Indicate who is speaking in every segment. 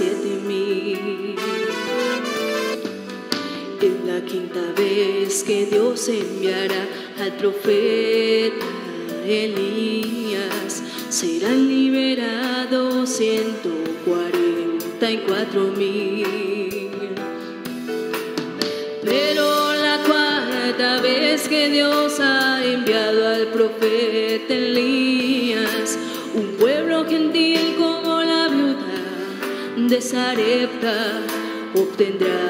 Speaker 1: siete mil. Es la quinta vez que Dios enviará al profeta Elías. Sarepta obtendrá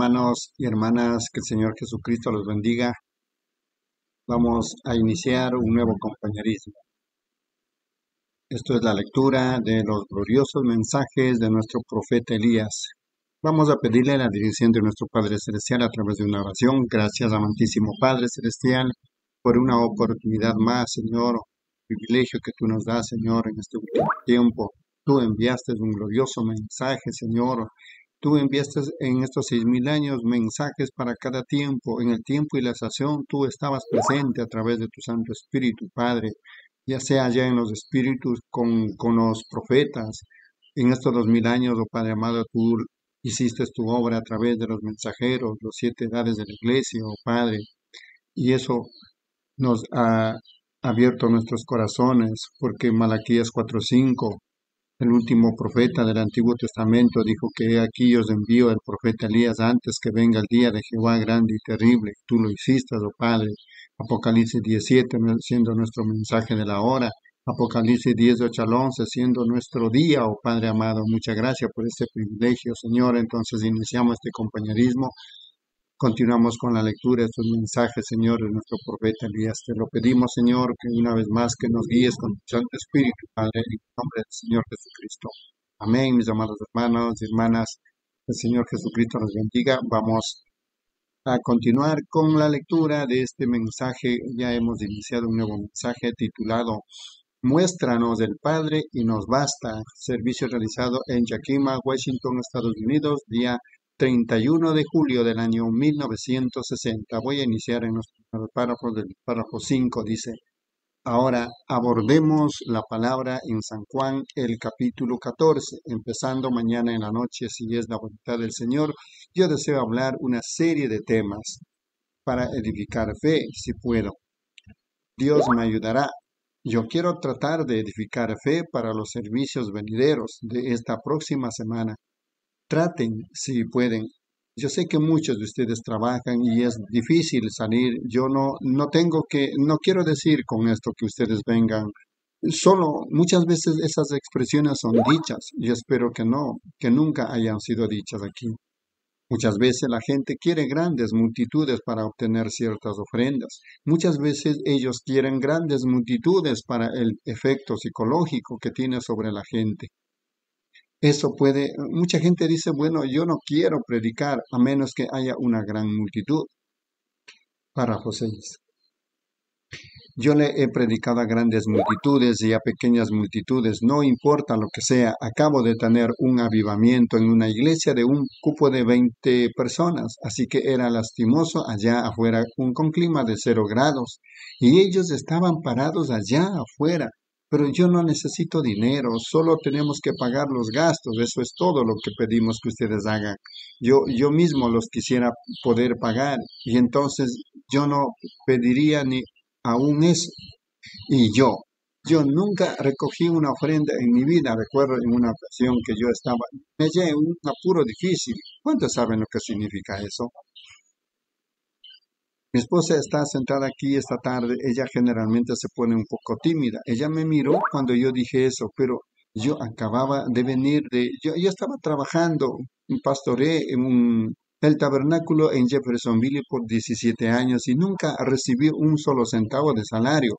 Speaker 2: Hermanos y hermanas, que el Señor Jesucristo los bendiga. Vamos a iniciar un nuevo compañerismo. Esto es la lectura de los gloriosos mensajes de nuestro profeta Elías. Vamos a pedirle la dirección de nuestro Padre Celestial a través de una oración. Gracias, amantísimo Padre Celestial, por una oportunidad más, Señor, privilegio que tú nos das, Señor, en este último tiempo. Tú enviaste un glorioso mensaje, Señor, Tú enviaste en estos seis mil años mensajes para cada tiempo. En el tiempo y la estación tú estabas presente a través de tu Santo Espíritu, Padre, ya sea allá en los espíritus con, con los profetas. En estos dos mil años, oh Padre amado, tú hiciste tu obra a través de los mensajeros, los siete edades de la iglesia, oh Padre. Y eso nos ha abierto nuestros corazones, porque Malaquías 4.5 el último profeta del Antiguo Testamento dijo que aquí os envío el profeta Elías antes que venga el día de Jehová grande y terrible. Tú lo hiciste, oh Padre. Apocalipsis 17 siendo nuestro mensaje de la hora. Apocalipsis 10, 8 al 11 siendo nuestro día, oh Padre amado. Muchas gracias por este privilegio, Señor. Entonces iniciamos este compañerismo Continuamos con la lectura de estos mensajes, Señor, de nuestro profeta Elías. Te lo pedimos, Señor, que una vez más que nos guíes con tu Santo Espíritu, Padre, en nombre del Señor Jesucristo. Amén, mis amados hermanos y hermanas. El Señor Jesucristo nos bendiga. Vamos a continuar con la lectura de este mensaje. Ya hemos iniciado un nuevo mensaje titulado Muéstranos el Padre y nos basta. Servicio realizado en Yakima, Washington, Estados Unidos, día 31 de julio del año 1960. Voy a iniciar en nuestro párrafo del párrafo 5. Dice, ahora abordemos la palabra en San Juan, el capítulo 14, empezando mañana en la noche, si es la voluntad del Señor. Yo deseo hablar una serie de temas para edificar fe, si puedo. Dios me ayudará. Yo quiero tratar de edificar fe para los servicios venideros de esta próxima semana traten si pueden. Yo sé que muchos de ustedes trabajan y es difícil salir. Yo no, no tengo que, no quiero decir con esto que ustedes vengan. Solo muchas veces esas expresiones son dichas. Yo espero que no, que nunca hayan sido dichas aquí. Muchas veces la gente quiere grandes multitudes para obtener ciertas ofrendas. Muchas veces ellos quieren grandes multitudes para el efecto psicológico que tiene sobre la gente. Eso puede, mucha gente dice, bueno, yo no quiero predicar a menos que haya una gran multitud. Para José. Yo le he predicado a grandes multitudes y a pequeñas multitudes, no importa lo que sea. Acabo de tener un avivamiento en una iglesia de un cupo de 20 personas, así que era lastimoso allá afuera, un con clima de cero grados, y ellos estaban parados allá afuera pero yo no necesito dinero, solo tenemos que pagar los gastos, eso es todo lo que pedimos que ustedes hagan. Yo, yo mismo los quisiera poder pagar y entonces yo no pediría ni aún eso. Y yo, yo nunca recogí una ofrenda en mi vida, recuerdo en una ocasión que yo estaba, me en un apuro difícil. ¿Cuántos saben lo que significa eso? Mi esposa está sentada aquí esta tarde, ella generalmente se pone un poco tímida. Ella me miró cuando yo dije eso, pero yo acababa de venir de, yo, yo estaba trabajando, pastoré en un, el tabernáculo en Jeffersonville por 17 años y nunca recibí un solo centavo de salario.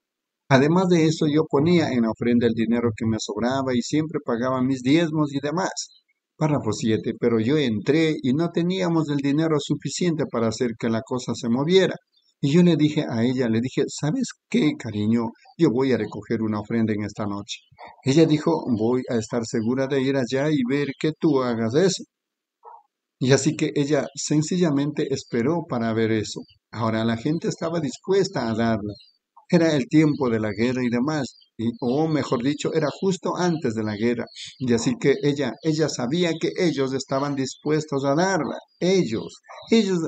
Speaker 2: Además de eso, yo ponía en ofrenda el dinero que me sobraba y siempre pagaba mis diezmos y demás. Párrafo 7. Pero yo entré y no teníamos el dinero suficiente para hacer que la cosa se moviera. Y yo le dije a ella, le dije, ¿sabes qué, cariño? Yo voy a recoger una ofrenda en esta noche. Ella dijo, voy a estar segura de ir allá y ver que tú hagas eso. Y así que ella sencillamente esperó para ver eso. Ahora la gente estaba dispuesta a darla. Era el tiempo de la guerra y demás, o mejor dicho, era justo antes de la guerra. Y así que ella, ella sabía que ellos estaban dispuestos a darla. Ellos, ellos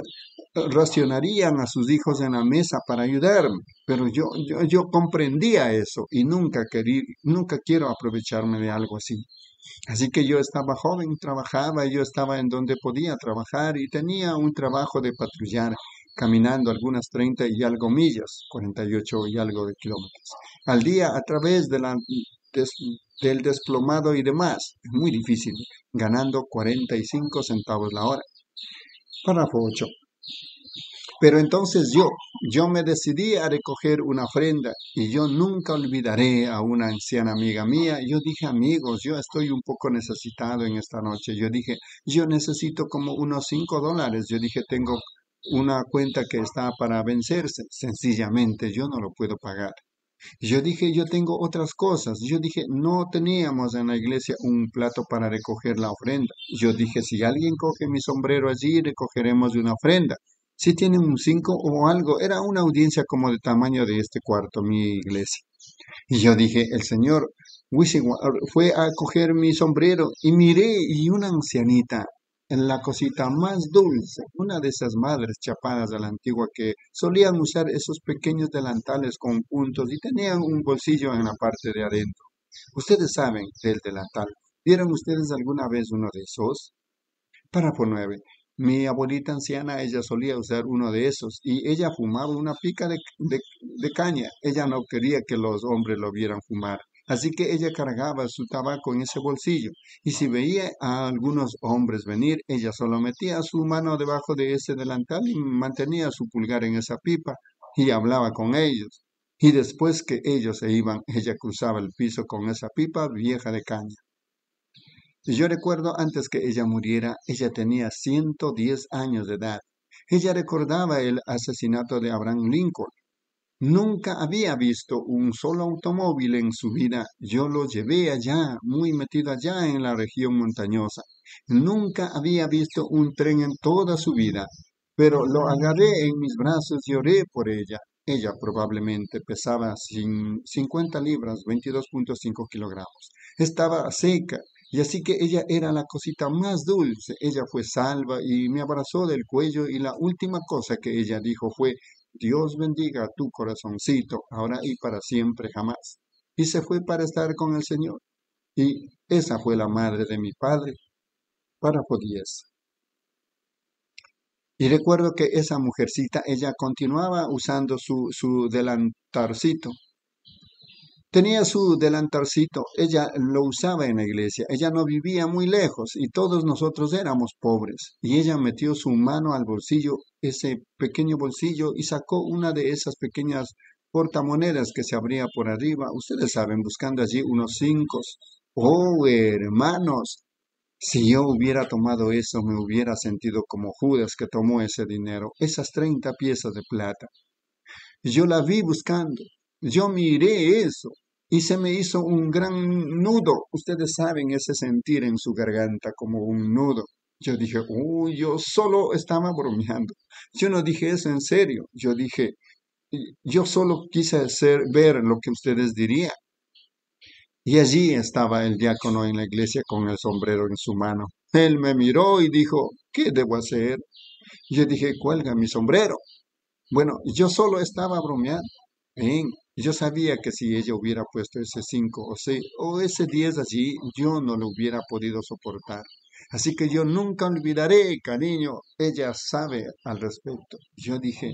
Speaker 2: racionarían a sus hijos en la mesa para ayudarme. Pero yo, yo, yo comprendía eso y nunca querí, nunca quiero aprovecharme de algo así. Así que yo estaba joven, trabajaba, yo estaba en donde podía trabajar y tenía un trabajo de patrullar caminando algunas 30 y algo millas, 48 y algo de kilómetros, al día a través del desplomado y demás. Es muy difícil, ganando 45 centavos la hora. Párrafo 8. Pero entonces yo, yo me decidí a recoger una ofrenda y yo nunca olvidaré a una anciana amiga mía. Yo dije, amigos, yo estoy un poco necesitado en esta noche. Yo dije, yo necesito como unos cinco dólares. Yo dije, tengo una cuenta que está para vencerse. Sencillamente, yo no lo puedo pagar. Yo dije, yo tengo otras cosas. Yo dije, no teníamos en la iglesia un plato para recoger la ofrenda. Yo dije, si alguien coge mi sombrero allí, recogeremos una ofrenda si tienen un 5 o algo. Era una audiencia como de tamaño de este cuarto, mi iglesia. Y yo dije, el señor fue a coger mi sombrero y miré y una ancianita en la cosita más dulce, una de esas madres chapadas de la antigua que solían usar esos pequeños delantales con puntos y tenían un bolsillo en la parte de adentro. Ustedes saben del delantal. ¿Vieron ustedes alguna vez uno de esos? Párrafo 9. Mi abuelita anciana, ella solía usar uno de esos y ella fumaba una pica de, caña. Ella no quería que los hombres lo vieran fumar. Así que ella cargaba su tabaco en ese bolsillo y si veía a algunos hombres venir, ella solo metía su mano debajo de ese delantal y mantenía su pulgar en esa pipa y hablaba con ellos. Y después que ellos se iban, ella cruzaba el piso con esa pipa vieja de caña. Yo recuerdo antes que ella muriera, ella tenía 110 años de edad. Ella recordaba el asesinato de Abraham Lincoln. Nunca había visto un solo automóvil en su vida. Yo lo llevé allá, muy metido allá en la región montañosa. Nunca había visto un tren en toda su vida, pero lo agarré en mis brazos y oré por ella. Ella probablemente pesaba 50 libras, 22.5 kilogramos. Estaba seca, y así que ella era la cosita más dulce. Ella fue salva y me abrazó del cuello y la última cosa que ella dijo fue, Dios bendiga tu corazoncito, ahora y para siempre jamás. Y se fue para estar con el Señor. Y esa fue la madre de mi padre. 10. Y recuerdo que esa mujercita, ella continuaba usando su, su delantarcito Tenía su delantarcito, ella lo usaba en la iglesia, ella no vivía muy lejos y todos nosotros éramos pobres. Y ella metió su mano al bolsillo, ese pequeño bolsillo, y sacó una de esas pequeñas portamonedas que se abría por arriba. Ustedes saben, buscando allí unos cinco. Oh, hermanos, si yo hubiera tomado eso, me hubiera sentido como Judas que tomó ese dinero, esas treinta piezas de plata. Yo la vi buscando, yo miré eso, y se me hizo un gran nudo. Ustedes saben ese sentir en su garganta como un nudo. Yo dije, uy, yo solo estaba bromeando. Yo no dije eso en serio. Yo dije, yo solo quise hacer ver lo que ustedes dirían. Y allí estaba el diácono en la iglesia con el sombrero en su mano. Él me miró y dijo, ¿qué debo hacer? Yo dije, cuelga mi sombrero. Bueno, yo solo estaba bromeando. Ven, yo sabía que si ella hubiera puesto ese 5 o 6 o ese 10 allí, yo no lo hubiera podido soportar. Así que yo nunca olvidaré, cariño, ella sabe al respecto. Yo dije,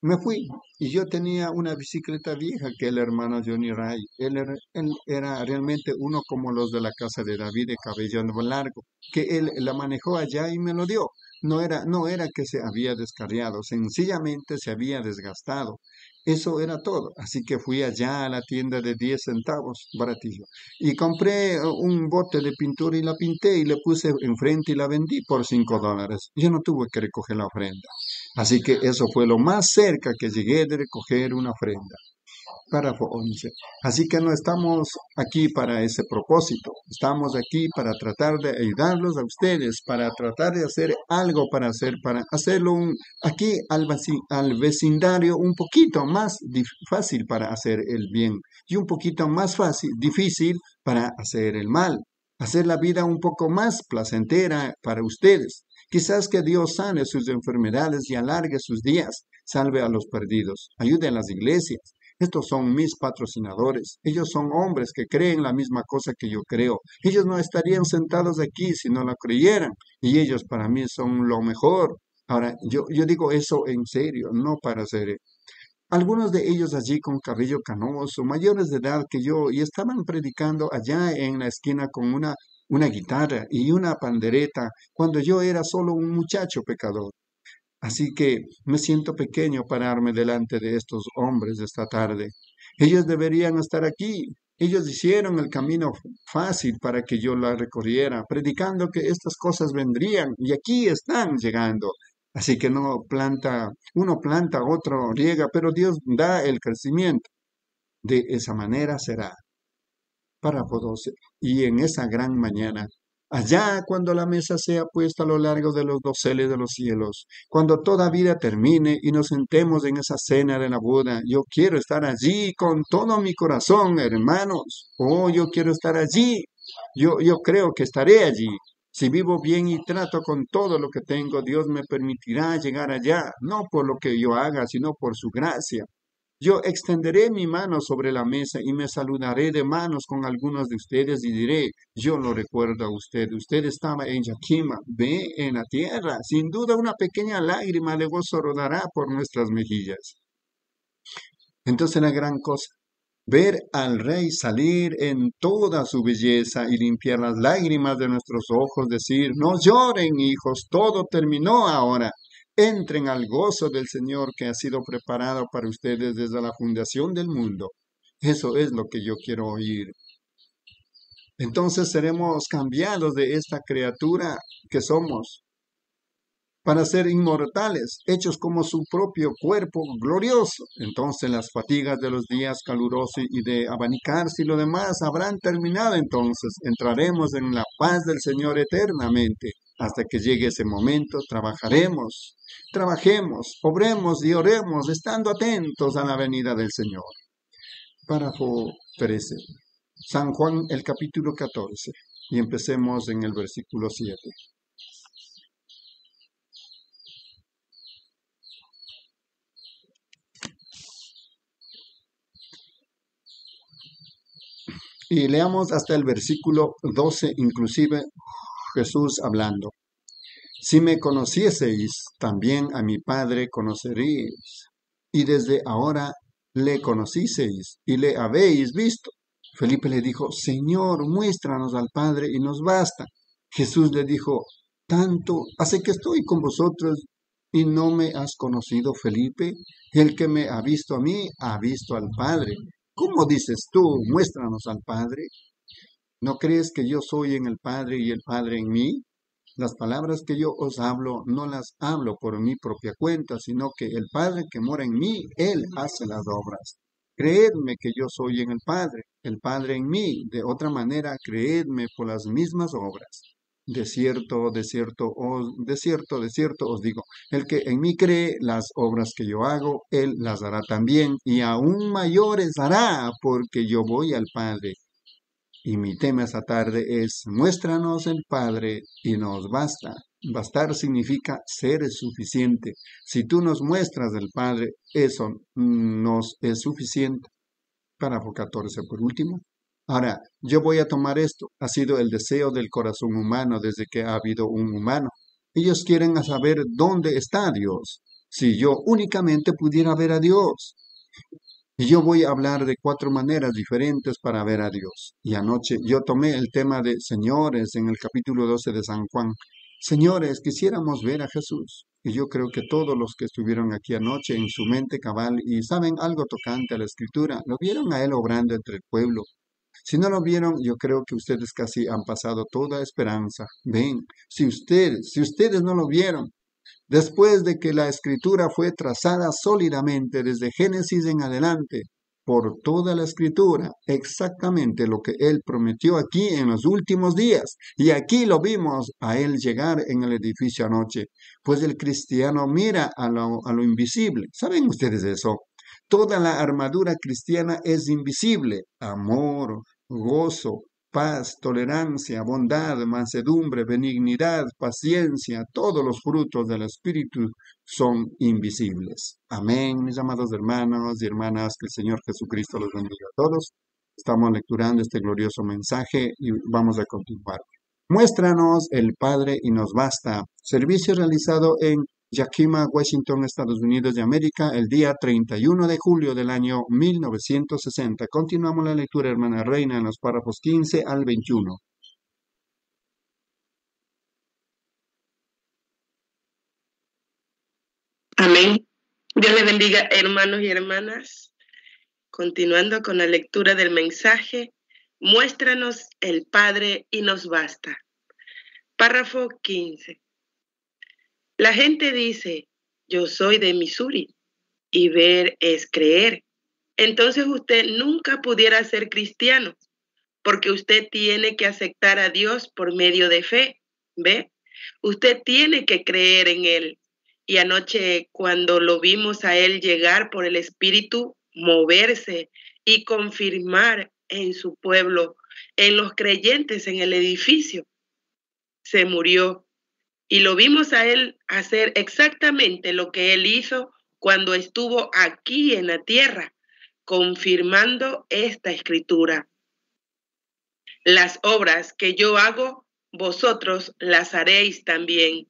Speaker 2: me fui y yo tenía una bicicleta vieja que el hermano Johnny Ray, él era, él era realmente uno como los de la casa de David de cabello largo, que él la manejó allá y me lo dio. No era, no era que se había descarriado, sencillamente se había desgastado. Eso era todo. Así que fui allá a la tienda de 10 centavos, baratillo. Y compré uh, un bote de pintura y la pinté y le puse enfrente y la vendí por 5 dólares. Yo no tuve que recoger la ofrenda. Así que eso fue lo más cerca que llegué de recoger una ofrenda párrafo 11. Así que no estamos aquí para ese propósito, estamos aquí para tratar de ayudarlos a ustedes, para tratar de hacer algo para hacer, para hacerlo aquí al, al vecindario un poquito más fácil para hacer el bien y un poquito más fácil, difícil para hacer el mal, hacer la vida un poco más placentera para ustedes. Quizás que Dios sane sus enfermedades y alargue sus días, salve a los perdidos, ayude a las iglesias, estos son mis patrocinadores. Ellos son hombres que creen la misma cosa que yo creo. Ellos no estarían sentados aquí si no la creyeran. Y ellos para mí son lo mejor. Ahora, yo, yo digo eso en serio, no para hacer... Algunos de ellos allí con cabello canoso, mayores de edad que yo, y estaban predicando allá en la esquina con una, una guitarra y una pandereta, cuando yo era solo un muchacho pecador. Así que me siento pequeño pararme delante de estos hombres esta tarde. Ellos deberían estar aquí. Ellos hicieron el camino fácil para que yo la recorriera, predicando que estas cosas vendrían y aquí están llegando. Así que no planta, uno planta, otro riega, pero Dios da el crecimiento. De esa manera será para todos. Y en esa gran mañana Allá cuando la mesa sea puesta a lo largo de los doseles de los cielos, cuando toda vida termine y nos sentemos en esa cena de la boda, yo quiero estar allí con todo mi corazón, hermanos. Oh, yo quiero estar allí. Yo, yo creo que estaré allí. Si vivo bien y trato con todo lo que tengo, Dios me permitirá llegar allá, no por lo que yo haga, sino por su gracia. Yo extenderé mi mano sobre la mesa y me saludaré de manos con algunos de ustedes y diré, yo lo recuerdo a usted, usted estaba en Yakima, ve en la tierra, sin duda una pequeña lágrima de gozo rodará por nuestras mejillas. Entonces la gran cosa, ver al rey salir en toda su belleza y limpiar las lágrimas de nuestros ojos, decir, no lloren hijos, todo terminó ahora entren al gozo del Señor que ha sido preparado para ustedes desde la fundación del mundo. Eso es lo que yo quiero oír. Entonces seremos cambiados de esta criatura que somos para ser inmortales, hechos como su propio cuerpo glorioso. Entonces las fatigas de los días calurosos y de abanicarse y lo demás habrán terminado. Entonces entraremos en la paz del Señor eternamente. Hasta que llegue ese momento, trabajaremos, trabajemos, obremos y oremos, estando atentos a la venida del Señor. Párrafo 13. San Juan, el capítulo 14. Y empecemos en el versículo 7. Y leamos hasta el versículo 12, inclusive Jesús hablando. Si me conocieseis, también a mi Padre conoceríais. Y desde ahora le conociseis y le habéis visto. Felipe le dijo, Señor, muéstranos al Padre y nos basta. Jesús le dijo, tanto hace que estoy con vosotros y no me has conocido, Felipe. El que me ha visto a mí, ha visto al Padre. ¿Cómo dices tú, muéstranos al Padre? ¿No crees que yo soy en el Padre y el Padre en mí? Las palabras que yo os hablo no las hablo por mi propia cuenta, sino que el Padre que mora en mí, Él hace las obras. Creedme que yo soy en el Padre, el Padre en mí. De otra manera, creedme por las mismas obras. De cierto, de cierto, os, de cierto, de cierto os digo, el que en mí cree las obras que yo hago, él las hará también, y aún mayores hará, porque yo voy al Padre. Y mi tema esta tarde es, muéstranos el Padre y nos basta. Bastar significa ser suficiente. Si tú nos muestras el Padre, eso nos es suficiente. Párrafo 14 por último. Ahora, yo voy a tomar esto. Ha sido el deseo del corazón humano desde que ha habido un humano. Ellos quieren saber dónde está Dios. Si yo únicamente pudiera ver a Dios. Y yo voy a hablar de cuatro maneras diferentes para ver a Dios. Y anoche yo tomé el tema de señores en el capítulo 12 de San Juan. Señores, quisiéramos ver a Jesús. Y yo creo que todos los que estuvieron aquí anoche en su mente cabal y saben algo tocante a la escritura, lo vieron a Él obrando entre el pueblo. Si no lo vieron, yo creo que ustedes casi han pasado toda esperanza. Ven, si ustedes, si ustedes no lo vieron, Después de que la escritura fue trazada sólidamente desde Génesis en adelante, por toda la escritura, exactamente lo que Él prometió aquí en los últimos días. Y aquí lo vimos a Él llegar en el edificio anoche. Pues el cristiano mira a lo, a lo invisible. ¿Saben ustedes eso? Toda la armadura cristiana es invisible. Amor, gozo, paz, tolerancia, bondad, mansedumbre, benignidad, paciencia, todos los frutos del Espíritu son invisibles. Amén, mis amados hermanos y hermanas, que el Señor Jesucristo los bendiga a todos. Estamos lecturando este glorioso mensaje y vamos a continuar. Muéstranos el Padre y nos basta. Servicio realizado en Yakima, Washington, Estados Unidos de América, el día 31 de julio del año 1960. Continuamos la lectura, hermana Reina, en los párrafos 15 al 21.
Speaker 3: Amén. Dios le bendiga, hermanos y hermanas. Continuando con la lectura del mensaje, muéstranos el Padre y nos basta. Párrafo 15. La gente dice, yo soy de Missouri y ver es creer. Entonces usted nunca pudiera ser cristiano porque usted tiene que aceptar a Dios por medio de fe. ¿Ve? Usted tiene que creer en Él. Y anoche cuando lo vimos a Él llegar por el Espíritu, moverse y confirmar en su pueblo, en los creyentes en el edificio, se murió. Y lo vimos a Él hacer exactamente lo que Él hizo cuando estuvo aquí en la tierra, confirmando esta escritura. Las obras que yo hago, vosotros las haréis también.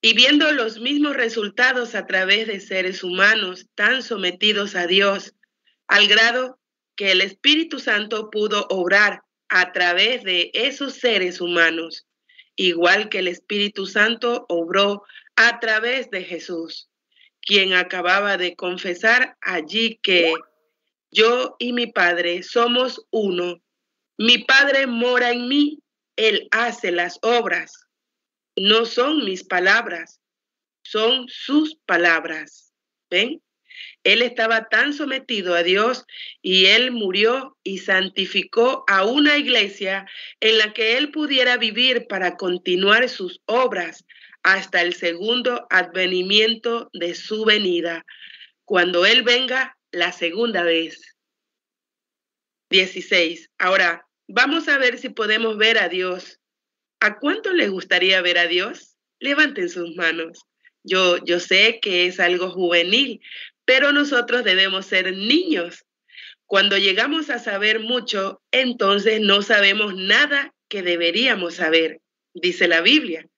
Speaker 3: Y viendo los mismos resultados a través de seres humanos tan sometidos a Dios, al grado que el Espíritu Santo pudo obrar a través de esos seres humanos, igual que el Espíritu Santo obró a través de Jesús, quien acababa de confesar allí que yo y mi Padre somos uno. Mi Padre mora en mí, Él hace las obras no son mis palabras, son sus palabras. ¿Ven? Él estaba tan sometido a Dios y él murió y santificó a una iglesia en la que él pudiera vivir para continuar sus obras hasta el segundo advenimiento de su venida, cuando él venga la segunda vez. 16. Ahora, vamos a ver si podemos ver a Dios ¿A cuánto les gustaría ver a Dios? Levanten sus manos. Yo, yo sé que es algo juvenil, pero nosotros debemos ser niños. Cuando llegamos a saber mucho, entonces no sabemos nada que deberíamos saber, dice la Biblia.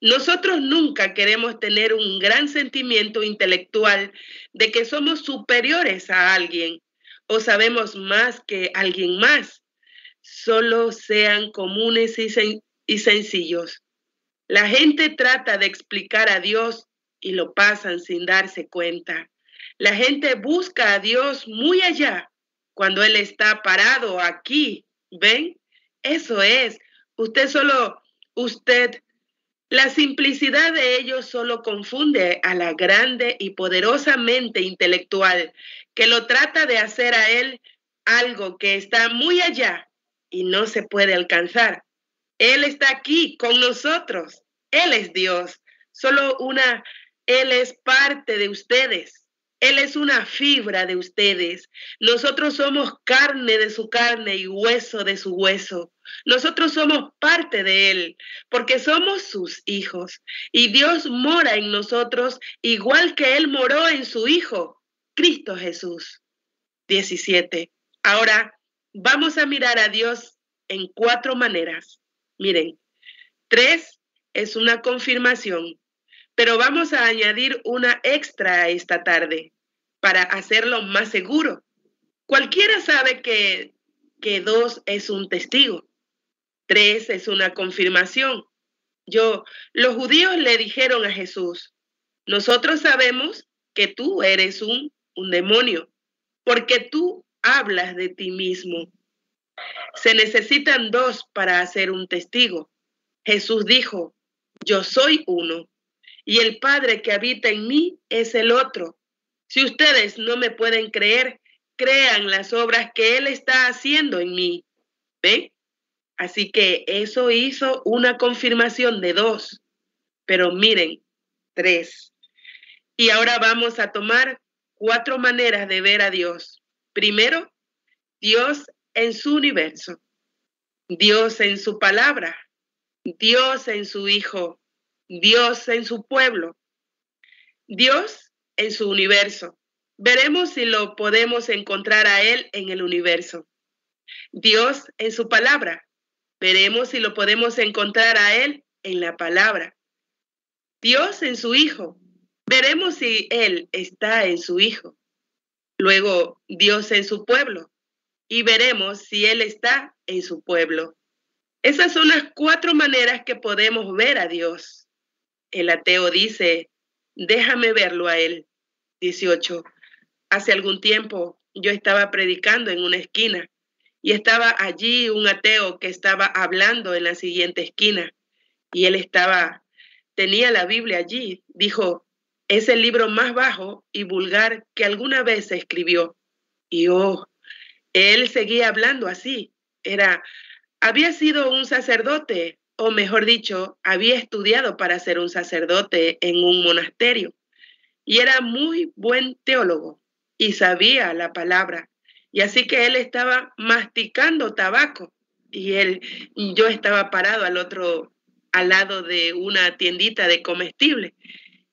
Speaker 3: Nosotros nunca queremos tener un gran sentimiento intelectual de que somos superiores a alguien o sabemos más que alguien más. Solo sean comunes y, y sencillos. La gente trata de explicar a Dios y lo pasan sin darse cuenta. La gente busca a Dios muy allá cuando Él está parado aquí. ¿Ven? Eso es. Usted solo, usted, la simplicidad de ellos solo confunde a la grande y poderosa mente intelectual que lo trata de hacer a Él algo que está muy allá y no se puede alcanzar. Él está aquí con nosotros. Él es Dios. Solo una, Él es parte de ustedes. Él es una fibra de ustedes. Nosotros somos carne de su carne y hueso de su hueso. Nosotros somos parte de Él porque somos sus hijos. Y Dios mora en nosotros igual que Él moró en su Hijo, Cristo Jesús. 17. Ahora vamos a mirar a Dios en cuatro maneras. Miren, tres es una confirmación, pero vamos a añadir una extra esta tarde para hacerlo más seguro. Cualquiera sabe que, que dos es un testigo, tres es una confirmación. Yo, los judíos le dijeron a Jesús, nosotros sabemos que tú eres un, un demonio, porque tú hablas de ti mismo. Se necesitan dos para hacer un testigo. Jesús dijo, yo soy uno, y el Padre que habita en mí es el otro. Si ustedes no me pueden creer, crean las obras que Él está haciendo en mí. ¿Ven? Así que eso hizo una confirmación de dos. Pero miren, tres. Y ahora vamos a tomar cuatro maneras de ver a Dios. Primero, Dios en su universo, Dios en su palabra, Dios en su Hijo, Dios en su pueblo, Dios en su universo. Veremos si lo podemos encontrar a Él en el universo. Dios en su palabra. Veremos si lo podemos encontrar a Él en la palabra. Dios en su Hijo. Veremos si Él está en su Hijo. Luego, Dios en su pueblo y veremos si Él está en su pueblo. Esas son las cuatro maneras que podemos ver a Dios. El ateo dice, déjame verlo a él. 18. Hace algún tiempo yo estaba predicando en una esquina y estaba allí un ateo que estaba hablando en la siguiente esquina y él estaba, tenía la Biblia allí. Dijo, es el libro más bajo y vulgar que alguna vez se escribió. Y oh, él seguía hablando así. Era, había sido un sacerdote, o mejor dicho, había estudiado para ser un sacerdote en un monasterio. Y era muy buen teólogo y sabía la palabra. Y así que él estaba masticando tabaco y él yo estaba parado al otro al lado de una tiendita de comestibles.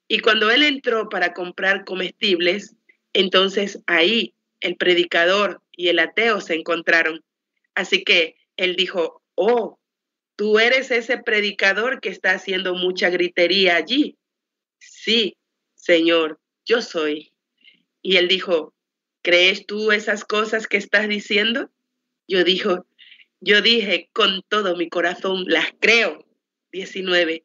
Speaker 3: Y cuando él entró para comprar comestibles, entonces ahí el predicador y el ateo se encontraron. Así que él dijo, oh, tú eres ese predicador que está haciendo mucha gritería allí. Sí, Señor, yo soy. Y él dijo, ¿crees tú esas cosas que estás diciendo? Yo dijo, yo dije con todo mi corazón, las creo. 19.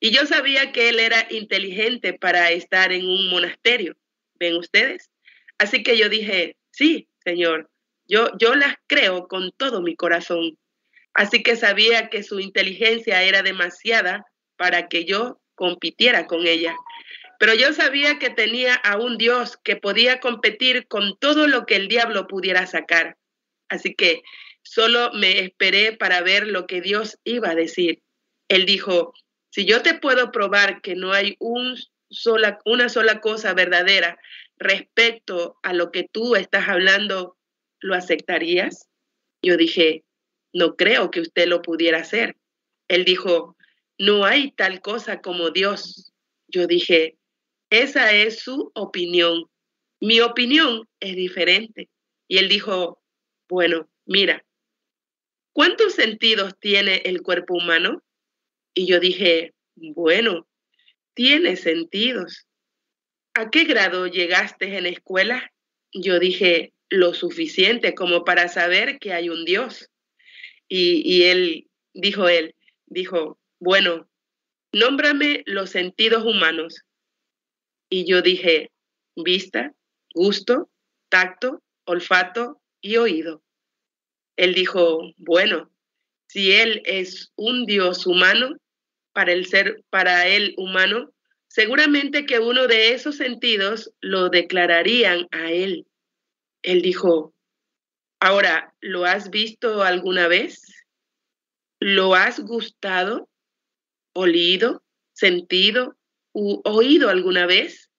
Speaker 3: Y yo sabía que él era inteligente para estar en un monasterio. ¿Ven ustedes? Así que yo dije, sí, Señor, yo, yo las creo con todo mi corazón. Así que sabía que su inteligencia era demasiada para que yo compitiera con ella. Pero yo sabía que tenía a un Dios que podía competir con todo lo que el diablo pudiera sacar. Así que solo me esperé para ver lo que Dios iba a decir. Él dijo, si yo te puedo probar que no hay una sola cosa verdadera respecto a lo que tú estás hablando, ¿lo aceptarías? Yo dije, no creo que usted lo pudiera hacer. Él dijo, no hay tal cosa como Dios. Yo dije, esa es su opinión. Mi opinión es diferente. Y él dijo, bueno, mira, ¿cuántos sentidos tiene el cuerpo humano? Y yo dije, bueno, tiene sentidos. ¿A qué grado llegaste en la escuela? Yo dije, lo suficiente como para saber que hay un Dios. Y, él, dijo él, dijo, bueno, nómbrame los sentidos humanos. Y yo dije, vista, gusto, tacto, olfato y oído. Él dijo, bueno, si él es un Dios humano, para el ser, para el humano, seguramente que uno de esos sentidos lo declararían a él. Él dijo, ahora, ¿lo has visto alguna vez? ¿Lo has gustado, olido, sentido u oído alguna vez?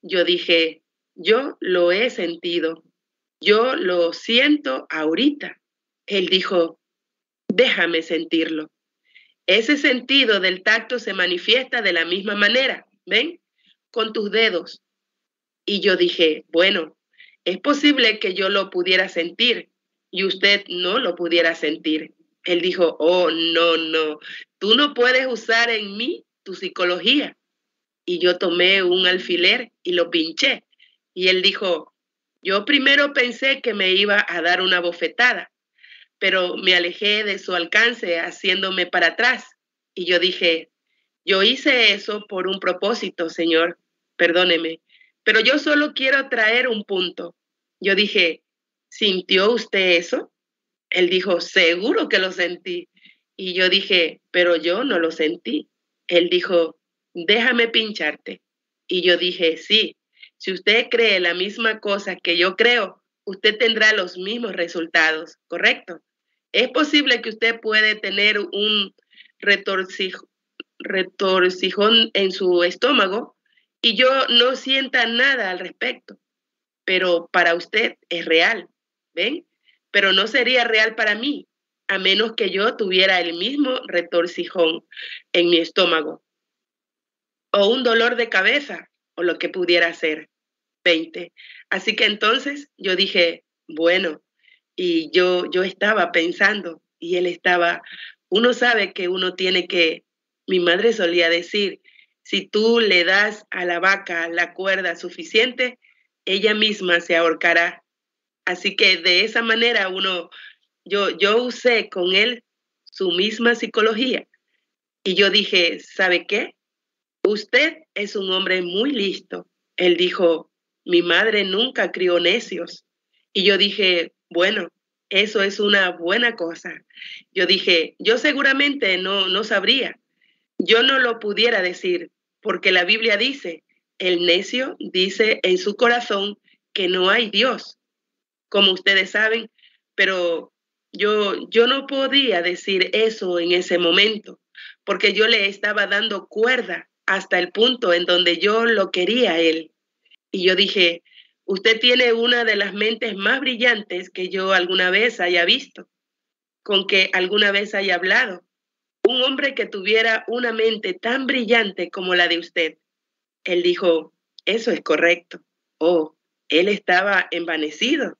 Speaker 3: Yo dije, yo lo he sentido, yo lo siento ahorita. Él dijo, déjame sentirlo. Ese sentido del tacto se manifiesta de la misma manera, ¿ven? Con tus dedos. Y yo dije, bueno, es posible que yo lo pudiera sentir y usted no lo pudiera sentir. Él dijo, oh, no, no, tú no puedes usar en mí tu psicología. Y yo tomé un alfiler y lo pinché. Y él dijo, yo primero pensé que me iba a dar una bofetada, pero me alejé de su alcance haciéndome para atrás. Y yo dije, yo hice eso por un propósito, Señor, perdóneme, pero yo solo quiero traer un punto. Yo dije, ¿sintió usted eso? Él dijo, seguro que lo sentí. Y yo dije, pero yo no lo sentí. Él dijo, déjame pincharte. Y yo dije, sí, si usted cree la misma cosa que yo creo, usted tendrá los mismos resultados, ¿correcto? Es posible que usted puede tener un retorcijón en su estómago y yo no sienta nada al respecto, pero para usted es real, ¿ven? Pero no sería real para mí, a menos que yo tuviera el mismo retorcijón en mi estómago o un dolor de cabeza o lo que pudiera ser. 20. Así que entonces yo dije, bueno, y yo, yo estaba pensando y él estaba, uno sabe que uno tiene que, mi madre solía decir, si tú le das a la vaca la cuerda suficiente, ella misma se ahorcará. Así que de esa manera uno, yo, yo usé con él su misma psicología. Y yo dije, ¿sabe qué? usted es un hombre muy listo. Él dijo, mi madre nunca crió necios. Y yo dije, bueno, eso es una buena cosa. Yo dije, yo seguramente no, no sabría. Yo no lo pudiera decir, porque la Biblia dice, el necio dice en su corazón que no hay Dios, como ustedes saben, pero yo, yo no podía decir eso en ese momento, porque yo le estaba dando cuerda hasta el punto en donde yo lo quería a él. Y yo dije, usted tiene una de las mentes más brillantes que yo alguna vez haya visto, con que alguna vez haya hablado. Un hombre que tuviera una mente tan brillante como la de usted. Él dijo, eso es correcto. Oh, él estaba envanecido.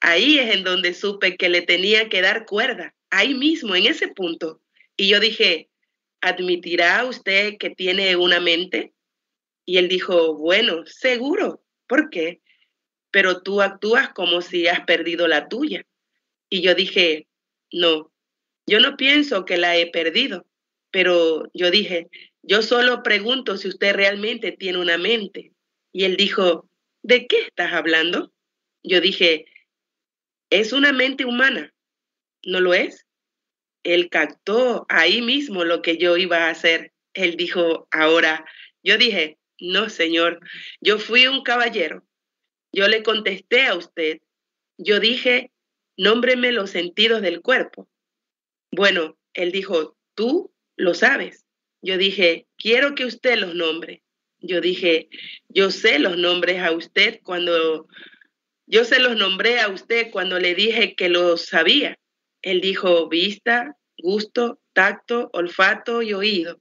Speaker 3: Ahí es en donde supe que le tenía que dar cuerda, ahí mismo, en ese punto. Y yo dije, ¿admitirá usted que tiene una mente? Y él dijo, bueno, seguro. ¿Por qué? Pero tú actúas como si has perdido la tuya. Y yo dije, no, yo no pienso que la he perdido, pero yo dije, yo solo pregunto si usted realmente tiene una mente. Y él dijo, ¿de qué estás hablando? Yo dije, es una mente humana, ¿no lo es? Él captó ahí mismo lo que yo iba a hacer. Él dijo, ahora, yo dije, no, señor, yo fui un caballero. Yo le contesté a usted. Yo dije, nómbreme los sentidos del cuerpo. Bueno, él dijo, tú lo sabes. Yo dije, quiero que usted los nombre. Yo dije, yo sé los nombres a usted cuando, yo se los nombré a usted cuando le dije que los sabía. Él dijo vista, gusto, tacto, olfato y oído.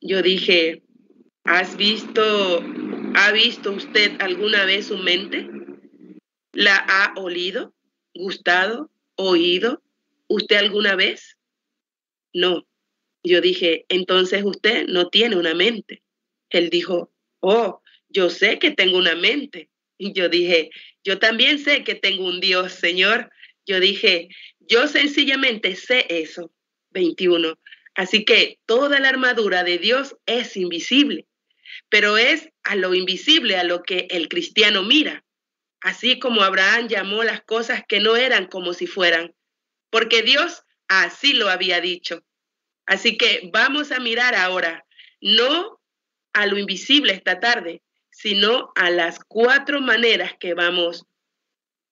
Speaker 3: Yo dije, ¿has visto, ha visto usted alguna vez su mente? ¿La ha olido, gustado, oído? ¿Usted alguna vez? No. Yo dije, entonces usted no tiene una mente. Él dijo, oh, yo sé que tengo una mente. Y yo dije, yo también sé que tengo un Dios, Señor. Yo dije, yo sencillamente sé eso. 21. Así que toda la armadura de Dios es invisible, pero es a lo invisible a lo que el cristiano mira. Así como Abraham llamó las cosas que no eran como si fueran, porque Dios así lo había dicho. Así que vamos a mirar ahora, no a lo invisible esta tarde, sino a las cuatro maneras que vamos.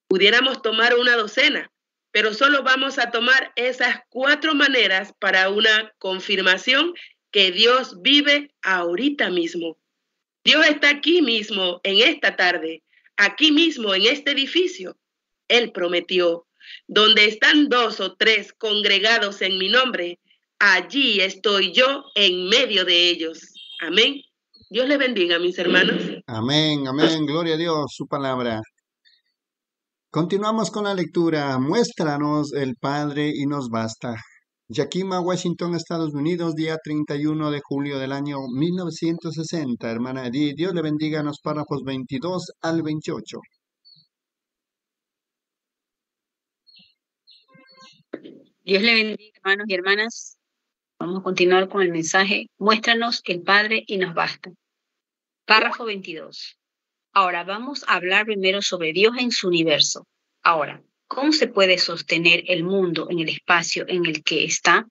Speaker 3: Pudiéramos tomar una docena, pero solo vamos a tomar esas cuatro maneras para una confirmación que Dios vive ahorita mismo. Dios está aquí mismo en esta tarde, aquí mismo en este edificio. Él prometió, donde están dos o tres congregados en mi nombre, allí estoy yo en medio de ellos. Amén. Dios le bendiga, mis hermanos.
Speaker 2: Amén, amén, gloria a Dios, su palabra. Continuamos con la lectura. Muéstranos el Padre y nos basta. Yakima, Washington, Estados Unidos, día 31 de julio del año 1960. Hermana Edith, Dios le bendiga en los párrafos 22 al 28.
Speaker 4: Dios le bendiga, hermanos y hermanas. Vamos a continuar con el mensaje. Muéstranos el Padre y nos basta. Párrafo 22. Ahora vamos a hablar primero sobre Dios en su universo. Ahora, ¿cómo se puede sostener el mundo en el espacio en el que está?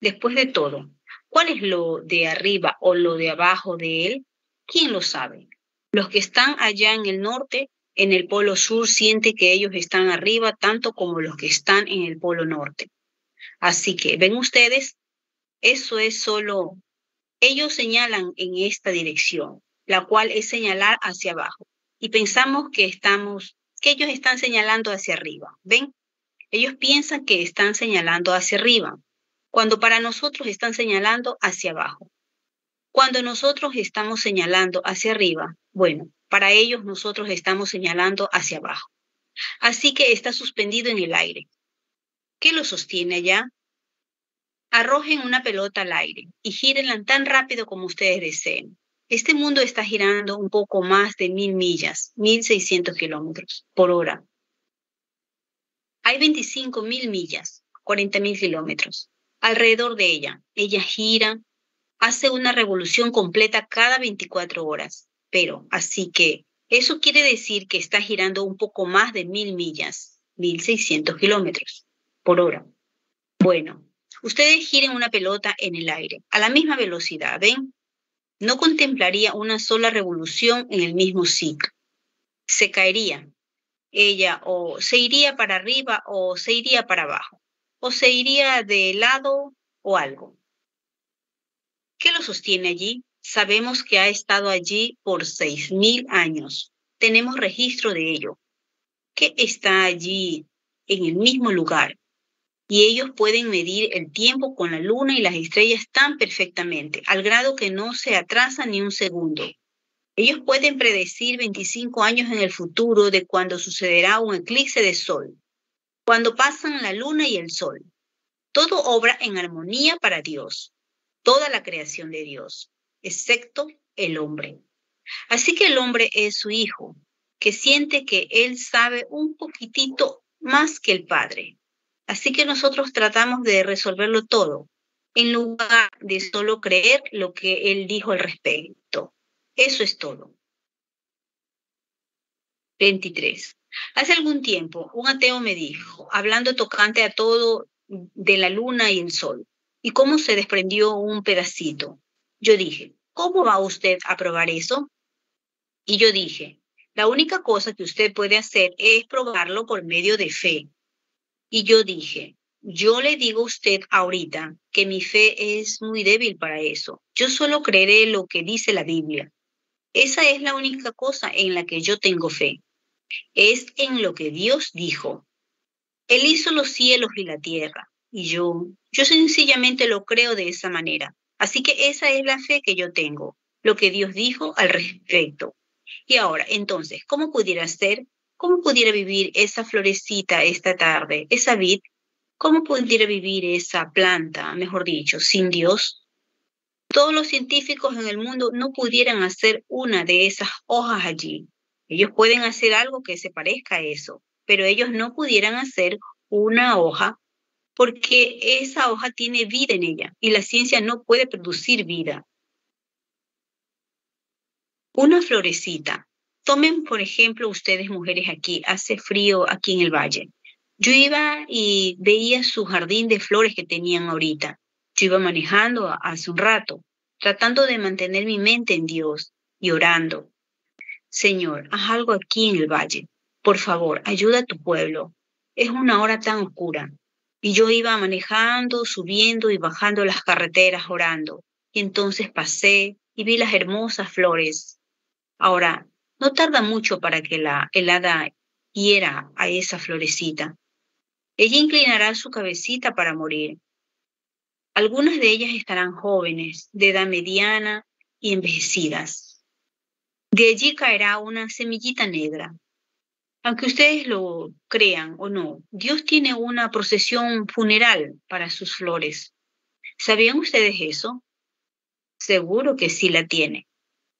Speaker 4: Después de todo, ¿cuál es lo de arriba o lo de abajo de él? ¿Quién lo sabe? Los que están allá en el norte, en el polo sur, sienten que ellos están arriba tanto como los que están en el polo norte. Así que, ven ustedes, eso es solo, ellos señalan en esta dirección la cual es señalar hacia abajo. Y pensamos que estamos, que ellos están señalando hacia arriba. ¿Ven? Ellos piensan que están señalando hacia arriba, cuando para nosotros están señalando hacia abajo. Cuando nosotros estamos señalando hacia arriba, bueno, para ellos nosotros estamos señalando hacia abajo. Así que está suspendido en el aire. ¿Qué lo sostiene allá? Arrojen una pelota al aire y gírenla tan rápido como ustedes deseen. Este mundo está girando un poco más de mil millas, 1600 kilómetros por hora. Hay 25 mil millas, 40 mil kilómetros alrededor de ella. Ella gira hace una revolución completa cada 24 horas. Pero, así que, eso quiere decir que está girando un poco más de mil millas, 1600 kilómetros por hora. Bueno, ustedes giren una pelota en el aire a la misma velocidad, ¿ven? No contemplaría una sola revolución en el mismo ciclo. Se caería. Ella o se iría para arriba o se iría para abajo, o se iría de lado o algo. ¿Qué lo sostiene allí? Sabemos que ha estado allí por seis mil años. Tenemos registro de ello. ¿Qué está allí en el mismo lugar? Y ellos pueden medir el tiempo con la luna y las estrellas tan perfectamente, al grado que no se atrasa ni un segundo. Ellos pueden predecir 25 años en el futuro de cuando sucederá un eclipse de sol, cuando pasan la luna y el sol. Todo obra en armonía para Dios toda la creación de Dios, excepto el hombre. Así que el hombre es su hijo, que siente que él sabe un poquitito más que el padre. Así que nosotros tratamos de resolverlo todo, en lugar de solo creer lo que él dijo al respecto. Eso es todo. 23. Hace algún tiempo, un ateo me dijo, hablando tocante a todo de la luna y el sol, y cómo se desprendió un pedacito. Yo dije, ¿cómo va usted a probar eso? Y yo dije, la única cosa que usted puede hacer es probarlo por medio de fe. Y yo dije, yo le digo a usted ahorita que mi fe es muy débil para eso. Yo solo creeré lo que dice la Biblia. Esa es la única cosa en la que yo tengo fe. Es en lo que Dios dijo. Él hizo los cielos y la tierra. Y yo, yo sencillamente lo creo de esa manera. Así que esa es la fe que yo tengo, lo que Dios dijo al respecto. Y ahora, entonces, ¿cómo pudiera ser? ¿Cómo pudiera vivir esa florecita esta tarde, esa vid? ¿Cómo pudiera vivir esa planta, mejor dicho, sin Dios? Todos los científicos en el mundo no pudieran hacer una de esas hojas allí. Ellos pueden hacer algo que se parezca a eso, pero ellos no pudieran hacer una hoja porque esa hoja tiene vida en ella y la ciencia no puede producir vida. Una florecita. Tomen, por ejemplo, ustedes mujeres aquí, hace frío aquí en el valle. Yo iba y veía su jardín de flores que tenían ahorita. Yo iba manejando hace un rato, tratando de mantener mi mente en Dios y orando. Señor, haz algo aquí en el valle. Por favor, ayuda a tu pueblo. Es una hora tan oscura. Y yo iba manejando, subiendo y bajando las carreteras orando. Y entonces pasé y vi las hermosas flores. Ahora, no tarda mucho para que la helada hiera a esa florecita. Ella inclinará su cabecita para morir. Algunas de ellas estarán jóvenes, de edad mediana y envejecidas. De allí caerá una semillita negra, aunque ustedes lo crean o no, Dios tiene una procesión funeral para sus flores. ¿Sabían ustedes eso? Seguro que sí la tiene.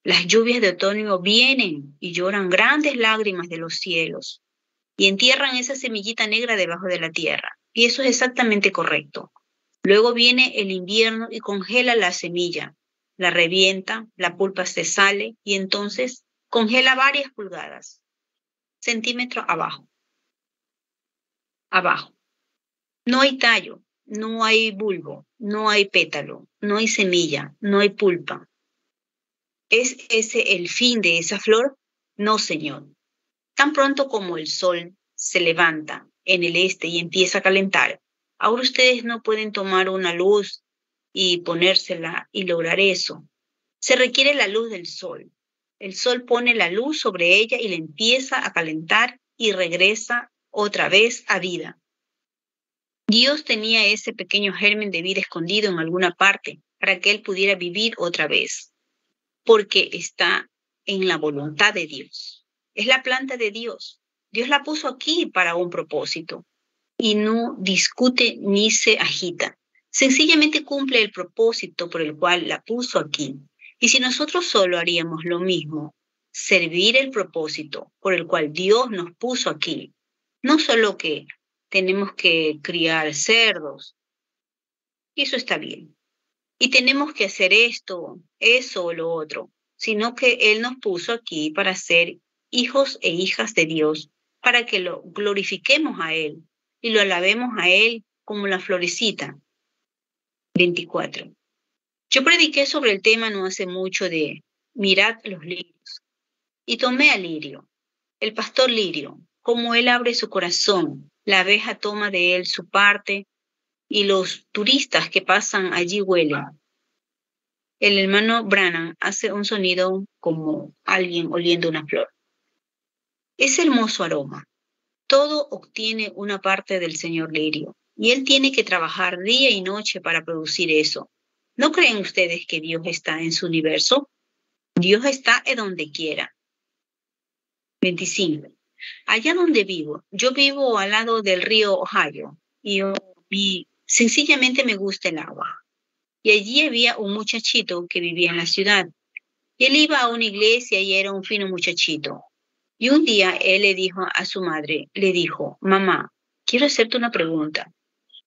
Speaker 4: Las lluvias de otoño vienen y lloran grandes lágrimas de los cielos y entierran esa semillita negra debajo de la tierra. Y eso es exactamente correcto. Luego viene el invierno y congela la semilla, la revienta, la pulpa se sale y entonces congela varias pulgadas centímetros abajo. Abajo. No hay tallo, no hay bulbo, no hay pétalo, no hay semilla, no hay pulpa. ¿Es ese el fin de esa flor? No, señor. Tan pronto como el sol se levanta en el este y empieza a calentar, ahora ustedes no pueden tomar una luz y ponérsela y lograr eso. Se requiere la luz del sol. El sol pone la luz sobre ella y la empieza a calentar y regresa otra vez a vida. Dios tenía ese pequeño germen de vida escondido en alguna parte para que él pudiera vivir otra vez, porque está en la voluntad de Dios. Es la planta de Dios. Dios la puso aquí para un propósito y no discute ni se agita. Sencillamente cumple el propósito por el cual la puso aquí. Y si nosotros solo haríamos lo mismo, servir el propósito por el cual Dios nos puso aquí, no solo que tenemos que criar cerdos, eso está bien, y tenemos que hacer esto, eso o lo otro, sino que Él nos puso aquí para ser hijos e hijas de Dios, para que lo glorifiquemos a Él y lo alabemos a Él como la florecita. 24. Yo prediqué sobre el tema no hace mucho de mirad los lirios y tomé a Lirio, el pastor Lirio, como él abre su corazón, la abeja toma de él su parte y los turistas que pasan allí huelen. El hermano Branham hace un sonido como alguien oliendo una flor. Es hermoso aroma. Todo obtiene una parte del señor Lirio y él tiene que trabajar día y noche para producir eso. ¿No creen ustedes que Dios está en su universo? Dios está en donde quiera. 25. Allá donde vivo, yo vivo al lado del río Ohio y, y sencillamente me gusta el agua. Y allí había un muchachito que vivía en la ciudad. Y él iba a una iglesia y era un fino muchachito. Y un día él le dijo a su madre, le dijo, mamá, quiero hacerte una pregunta.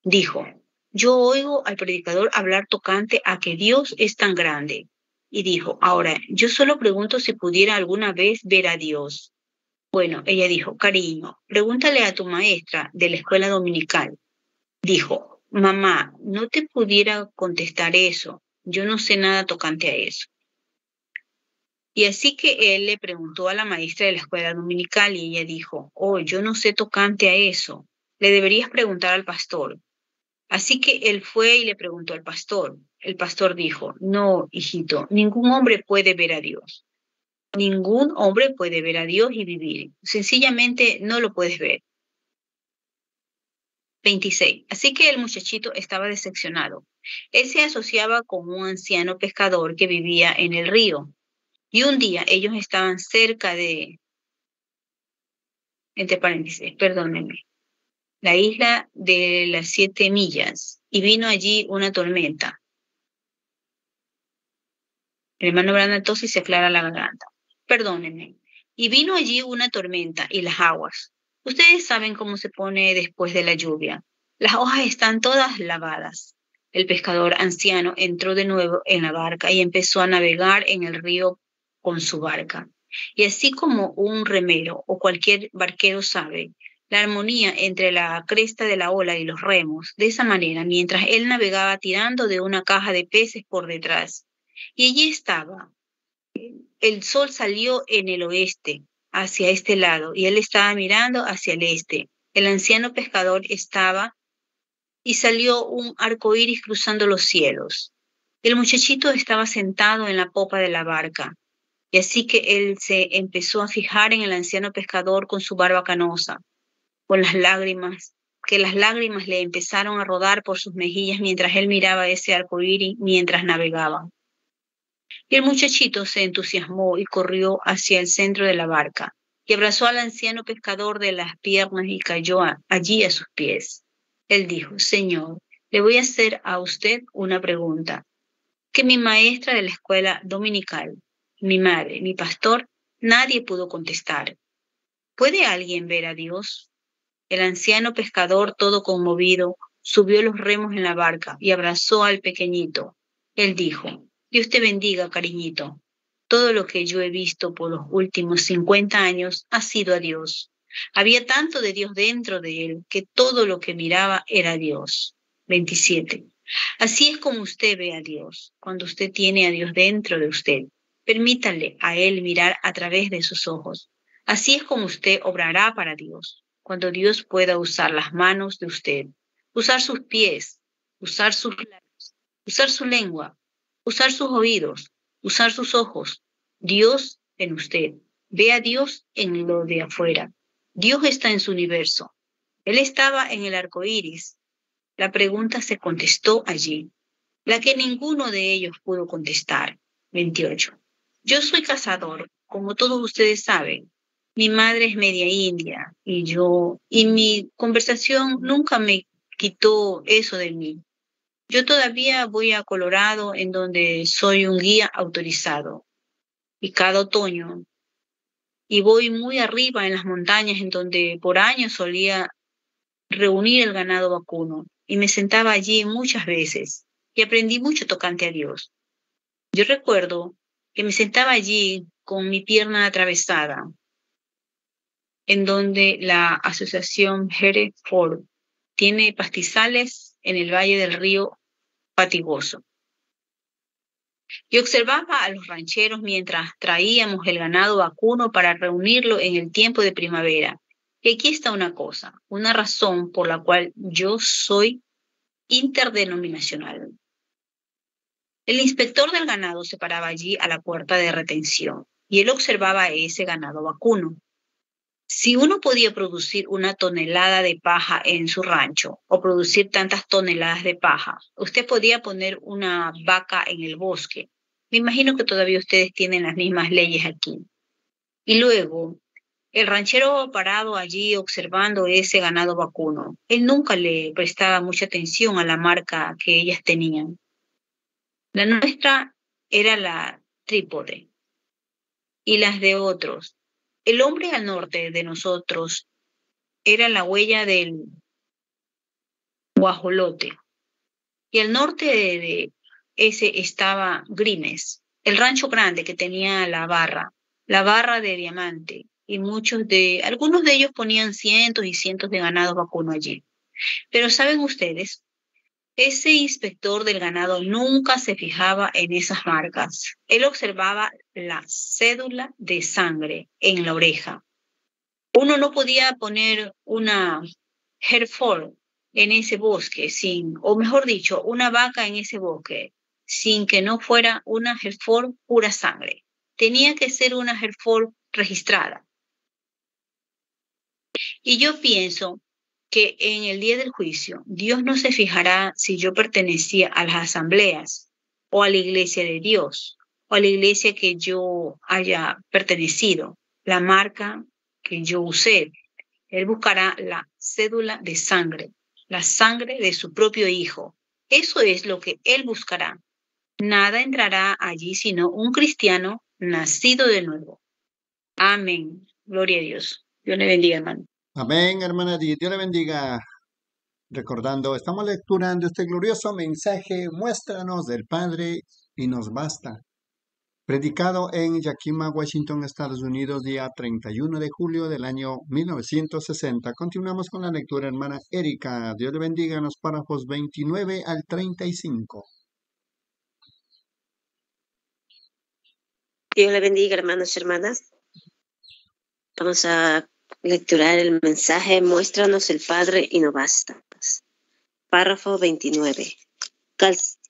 Speaker 4: Dijo, yo oigo al predicador hablar tocante a que Dios es tan grande. Y dijo, ahora, yo solo pregunto si pudiera alguna vez ver a Dios. Bueno, ella dijo, cariño, pregúntale a tu maestra de la escuela dominical. Dijo, mamá, no te pudiera contestar eso. Yo no sé nada tocante a eso. Y así que él le preguntó a la maestra de la escuela dominical y ella dijo, oh, yo no sé tocante a eso. Le deberías preguntar al pastor. Así que él fue y le preguntó al pastor. El pastor dijo, no, hijito, ningún hombre puede ver a Dios. Ningún hombre puede ver a Dios y vivir. Sencillamente no lo puedes ver. 26. Así que el muchachito estaba decepcionado. Él se asociaba con un anciano pescador que vivía en el río. Y un día ellos estaban cerca de, entre paréntesis, perdónenme, la isla de las siete millas, y vino allí una tormenta. El hermano Brandon y se aclara la garganta perdónenme. Y vino allí una tormenta y las aguas. Ustedes saben cómo se pone después de la lluvia. Las hojas están todas lavadas. El pescador anciano entró de nuevo en la barca y empezó a navegar en el río con su barca. Y así como un remero o cualquier barquero sabe, la armonía entre la cresta de la ola y los remos, de esa manera, mientras él navegaba tirando de una caja de peces por detrás. Y allí estaba, el sol salió en el oeste, hacia este lado, y él estaba mirando hacia el este. El anciano pescador estaba y salió un arco iris cruzando los cielos. El muchachito estaba sentado en la popa de la barca, y así que él se empezó a fijar en el anciano pescador con su barba canosa, con las lágrimas, que las lágrimas le empezaron a rodar por sus mejillas mientras él miraba ese arco iris mientras navegaban. Y el muchachito se entusiasmó y corrió hacia el centro de la barca, y abrazó al anciano pescador de las piernas y cayó allí a sus pies. Él dijo, Señor, le voy a hacer a usted una pregunta que mi maestra de la escuela dominical, mi madre, mi pastor, nadie pudo contestar. ¿Puede alguien ver a Dios? El anciano pescador, todo conmovido, subió los remos en la barca y abrazó al pequeñito. Él dijo, Dios te bendiga, cariñito. Todo lo que yo he visto por los últimos 50 años ha sido a Dios. Había tanto de Dios dentro de él que todo lo que miraba era Dios. 27. Así es como usted ve a Dios, cuando usted tiene a Dios dentro de usted. Permítale a Él mirar a través de sus ojos. Así es como usted obrará para Dios, cuando Dios pueda usar las manos de usted, usar sus pies, usar sus labios, usar su lengua, usar sus oídos, usar sus ojos. Dios en usted. Ve a Dios en lo de afuera. Dios está en su universo. Él estaba en el arco iris. La pregunta se contestó allí, la que ninguno de ellos pudo contestar. 28. Yo soy cazador, como todos ustedes saben. Mi madre es media india y yo, y mi conversación nunca me quitó eso de mí. Yo todavía voy a Colorado en donde soy un guía autorizado y cada otoño y voy muy arriba en las montañas en donde por años solía reunir el ganado vacuno y me sentaba allí muchas veces y aprendí mucho tocante a Dios. Yo recuerdo que me sentaba allí con mi pierna atravesada, en donde la asociación Hereford tiene pastizales en el valle del río Fatigoso. Y observaba a los rancheros mientras traíamos el ganado vacuno para reunirlo en el tiempo de primavera. Y aquí está una cosa, una razón por la cual yo soy interdenominacional. El inspector del ganado se paraba allí a la puerta de retención y él observaba ese ganado vacuno. Si uno podía producir una tonelada de paja en su rancho o producir tantas toneladas de paja, usted podía poner una vaca en el bosque. Me imagino que todavía ustedes tienen las mismas leyes aquí. Y luego, el ranchero parado allí observando ese ganado vacuno, él nunca le prestaba mucha atención a la marca que ellas tenían. La nuestra era la trípode y las de otros. El hombre al norte de nosotros era la huella del guajolote y al norte de ese estaba Grimes, el rancho grande que tenía la barra, la barra de diamante y muchos de, algunos de ellos ponían cientos y cientos de ganados vacuno allí. Pero saben ustedes, ese inspector del ganado nunca se fijaba en esas marcas. Él observaba la cédula de sangre en la oreja. Uno no podía poner una Hereford en ese bosque sin, o mejor dicho, una vaca en ese bosque sin que no fuera una Hereford pura sangre. Tenía que ser una Hereford registrada. Y yo pienso que en el día del juicio Dios no se fijará si yo pertenecía a las asambleas o a la iglesia de Dios o a la iglesia que yo haya pertenecido, la marca que yo usé. Él buscará la cédula de sangre, la sangre de su propio hijo. Eso es lo que él buscará. Nada entrará allí sino un cristiano nacido de nuevo. Amén. Gloria a Dios. Dios le bendiga, hermano.
Speaker 2: Amén, hermana Dios le bendiga. Recordando, estamos lecturando este glorioso mensaje, muéstranos del Padre y nos basta. Predicado en Yakima, Washington, Estados Unidos, día 31 de julio del año 1960. Continuamos con la lectura, hermana Erika. Dios le bendiga en los párrafos 29 al 35.
Speaker 5: Dios le bendiga, hermanos y hermanas. Vamos a lecturar el mensaje Muéstranos el Padre y no basta. Párrafo 29.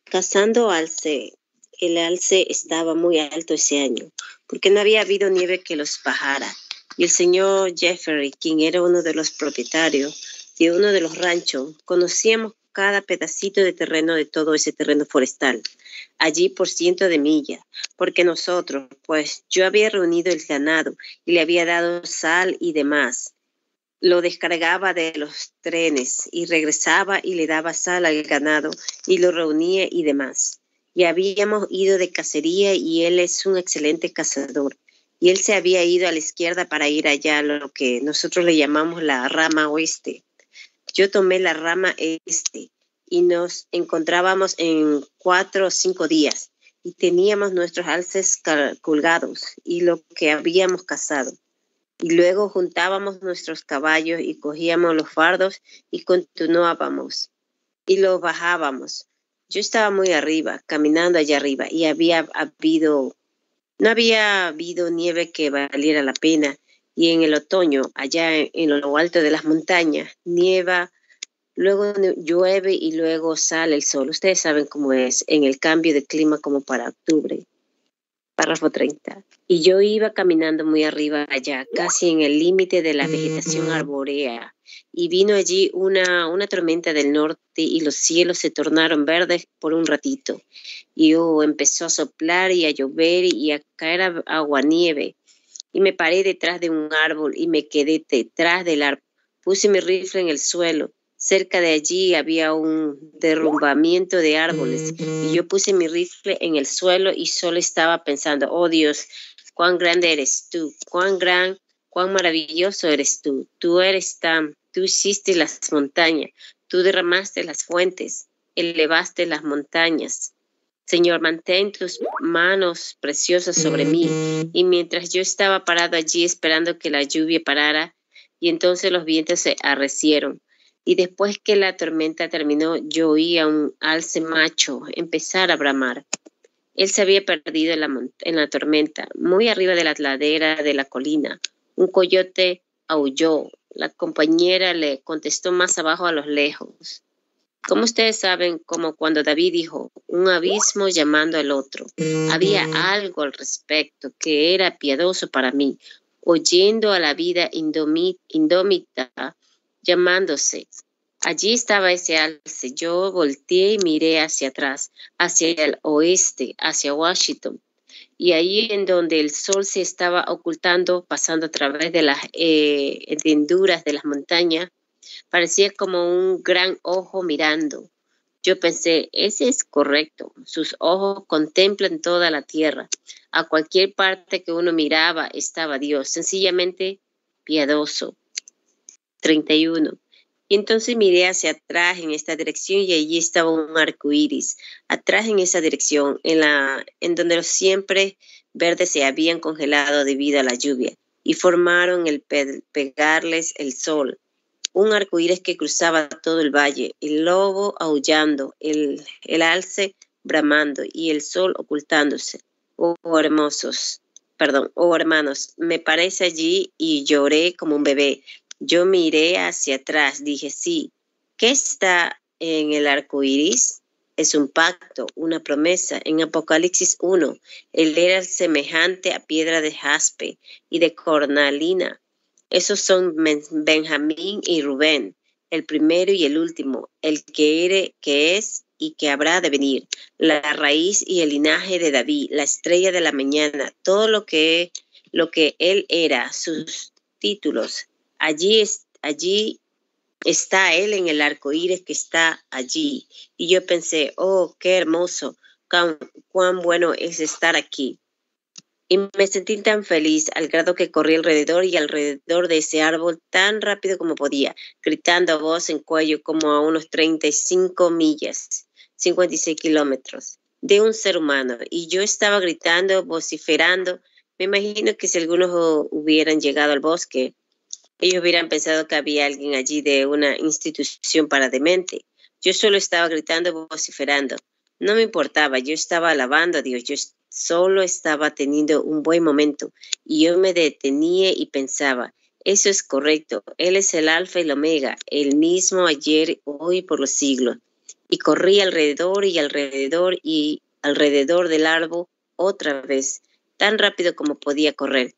Speaker 5: cazando alce. El alce estaba muy alto ese año, porque no había habido nieve que los bajara. Y el señor Jeffrey, quien era uno de los propietarios de uno de los ranchos, conocíamos cada pedacito de terreno de todo ese terreno forestal, allí por ciento de milla, porque nosotros, pues yo había reunido el ganado y le había dado sal y demás. Lo descargaba de los trenes y regresaba y le daba sal al ganado y lo reunía y demás. Y habíamos ido de cacería y él es un excelente cazador. Y él se había ido a la izquierda para ir allá, lo que nosotros le llamamos la rama oeste yo tomé la rama este y nos encontrábamos en cuatro o cinco días y teníamos nuestros alces colgados y lo que habíamos cazado. Y luego juntábamos nuestros caballos y cogíamos los fardos y continuábamos y los bajábamos. Yo estaba muy arriba, caminando allá arriba y había habido, no había habido nieve que valiera la pena y en el otoño, allá en, lo alto de las montañas, nieva, luego llueve y luego sale el sol. Ustedes saben cómo es en el cambio de clima como para octubre. Párrafo 30. Y yo iba caminando muy arriba allá, casi en el límite de la vegetación arbórea, y vino allí una, una tormenta del norte y los cielos se tornaron verdes por un ratito. Y oh, empezó a soplar y a llover y a caer agua nieve y me paré detrás de un árbol y me quedé detrás del árbol. Puse mi rifle en el suelo. Cerca de allí había un derrumbamiento de árboles y yo puse mi rifle en el suelo y solo estaba pensando, oh Dios, cuán grande eres tú, cuán gran, cuán maravilloso eres tú. Tú eres tan, tú hiciste las montañas, tú derramaste las fuentes, elevaste las montañas. Señor, mantén tus manos preciosas sobre mí. Y mientras yo estaba parado allí esperando que la lluvia parara, y entonces los vientos se arrecieron. Y después que la tormenta terminó, yo oí a un alce macho empezar a bramar. Él se había perdido en la, en la tormenta, muy arriba de la ladera de la colina. Un coyote aulló. La compañera le contestó más abajo a los lejos. Como ustedes saben, como cuando David dijo, un abismo llamando al otro, había algo al respecto que era piadoso para mí, oyendo a la vida indómita llamándose. Allí estaba ese alce. Yo volteé y miré hacia atrás, hacia el oeste, hacia Washington. Y ahí en donde el sol se estaba ocultando, pasando a través de las eh, de las montañas, Parecía como un gran ojo mirando. Yo pensé, ese es correcto. Sus ojos contemplan toda la tierra. A cualquier parte que uno miraba estaba Dios, sencillamente piadoso. 31. Y entonces miré hacia atrás en esta dirección y allí estaba un arco iris. Atrás en esa dirección, en, la, en donde los siempre verdes se habían congelado debido a la lluvia y formaron el pegarles el sol un arcoíris que cruzaba todo el valle, el lobo aullando, el, el alce bramando y el sol ocultándose. Oh hermosos, perdón, oh hermanos, me parece allí y lloré como un bebé. Yo miré hacia atrás, dije, sí, ¿qué está en el arco iris? Es un pacto, una promesa. En Apocalipsis 1, él era semejante a piedra de jaspe y de cornalina esos son Benjamín y Rubén, el primero y el último, el que, era, que es y que habrá de venir, la raíz y el linaje de David, la estrella de la mañana, todo lo que, lo que él era, sus títulos. Allí, allí está él en el arco iris que está allí. Y yo pensé, oh, qué hermoso, cuán bueno es estar aquí. Y me sentí tan feliz al grado que corrí alrededor y alrededor de ese árbol tan rápido como podía, gritando a voz en cuello como a unos 35 millas, 56 kilómetros, de un ser humano. Y yo estaba gritando, vociferando. Me imagino que si algunos hubieran llegado al bosque, ellos hubieran pensado que había alguien allí de una institución para demente. Yo solo estaba gritando, vociferando. No me importaba, yo estaba alabando a Dios, yo solo estaba teniendo un buen momento y yo me detenía y pensaba, eso es correcto, Él es el alfa y el omega, el mismo ayer, hoy, por los siglos. Y corrí alrededor y alrededor y alrededor del árbol otra vez, tan rápido como podía correr.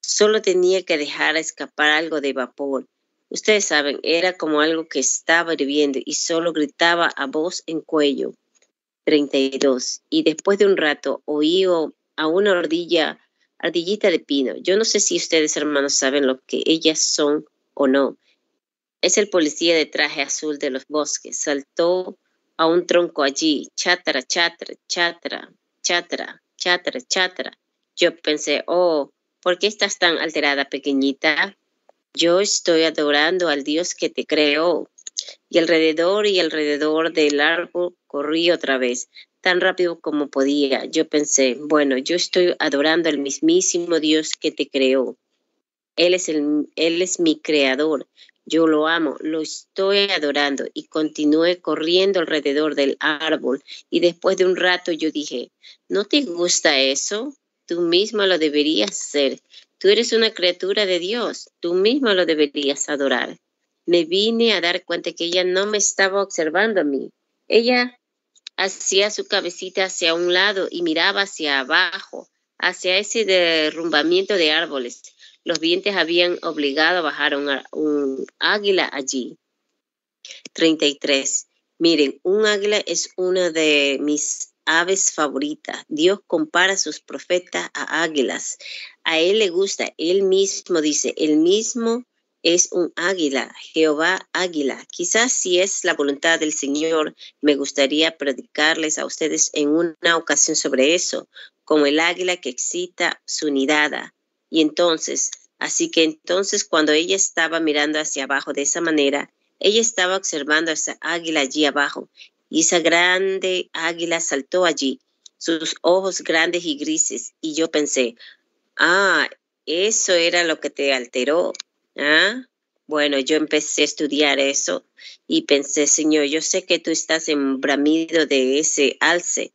Speaker 5: Solo tenía que dejar escapar algo de vapor. Ustedes saben, era como algo que estaba hirviendo y solo gritaba a voz en cuello. 32. Y después de un rato oí a una ardilla, ardillita de pino. Yo no sé si ustedes, hermanos, saben lo que ellas son o no. Es el policía de traje azul de los bosques. Saltó a un tronco allí. Chatra, chatra, chatra, chatra, chatra, chatra. Yo pensé, oh, ¿por qué estás tan alterada, pequeñita? Yo estoy adorando al Dios que te creó. Y alrededor y alrededor del árbol corrí otra vez, tan rápido como podía. Yo pensé, bueno, yo estoy adorando al mismísimo Dios que te creó. Él es, el, él es mi creador. Yo lo amo, lo estoy adorando y continué corriendo alrededor del árbol y después de un rato yo dije, ¿no te gusta eso? Tú misma lo deberías hacer. Tú eres una criatura de Dios, tú misma lo deberías adorar. Me vine a dar cuenta que ella no me estaba observando a mí. Ella hacía su cabecita hacia un lado y miraba hacia abajo, hacia ese derrumbamiento de árboles. Los vientos habían obligado a bajar un, águila allí. 33. Miren, un águila es una de mis aves favoritas. Dios compara sus profetas a águilas. A él le gusta, él mismo dice, el mismo es un águila, Jehová águila. Quizás si es la voluntad del Señor, me gustaría predicarles a ustedes en una ocasión sobre eso, como el águila que excita su nidada. Y entonces, así que entonces cuando ella estaba mirando hacia abajo de esa manera, ella estaba observando a esa águila allí abajo, y esa grande águila saltó allí, sus ojos grandes y grises, y yo pensé, ah, eso era lo que te alteró. ¿Ah? Bueno, yo empecé a estudiar eso y pensé, Señor, yo sé que tú estás en bramido de ese alce,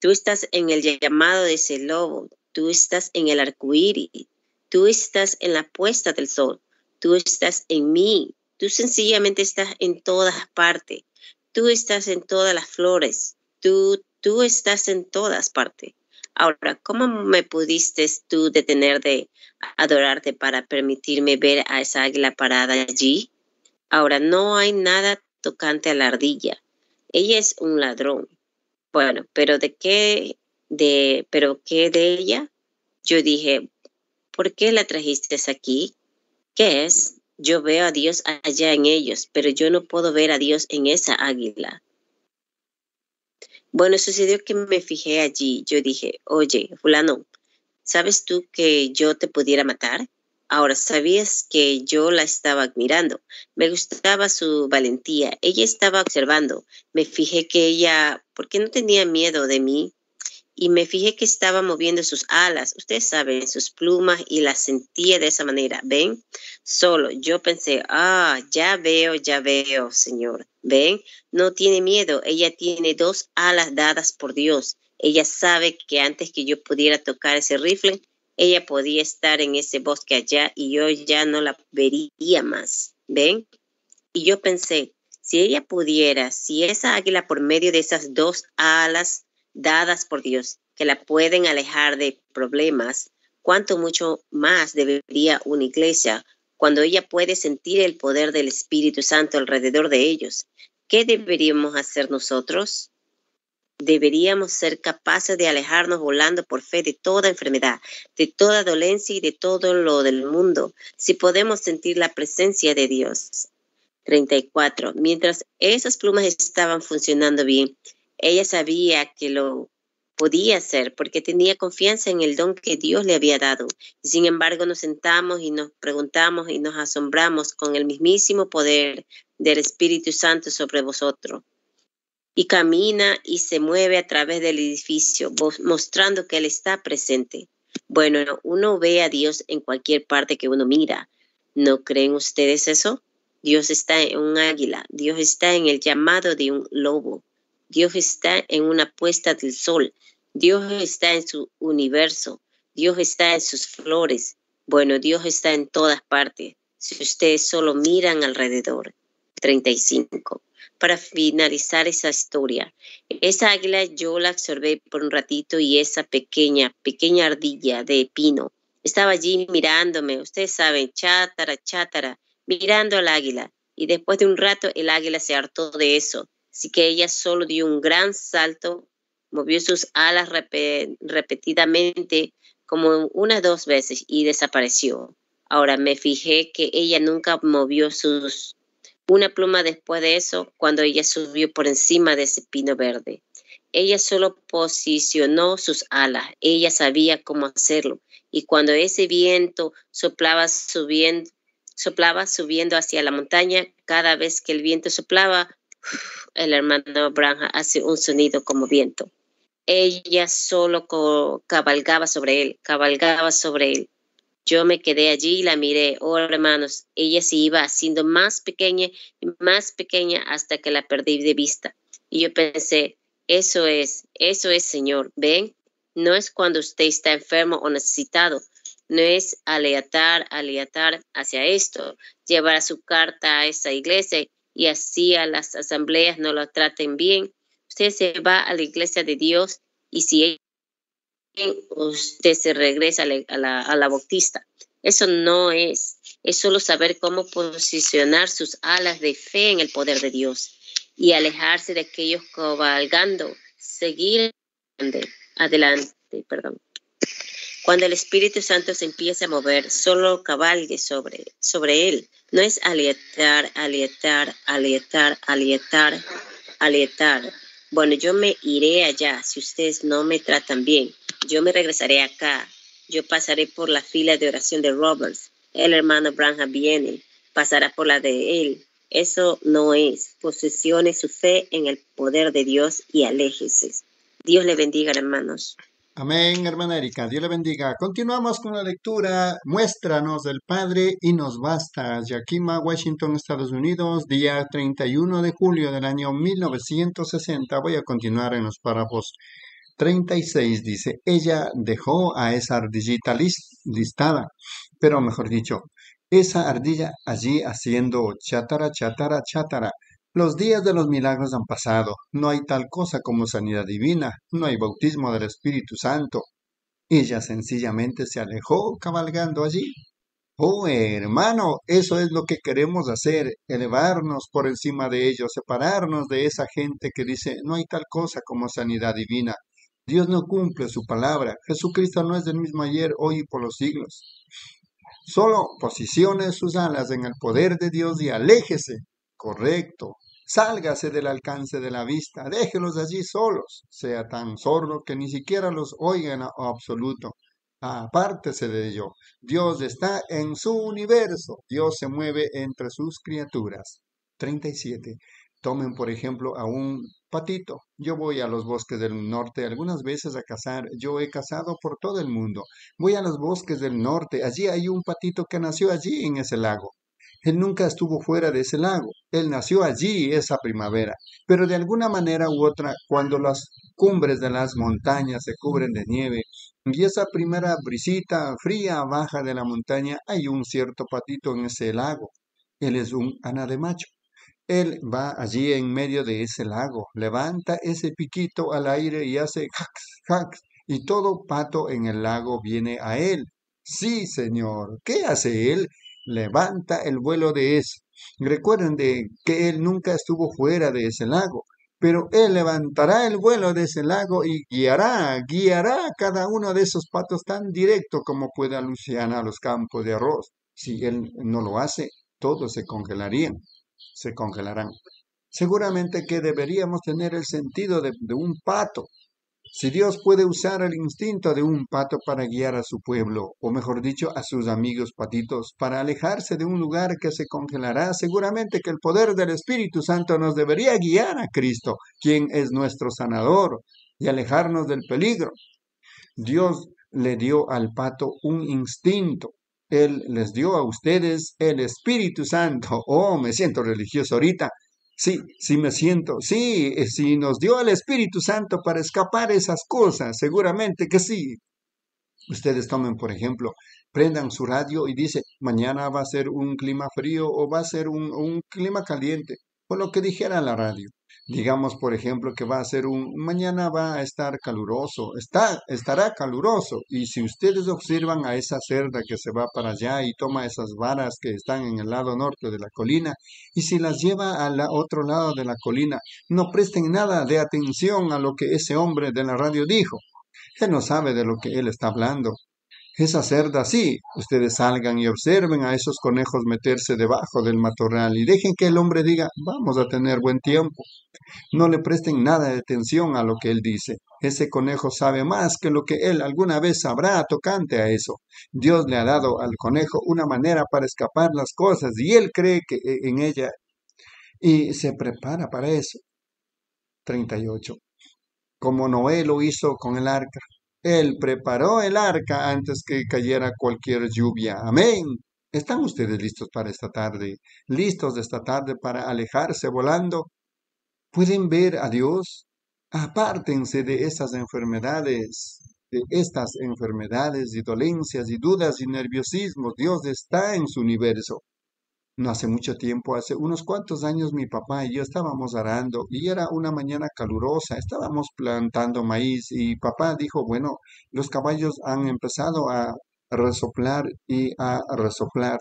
Speaker 5: tú estás en el llamado de ese lobo, tú estás en el arcoíris, tú estás en la puesta del sol, tú estás en mí, tú sencillamente estás en todas partes, tú estás en todas las flores, tú, tú estás en todas partes. Ahora, ¿cómo me pudiste tú detener de adorarte para permitirme ver a esa águila parada allí? Ahora, no hay nada tocante a la ardilla. Ella es un ladrón. Bueno, pero ¿de qué? De, ¿Pero qué de ella? Yo dije, ¿por qué la trajiste aquí? ¿Qué es? Yo veo a Dios allá en ellos, pero yo no puedo ver a Dios en esa águila. Bueno, sucedió que me fijé allí. Yo dije, oye, fulano, ¿sabes tú que yo te pudiera matar? Ahora, ¿sabías que yo la estaba admirando? Me gustaba su valentía. Ella estaba observando. Me fijé que ella, porque no tenía miedo de mí, y me fijé que estaba moviendo sus alas, ustedes saben, sus plumas y las sentía de esa manera, ¿ven? Solo yo pensé, ah, ya veo, ya veo, Señor, ¿ven? No tiene miedo, ella tiene dos alas dadas por Dios. Ella sabe que antes que yo pudiera tocar ese rifle, ella podía estar en ese bosque allá y yo ya no la vería más, ¿ven? Y yo pensé, si ella pudiera, si esa águila por medio de esas dos alas dadas por Dios que la pueden alejar de problemas, cuánto mucho más debería una iglesia cuando ella puede sentir el poder del Espíritu Santo alrededor de ellos. ¿Qué deberíamos hacer nosotros? Deberíamos ser capaces de alejarnos volando por fe de toda enfermedad, de toda dolencia y de todo lo del mundo, si podemos sentir la presencia de Dios. 34. Mientras esas plumas estaban funcionando bien, ella sabía que lo podía hacer porque tenía confianza en el don que Dios le había dado. Sin embargo nos sentamos y nos preguntamos y nos asombramos con el mismísimo poder del Espíritu Santo sobre vosotros. Y camina y se mueve a través del edificio, mostrando que Él está presente. Bueno, uno ve a Dios en cualquier parte que uno mira. ¿No creen ustedes eso? Dios está en un águila, Dios está en el llamado de un lobo, Dios está en una puesta del sol. Dios está en su universo. Dios está en sus flores. Bueno, Dios está en todas partes. Si ustedes solo miran alrededor. 35. Para finalizar esa historia, esa águila yo la observé por un ratito y esa pequeña, pequeña ardilla de pino estaba allí mirándome. Ustedes saben, chátara, chátara, mirando al águila. Y después de un rato el águila se hartó de eso Así que ella solo dio un gran salto, movió sus alas repetidamente como unas dos veces y desapareció. Ahora me fijé que ella nunca movió sus una pluma después de eso cuando ella subió por encima de ese pino verde. Ella solo posicionó sus alas, ella sabía cómo hacerlo y cuando ese viento soplaba subiendo, soplaba subiendo hacia la montaña, cada vez que el viento soplaba, el hermano Branja hace un sonido como viento. Ella solo cabalgaba sobre él, cabalgaba sobre él. Yo me quedé allí y la miré. Oh, hermanos, ella se iba haciendo más pequeña y más pequeña hasta que la perdí de vista. Y yo pensé, eso es, eso es, Señor. ¿Ven? No es cuando usted está enfermo o necesitado. No es aleatar, aleatar hacia esto, llevar su carta a esa iglesia y así a las asambleas no lo traten bien. Usted se va a la iglesia de Dios y si usted se regresa a la, a la, bautista. Eso no es, es solo saber cómo posicionar sus alas de fe en el poder de Dios y alejarse de aquellos cabalgando, seguir adelante, perdón. Cuando el Espíritu Santo se empiece a mover, solo cabalgue sobre, sobre él. No es alietar, alietar, alietar, alietar, alietar. Bueno, yo me iré allá si ustedes no me tratan bien. Yo me regresaré acá. Yo pasaré por la fila de oración de Roberts. El hermano Branham viene. Pasará por la de él. Eso no es. Posesione su fe en el poder de Dios y aléjese. Dios le bendiga, hermanos.
Speaker 2: Amén, hermana Erika. Dios le bendiga. Continuamos con la lectura. Muéstranos del Padre y nos basta. Yakima, Washington, Estados Unidos, día 31 de julio del año 1960. Voy a continuar en los párrafos 36. Dice, ella dejó a esa ardillita listada, pero mejor dicho, esa ardilla allí haciendo chatara, chatara, chatara. Los días de los milagros han pasado. No hay tal cosa como sanidad divina. No hay bautismo del Espíritu Santo. Ella sencillamente se alejó cabalgando allí. Oh, hermano, eso es lo que queremos hacer, elevarnos por encima de ellos, separarnos de esa gente que dice, no hay tal cosa como sanidad divina. Dios no cumple su palabra. Jesucristo no es del mismo ayer, hoy y por los siglos. Solo posicione sus alas en el poder de Dios y aléjese. Correcto. Sálgase del alcance de la vista. Déjelos allí solos. Sea tan sordo que ni siquiera los oiga en absoluto. Apártese de ello. Dios está en su universo. Dios se mueve entre sus criaturas. 37. Tomen, por ejemplo, a un patito. Yo voy a los bosques del norte algunas veces a cazar. Yo he cazado por todo el mundo. Voy a los bosques del norte. Allí hay un patito que nació allí en ese lago. Él nunca estuvo fuera de ese lago. Él nació allí esa primavera. Pero de alguna manera u otra, cuando las cumbres de las montañas se cubren de nieve y esa primera brisita fría baja de la montaña, hay un cierto patito en ese lago. Él es un anademacho. Él va allí en medio de ese lago, levanta ese piquito al aire y hace jax, jax, y todo pato en el lago viene a él. Sí, señor. ¿Qué hace él? Levanta el vuelo de ese. Recuerden de que él nunca estuvo fuera de ese lago, pero él levantará el vuelo de ese lago y guiará, guiará a cada uno de esos patos tan directo como pueda Luciana a los campos de arroz. Si él no lo hace, todos se congelarían se congelarán. Seguramente que deberíamos tener el sentido de, un pato. Si Dios puede usar el instinto de un pato para guiar a su pueblo, o mejor dicho, a sus amigos patitos, para alejarse de un lugar que se congelará, seguramente que el poder del Espíritu Santo nos debería guiar a Cristo, quien es nuestro sanador, y alejarnos del peligro. Dios le dio al pato un instinto, él les dio a ustedes el Espíritu Santo. Oh, me siento religioso ahorita. Sí, sí me siento. Sí, eh, sí nos dio el Espíritu Santo para escapar esas cosas. Seguramente que sí. Ustedes tomen, por ejemplo, prendan su radio y dice, mañana va a ser un clima frío o va a ser un, un clima caliente. O lo que dijera la radio. Digamos, por ejemplo, que va a ser un, mañana va a estar caluroso, está, estará caluroso. Y si ustedes observan a esa cerda que se va para allá y toma esas varas que están en el lado norte de la colina, y si las lleva al otro lado de la colina, no presten nada de atención a lo que ese hombre de la radio dijo. Él no sabe de lo que él está hablando. Esa cerda sí, ustedes salgan y observen a esos conejos meterse debajo del matorral y dejen que el hombre diga, vamos a tener buen tiempo. No le presten nada de atención a lo que él dice. Ese conejo sabe más que lo que él alguna vez sabrá tocante a eso. Dios le ha dado al conejo una manera para escapar las cosas y él cree que eh, en ella y se prepara para eso. 38. Como Noé lo hizo con el arca. Él preparó el arca antes que cayera cualquier lluvia. Amén. ¿Están ustedes listos para esta tarde? ¿Listos esta tarde para alejarse volando? ¿Pueden ver a Dios? Apártense de esas enfermedades, de estas enfermedades y dolencias y dudas y nerviosismos. Dios está en su universo. No hace mucho tiempo, hace unos cuantos años, mi papá y yo estábamos arando y era una mañana calurosa, estábamos plantando maíz y papá dijo, bueno, los caballos han empezado a resoplar y a resoplar.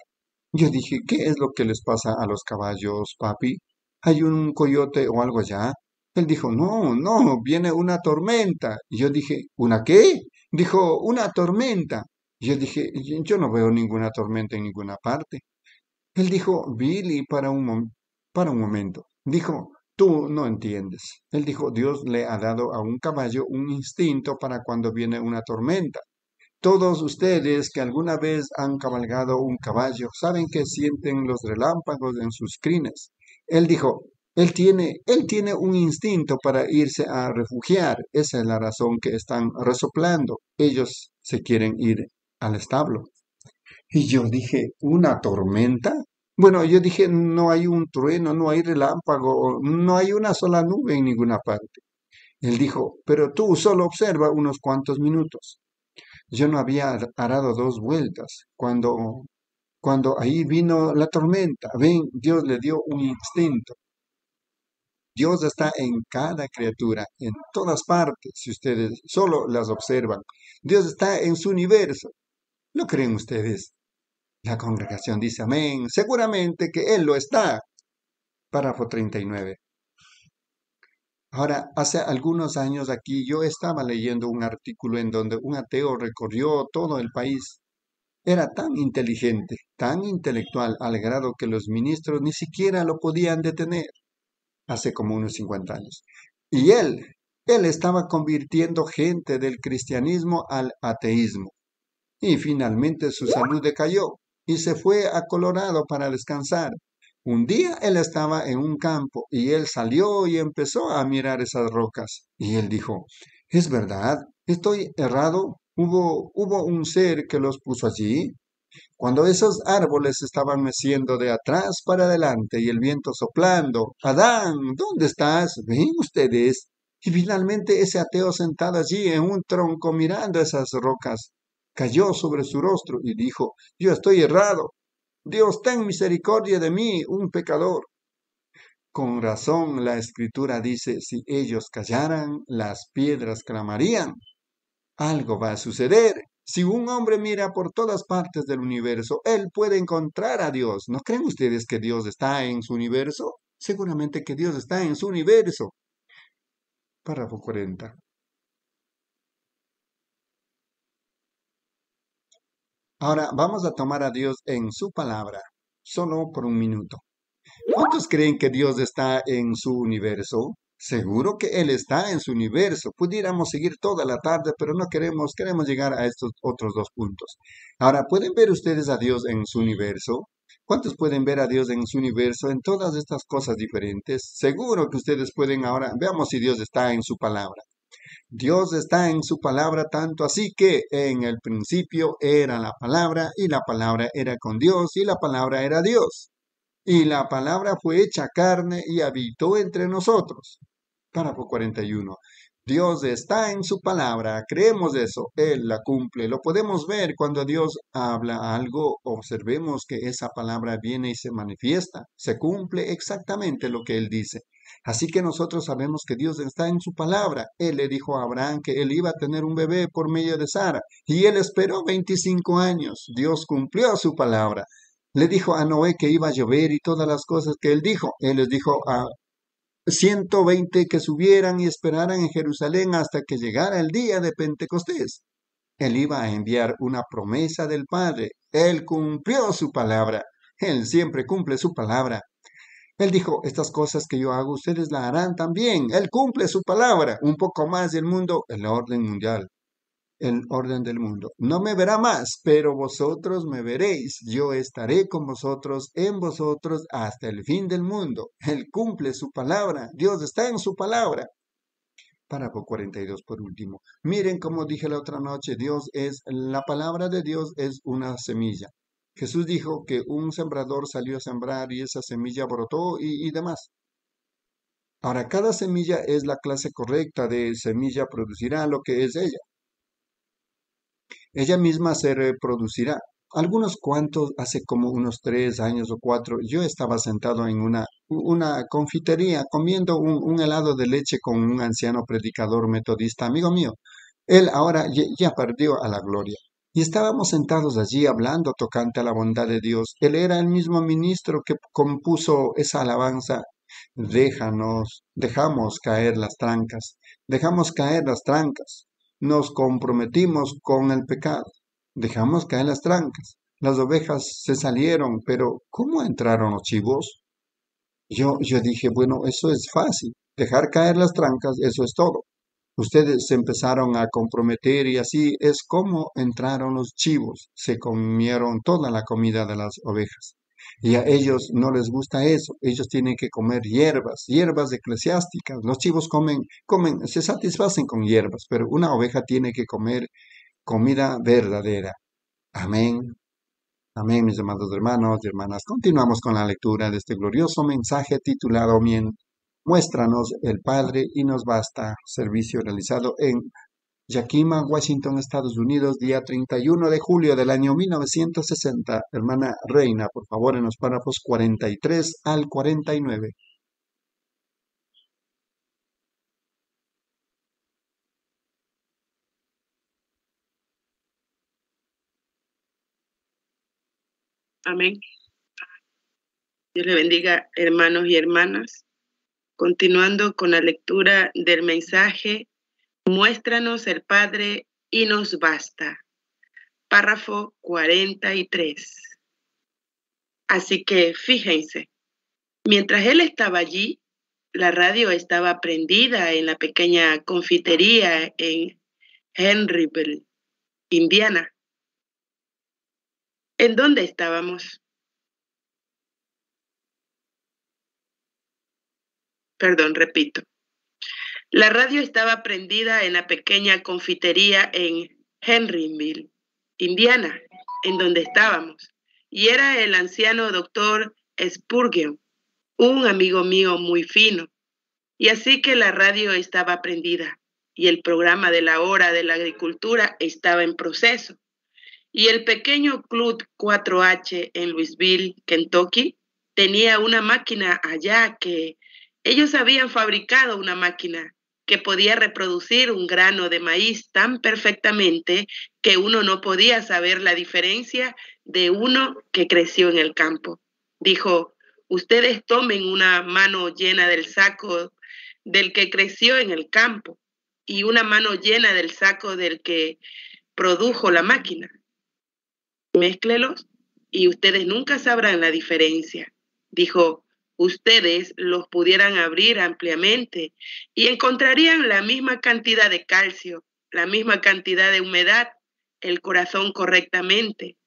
Speaker 2: Yo dije, ¿qué es lo que les pasa a los caballos, papi? ¿Hay un coyote o algo allá? Él dijo, no, no, viene una tormenta. Y yo dije, ¿una qué? Dijo, una tormenta. yo dije, yo no veo ninguna tormenta en ninguna parte. Él dijo, Billy, para un, momento. Dijo, tú no entiendes. Él dijo, Dios le ha dado a un caballo un instinto para cuando viene una tormenta. Todos ustedes que alguna vez han cabalgado un caballo saben que sienten los relámpagos en sus crines. Él dijo, él tiene, él tiene un instinto para irse a refugiar. Esa es la razón que están resoplando. Ellos se quieren ir al establo. Y yo dije, ¿una tormenta? Bueno, yo dije, no hay un trueno, no hay relámpago, no hay una sola nube en ninguna parte. Él dijo, pero tú solo observa unos cuantos minutos. Yo no había arado dos vueltas cuando, cuando ahí vino la tormenta. Ven, Dios le dio un instinto. Dios está en cada criatura, en todas partes, si ustedes solo las observan. Dios está en su universo. ¿Lo creen ustedes? La congregación dice amén. Seguramente que Él lo está. Párrafo 39. Ahora, hace algunos años aquí yo estaba leyendo un artículo en donde un ateo recorrió todo el país. Era tan inteligente, tan intelectual, al grado que los ministros ni siquiera lo podían detener. Hace como unos 50 años. Y él, él estaba convirtiendo gente del cristianismo al ateísmo. Y finalmente su salud decayó y se fue a Colorado para descansar. Un día él estaba en un campo y él salió y empezó a mirar esas rocas. Y él dijo, ¿es verdad? ¿Estoy errado? ¿Hubo, hubo un ser que los puso allí? Cuando esos árboles estaban meciendo de atrás para adelante y el viento soplando, Adán, ¿dónde estás? Ven ustedes. Y finalmente ese ateo sentado allí en un tronco mirando esas rocas, cayó sobre su rostro y dijo, yo estoy errado. Dios, ten misericordia de mí, un pecador. Con razón la escritura dice, si ellos callaran, las piedras clamarían. Algo va a suceder. Si un hombre mira por todas partes del universo, él puede encontrar a Dios. ¿No creen ustedes que Dios está en su universo? Seguramente que Dios está en su universo. Párrafo 40. Ahora vamos a tomar a Dios en su palabra, solo por un minuto. ¿Cuántos creen que Dios está en su universo? Seguro que Él está en su universo. Pudiéramos seguir toda la tarde, pero no queremos, queremos llegar a estos otros dos puntos. Ahora, ¿pueden ver ustedes a Dios en su universo? ¿Cuántos pueden ver a Dios en su universo en todas estas cosas diferentes? Seguro que ustedes pueden ahora, veamos si Dios está en su palabra. Dios está en su palabra tanto así que en el principio era la palabra y la palabra era con Dios y la palabra era Dios. Y la palabra fue hecha carne y habitó entre nosotros. Párrafo 41. Dios está en su palabra, creemos eso, Él la cumple. Lo podemos ver cuando Dios habla algo, observemos que esa palabra viene y se manifiesta, se cumple exactamente lo que Él dice. Así que nosotros sabemos que Dios está en su palabra. Él le dijo a Abraham que él iba a tener un bebé por medio de Sara y él esperó 25 años. Dios cumplió su palabra. Le dijo a Noé que iba a llover y todas las cosas que él dijo. Él les dijo a 120 que subieran y esperaran en Jerusalén hasta que llegara el día de Pentecostés. Él iba a enviar una promesa del Padre. Él cumplió su palabra. Él siempre cumple su palabra. Él dijo, estas cosas que yo hago, ustedes la harán también. Él cumple su palabra. Un poco más del mundo, el orden mundial. El orden del mundo. No me verá más, pero vosotros me veréis. Yo estaré con vosotros, en vosotros, hasta el fin del mundo. Él cumple su palabra. Dios está en su palabra. Párrafo 42 por último. Miren como dije la otra noche, Dios es, la palabra de Dios es una semilla. Jesús dijo que un sembrador salió a sembrar y esa semilla brotó y, demás. Ahora, cada semilla es la clase correcta de semilla, producirá lo que es ella. Ella misma se reproducirá. Algunos cuantos, hace como unos tres años o cuatro, yo estaba sentado en una, una confitería comiendo un, un helado de leche con un anciano predicador metodista, amigo mío. Él ahora ya perdió a la gloria. Y estábamos sentados allí hablando tocante a la bondad de Dios. Él era el mismo ministro que compuso esa alabanza. Déjanos, dejamos caer las trancas, dejamos caer las trancas. Nos comprometimos con el pecado, dejamos caer las trancas. Las ovejas se salieron, pero ¿cómo entraron los chivos? Yo, yo dije, bueno, eso es fácil. Dejar caer las trancas, eso es todo. Ustedes se empezaron a comprometer y así es como entraron los chivos, se comieron toda la comida de las ovejas. Y a ellos no les gusta eso, ellos tienen que comer hierbas, hierbas eclesiásticas. Los chivos comen, comen, se satisfacen con hierbas, pero una oveja tiene que comer comida verdadera. Amén. Amén, mis amados hermanos y hermanas. Continuamos con la lectura de este glorioso mensaje titulado Muéstranos el Padre y nos basta. Servicio realizado en Yakima, Washington, Estados Unidos, día 31 de julio del año 1960. Hermana Reina, por favor, en los párrafos 43 al 49.
Speaker 3: Amén. Dios le bendiga, hermanos y hermanas. Continuando con la lectura del mensaje, muéstranos el Padre y nos basta. Párrafo 43. Así que fíjense, mientras él estaba allí, la radio estaba prendida en la pequeña confitería en Henryville, Indiana. ¿En dónde estábamos? Perdón, repito. La radio estaba prendida en la pequeña confitería en Henryville, Indiana, en donde estábamos, y era el anciano doctor Spurgeon, un amigo mío muy fino. Y así que la radio estaba prendida y el programa de la hora de la agricultura estaba en proceso. Y el pequeño Club 4H en Louisville, Kentucky, tenía una máquina allá que ellos habían fabricado una máquina que podía reproducir un grano de maíz tan perfectamente que uno no podía saber la diferencia de uno que creció en el campo. Dijo, ustedes tomen una mano llena del saco del que creció en el campo y una mano llena del saco del que produjo la máquina. Mézclelos y ustedes nunca sabrán la diferencia. Dijo, ustedes los pudieran abrir ampliamente y encontrarían la misma cantidad de calcio, la misma cantidad de humedad, el corazón correctamente.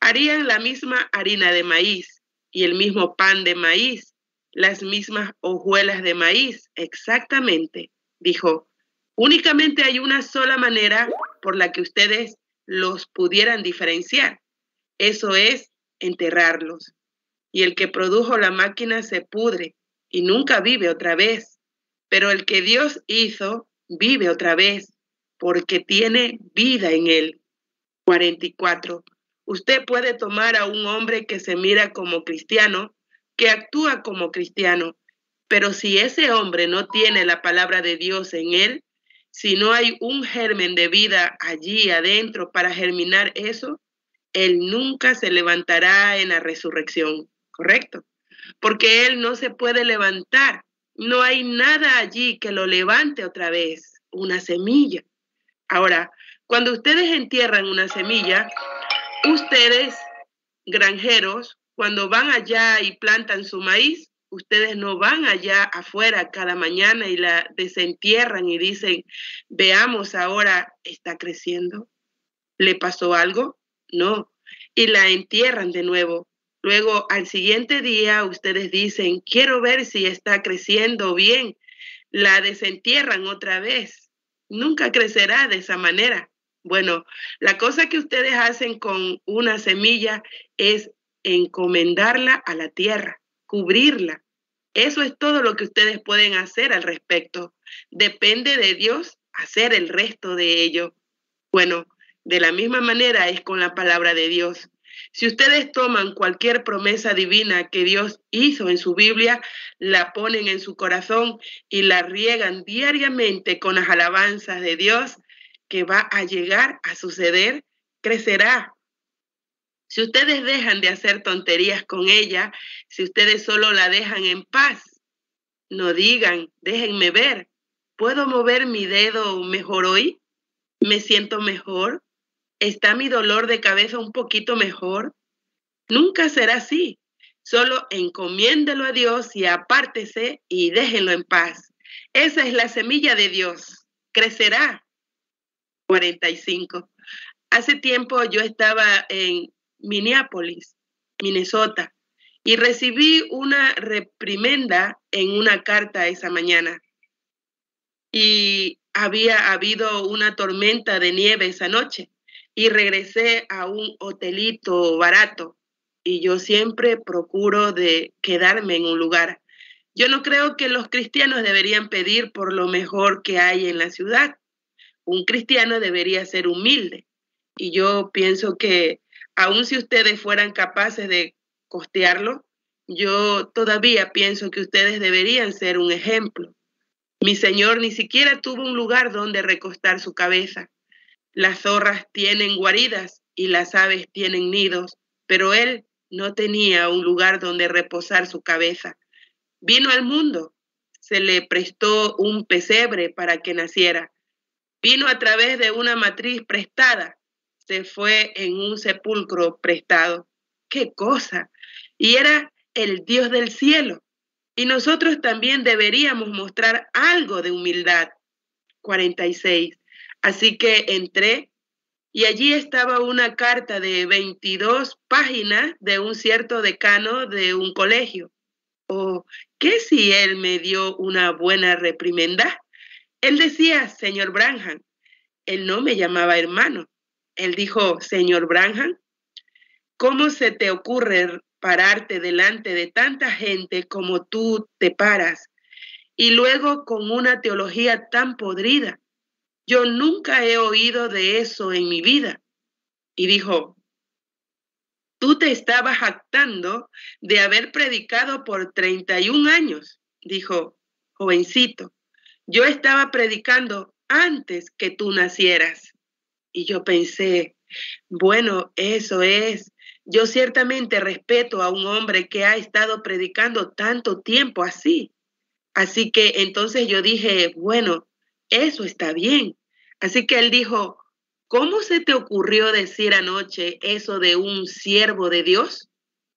Speaker 3: Harían la misma harina de maíz y el mismo pan de maíz, las mismas hojuelas de maíz, exactamente. Dijo, únicamente hay una sola manera por la que ustedes los pudieran diferenciar. Eso es enterrarlos y el que produjo la máquina se pudre y nunca vive otra vez. Pero el que Dios hizo vive otra vez porque tiene vida en él. 44. Usted puede tomar a un hombre que se mira como cristiano, que actúa como cristiano, pero si ese hombre no tiene la palabra de Dios en él, si no hay un germen de vida allí adentro para germinar eso, él nunca se levantará en la resurrección. ¿Correcto? Porque él no se puede levantar. No hay nada allí que lo levante otra vez, una semilla. Ahora, cuando ustedes entierran una semilla, ustedes, granjeros, cuando van allá y plantan su maíz, ustedes no van allá afuera cada mañana y la desentierran y dicen, veamos ahora, ¿está creciendo? ¿Le pasó algo? No. Y la entierran de nuevo. Luego, al siguiente día, ustedes dicen, quiero ver si está creciendo bien. La desentierran otra vez. Nunca crecerá de esa manera. Bueno, la cosa que ustedes hacen con una semilla es encomendarla a la tierra, cubrirla. Eso es todo lo que ustedes pueden hacer al respecto. Depende de Dios hacer el resto de ello. Bueno, de la misma manera es con la palabra de Dios. Si ustedes toman cualquier promesa divina que Dios hizo en su Biblia, la ponen en su corazón y la riegan diariamente con las alabanzas de Dios, que va a llegar a suceder, crecerá. Si ustedes dejan de hacer tonterías con ella, si ustedes solo la dejan en paz, no digan, déjenme ver, ¿puedo mover mi dedo mejor hoy? ¿Me siento mejor? ¿Está mi dolor de cabeza un poquito mejor? Nunca será así. Solo encomiéndelo a Dios y apártese y déjenlo en paz. Esa es la semilla de Dios. crecerá. 45. Hace tiempo yo estaba en Minneapolis, Minnesota, y recibí una reprimenda en una carta esa mañana. Y había habido una tormenta de nieve esa noche y regresé a un hotelito barato y yo siempre procuro de quedarme en un lugar. Yo no creo que los cristianos deberían pedir por lo mejor que hay en la ciudad. Un cristiano debería ser humilde y yo pienso que aun si ustedes fueran capaces de costearlo, yo todavía pienso que ustedes deberían ser un ejemplo. Mi Señor ni siquiera tuvo un lugar donde recostar su cabeza. Las zorras tienen guaridas y las aves tienen nidos, pero Él no tenía un lugar donde reposar su cabeza. Vino al mundo, se le prestó un pesebre para que naciera. Vino a través de una matriz prestada, se fue en un sepulcro prestado. ¡Qué cosa! Y era el Dios del cielo. Y nosotros también deberíamos mostrar algo de humildad. 46. Así que entré y allí estaba una carta de 22 páginas de un cierto decano de un colegio. ¿O qué si él me dio una buena reprimenda? Él decía, señor Branham, él no me llamaba hermano, él dijo, señor Branham, ¿cómo se te ocurre pararte delante de tanta gente como tú te paras y luego con una teología tan podrida? Yo nunca he oído de eso en mi vida. Y dijo, tú te estabas jactando de haber predicado por 31 años. Dijo, jovencito, yo estaba predicando antes que tú nacieras. Y yo pensé, bueno, eso es. Yo ciertamente respeto a un hombre que ha estado predicando tanto tiempo así. Así que entonces yo dije, bueno, eso está bien. Así que él dijo, ¿cómo se te ocurrió decir anoche eso de un siervo de Dios?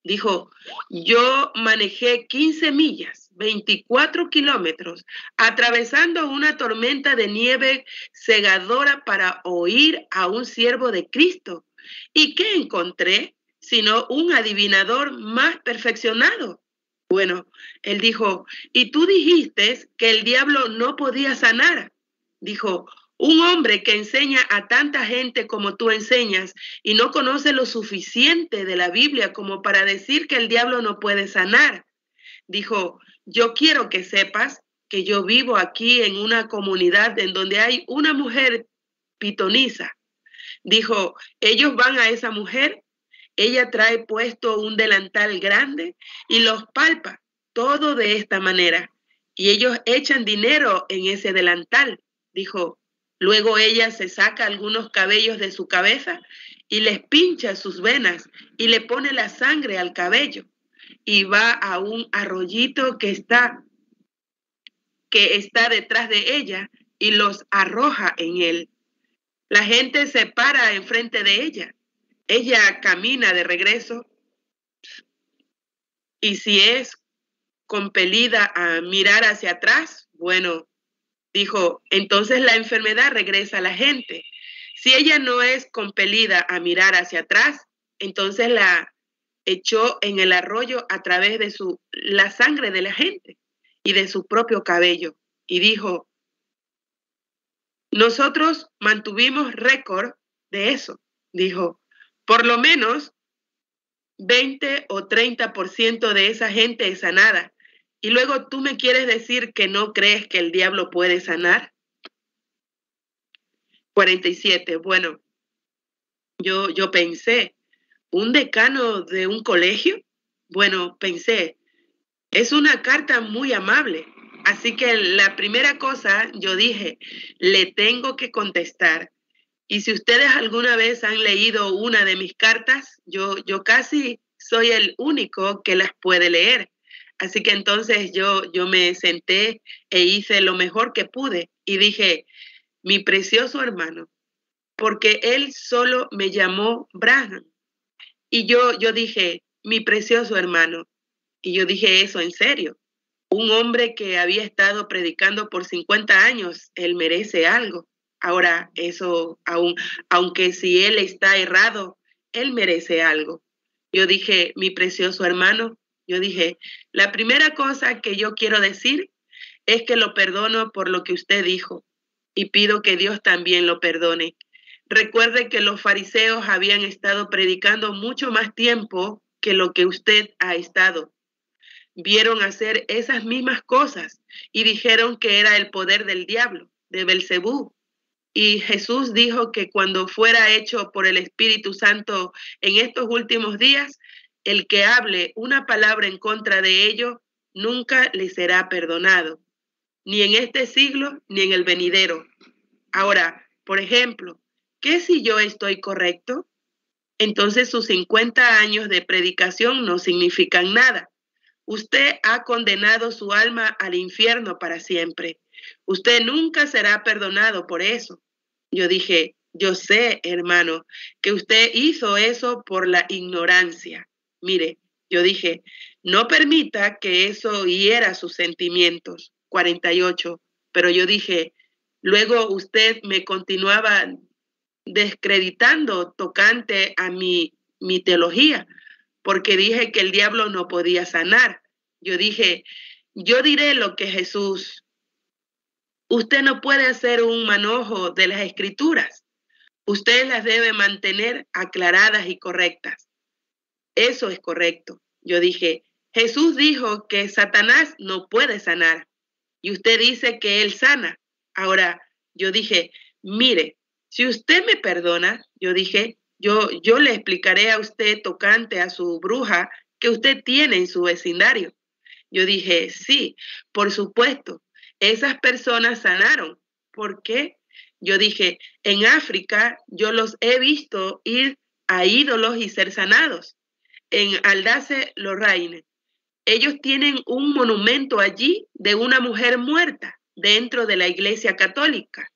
Speaker 3: Dijo, yo manejé 15 millas 24 kilómetros, atravesando una tormenta de nieve cegadora para oír a un siervo de Cristo. ¿Y qué encontré? Sino un adivinador más perfeccionado. Bueno, él dijo, y tú dijiste que el diablo no podía sanar. Dijo, un hombre que enseña a tanta gente como tú enseñas y no conoce lo suficiente de la Biblia como para decir que el diablo no puede sanar. Dijo, yo quiero que sepas que yo vivo aquí en una comunidad en donde hay una mujer pitoniza. Dijo, ellos van a esa mujer, ella trae puesto un delantal grande y los palpa, todo de esta manera. Y ellos echan dinero en ese delantal. Dijo, luego ella se saca algunos cabellos de su cabeza y les pincha sus venas y le pone la sangre al cabello y va a un arroyito que está que está detrás de ella y los arroja en él. La gente se para enfrente de ella. Ella camina de regreso y si es compelida a mirar hacia atrás, bueno, dijo, entonces la enfermedad regresa a la gente. Si ella no es compelida a mirar hacia atrás, entonces la echó en el arroyo a través de su, la sangre de la gente y de su propio cabello. Y dijo, nosotros mantuvimos récord de eso. Dijo, por lo menos 20 o 30% de esa gente es sanada. Y luego tú me quieres decir que no crees que el diablo puede sanar. 47. Bueno, yo, yo pensé, un decano de un colegio? Bueno, pensé, es una carta muy amable. Así que la primera cosa, yo dije, le tengo que contestar. Y si ustedes alguna vez han leído una de mis cartas, yo, yo casi soy el único que las puede leer. Así que entonces yo, yo me senté e hice lo mejor que pude y dije, mi precioso hermano, porque él solo me llamó Braham y yo, yo dije, mi precioso hermano, y yo dije eso en serio. un hombre que había estado predicando por 50 años, él merece algo. Ahora, eso, aún, aunque si él está errado, él merece algo. Yo dije, mi precioso hermano, yo dije, la primera cosa que yo quiero decir es que lo perdono por lo que usted dijo y pido que Dios también lo perdone. Recuerde que los fariseos habían estado predicando mucho más tiempo que lo que usted ha estado. Vieron hacer esas mismas cosas y dijeron que era el poder del diablo, de Belcebú. Y Jesús dijo que cuando fuera hecho por el Espíritu Santo en estos últimos días, el que hable una palabra en contra de ello nunca le será perdonado, ni en este siglo ni en el venidero. Ahora, por ejemplo, ¿qué si yo estoy correcto? Entonces sus 50 años de predicación no significan nada. Usted ha condenado su alma al infierno para siempre. Usted nunca será perdonado por eso. Yo dije, yo sé, hermano, que usted hizo eso por la ignorancia. Mire, yo dije, no permita que eso hiera sus sentimientos. 48. Pero yo dije, luego usted me continuaba descreditando tocante a mi, mi teología, porque dije que el diablo no podía sanar. Yo dije, yo diré lo que Jesús, usted no puede hacer un manojo de las escrituras, usted las debe mantener aclaradas y correctas. Eso es correcto. Yo dije, Jesús dijo que Satanás no puede sanar y usted dice que él sana. Ahora, yo dije, mire, si usted me perdona, yo dije, yo, yo le explicaré a usted tocante a su bruja que usted tiene en su vecindario. Yo dije, sí, por supuesto, esas personas sanaron. ¿Por qué? Yo dije, en África yo los he visto ir a ídolos y ser sanados. En Aldace Lorraine, ellos tienen un monumento allí de una mujer muerta dentro de la iglesia católica.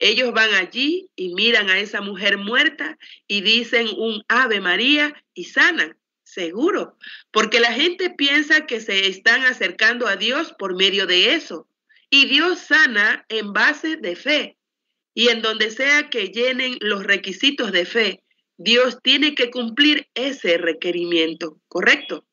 Speaker 3: Ellos van allí y miran a esa mujer muerta y dicen un Ave María y sanan, seguro, porque la gente piensa que se están acercando a Dios por medio de eso. Y Dios sana en base de fe. Y en donde sea que llenen los requisitos de fe, Dios tiene que cumplir ese requerimiento, ¿correcto?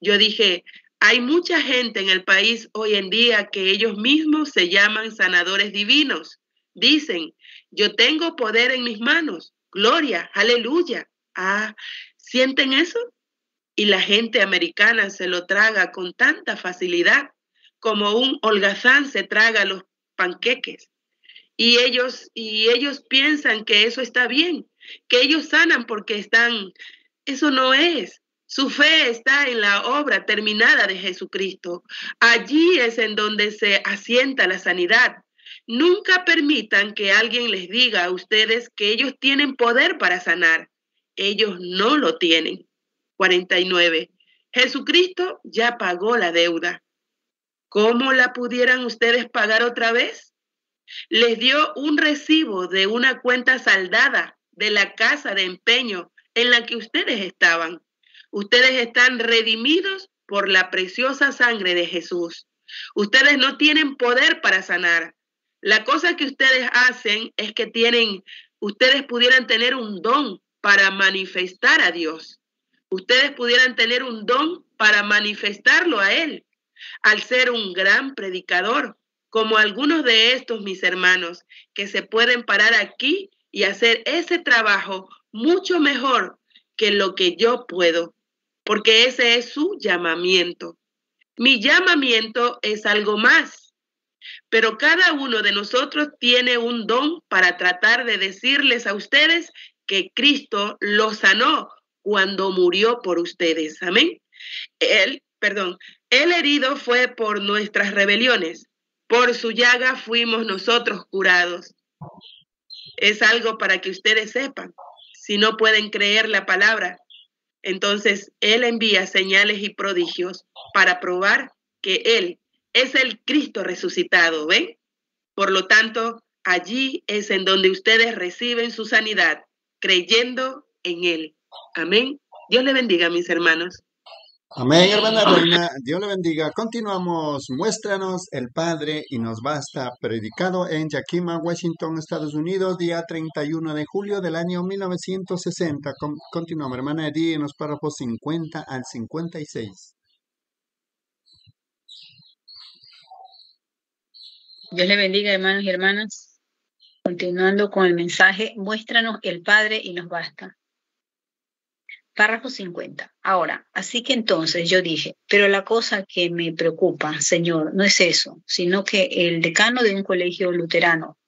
Speaker 3: Yo dije, hay mucha gente en el país hoy en día que ellos mismos se llaman sanadores divinos Dicen, yo tengo poder en mis manos. Gloria, aleluya. Ah, ¿sienten eso? Y la gente americana se lo traga con tanta facilidad como un holgazán se traga los panqueques. Y ellos, y ellos piensan que eso está bien, que ellos sanan porque están, eso no es. Su fe está en la obra terminada de Jesucristo. Allí es en donde se asienta la sanidad. Nunca permitan que alguien les diga a ustedes que ellos tienen poder para sanar. Ellos no lo tienen. 49. Jesucristo ya pagó la deuda. ¿Cómo la pudieran ustedes pagar otra vez? Les dio un recibo de una cuenta saldada de la casa de empeño en la que ustedes estaban. Ustedes están redimidos por la preciosa sangre de Jesús. Ustedes no tienen poder para sanar. La cosa que ustedes hacen es que tienen, ustedes pudieran tener un don para manifestar a Dios. Ustedes pudieran tener un don para manifestarlo a Él, al ser un gran predicador, como algunos de estos mis hermanos, que se pueden parar aquí y hacer ese trabajo mucho mejor que lo que yo puedo, porque ese es su llamamiento. Mi llamamiento es algo más pero cada uno de nosotros tiene un don para tratar de decirles a ustedes que Cristo los sanó cuando murió por ustedes. Amén. Él, perdón, el herido fue por nuestras rebeliones, por su llaga fuimos nosotros curados. Es algo para que ustedes sepan. Si no pueden creer la palabra, entonces Él envía señales y prodigios para probar que Él es el Cristo resucitado, ¿ven? Por lo tanto, allí es en donde ustedes reciben su sanidad, creyendo en Él. Amén. Dios le bendiga, mis hermanos.
Speaker 2: Amén, hermana Reina. Dios le bendiga. Continuamos. Muéstranos el Padre y nos basta. Predicado en Yakima, Washington, Estados Unidos, día 31 de julio del año 1960. continuamos, hermana Edith, en los párrafos 50 al 56.
Speaker 4: Dios le bendiga, hermanos y hermanas. Continuando con el mensaje, muéstranos el Padre y nos basta. Párrafo 50. Ahora, así que entonces yo dije, pero la cosa que me preocupa, Señor, no es eso, sino que el decano de un colegio luterano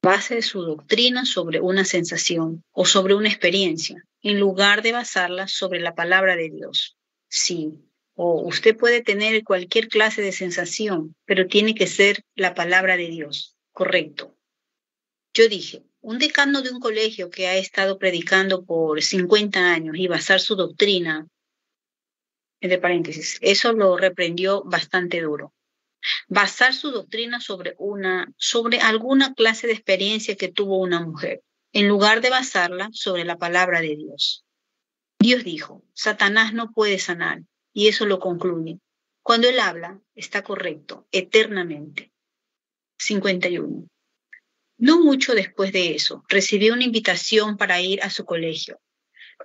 Speaker 4: base su doctrina sobre una sensación o sobre una experiencia, en lugar de basarla sobre la palabra de Dios. Sí, o usted puede tener cualquier clase de sensación, pero tiene que ser la palabra de Dios. Correcto. Yo dije, un decano de un colegio que ha estado predicando por 50 años y basar su doctrina, entre paréntesis, eso lo reprendió bastante duro. Basar su doctrina sobre una, sobre alguna clase de experiencia que tuvo una mujer, en lugar de basarla sobre la palabra de Dios. Dios dijo, Satanás no puede sanar, y eso lo concluye. Cuando él habla, está correcto, eternamente. 51. No mucho después de eso, recibí una invitación para ir a su colegio.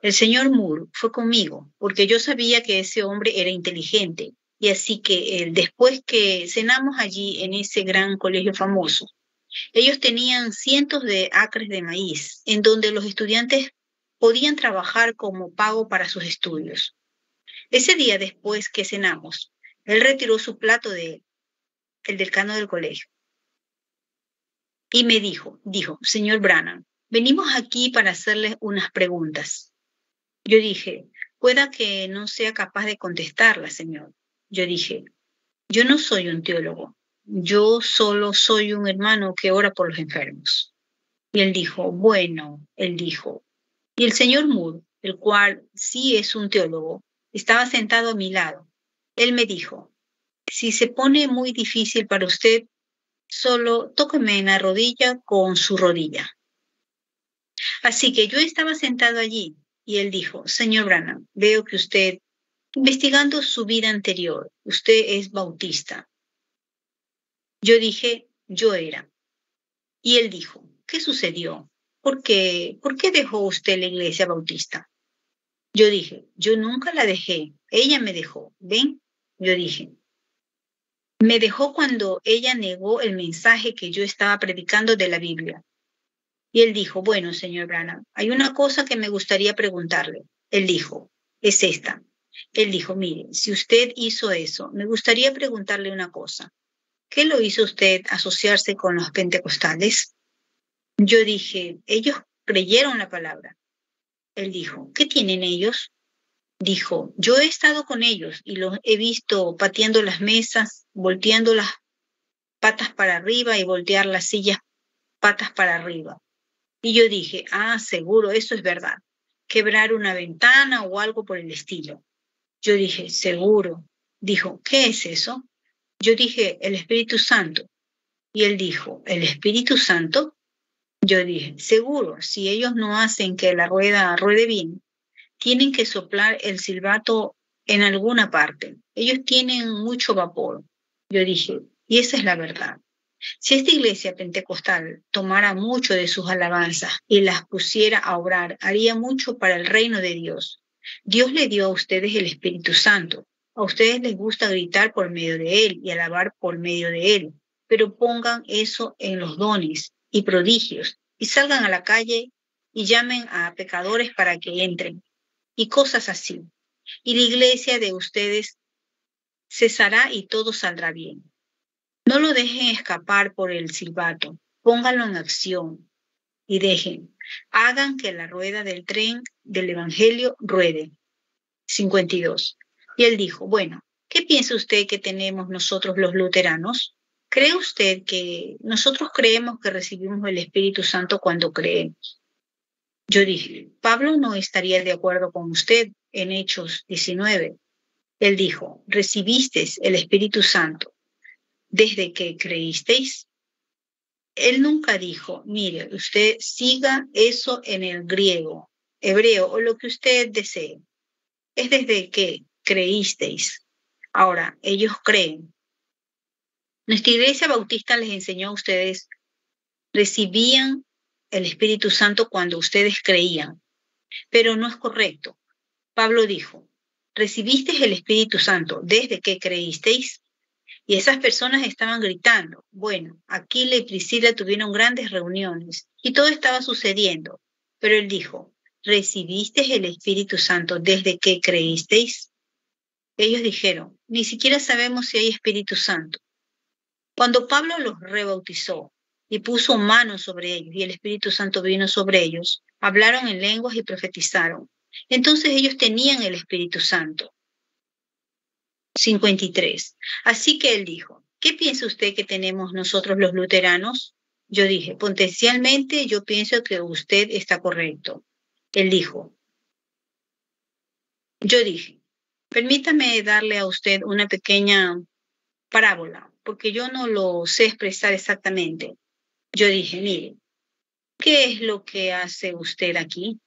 Speaker 4: El señor Moore fue conmigo porque yo sabía que ese hombre era inteligente y así que eh, después que cenamos allí en ese gran colegio famoso, ellos tenían cientos de acres de maíz en donde los estudiantes podían trabajar como pago para sus estudios. Ese día después que cenamos, él retiró su plato de el decano del colegio y me dijo, dijo, señor Brannan, venimos aquí para hacerle unas preguntas. Yo dije, pueda que no sea capaz de contestarla, señor. Yo dije, yo no soy un teólogo, yo solo soy un hermano que ora por los enfermos. Y él dijo, bueno, él dijo. Y el señor Moore, el cual sí es un teólogo, estaba sentado a mi lado. Él me dijo, si se pone muy difícil para usted, solo tóqueme en la rodilla con su rodilla. Así que yo estaba sentado allí y él dijo, señor Branham, veo que usted, investigando su vida anterior, usted es bautista. Yo dije, yo era. Y él dijo, ¿qué sucedió? ¿Por qué, ¿Por qué dejó usted la iglesia bautista? Yo dije, yo nunca la dejé, ella me dejó. ¿Ven? Yo dije, me dejó cuando ella negó el mensaje que yo estaba predicando de la Biblia. Y él dijo, bueno, señor Branham, hay una cosa que me gustaría preguntarle. Él dijo, es esta. Él dijo, mire, si usted hizo eso, me gustaría preguntarle una cosa. ¿Qué lo hizo usted asociarse con los pentecostales? Yo dije, ellos creyeron la palabra. Él dijo, ¿qué tienen ellos? Dijo, yo he estado con ellos y los he visto pateando las mesas, volteando las patas para arriba y voltear las sillas patas para arriba. Y yo dije, ah, seguro, eso es verdad. Quebrar una ventana o algo por el estilo. Yo dije, seguro. Dijo, ¿qué es eso? Yo dije, el Espíritu Santo. Y él dijo, ¿el Espíritu Santo? Yo dije, seguro, si ellos no hacen que la rueda ruede bien, tienen que soplar el silbato en alguna parte. Ellos tienen mucho vapor. Yo dije, y esa es la verdad. Si esta iglesia pentecostal tomara mucho de sus alabanzas y las pusiera a obrar, haría mucho para el reino de Dios. Dios le dio a ustedes el Espíritu Santo. A ustedes les gusta gritar por medio de Él y alabar por medio de Él, pero pongan eso en los dones y prodigios y salgan a la calle y llamen a pecadores para que entren y cosas así. Y la iglesia de ustedes cesará y todo saldrá bien. No lo dejen escapar por el silbato, pónganlo en acción y dejen, hagan que la rueda del tren del Evangelio ruede. 52. Y él dijo, bueno, ¿qué piensa usted que tenemos nosotros los luteranos? ¿Cree usted que nosotros creemos que recibimos el Espíritu Santo cuando creemos? Yo dije, Pablo no estaría de acuerdo con usted en Hechos 19, él dijo, recibisteis el Espíritu Santo desde que creísteis. Él nunca dijo, mire, usted siga eso en el griego, hebreo o lo que usted desee. Es desde que creísteis. Ahora, ellos creen. Nuestra iglesia bautista les enseñó a ustedes, recibían el Espíritu Santo cuando ustedes creían, pero no es correcto. Pablo dijo, recibisteis el Espíritu Santo desde que creísteis. Y esas personas estaban gritando. Bueno, Aquila y Priscila tuvieron grandes reuniones y todo estaba sucediendo. Pero él dijo, ¿recibisteis el Espíritu Santo desde que creísteis? Ellos dijeron, ni siquiera sabemos si hay Espíritu Santo. Cuando Pablo los rebautizó y puso manos sobre ellos y el Espíritu Santo vino sobre ellos, hablaron en lenguas y profetizaron. Entonces ellos tenían el Espíritu Santo. 53. Así que él dijo, ¿qué piensa usted que tenemos nosotros los luteranos? Yo dije, potencialmente yo pienso que usted está correcto. Él dijo, yo dije, permítame darle a usted una pequeña parábola, porque yo no lo sé expresar exactamente. Yo dije, mire, ¿qué es lo que hace usted aquí?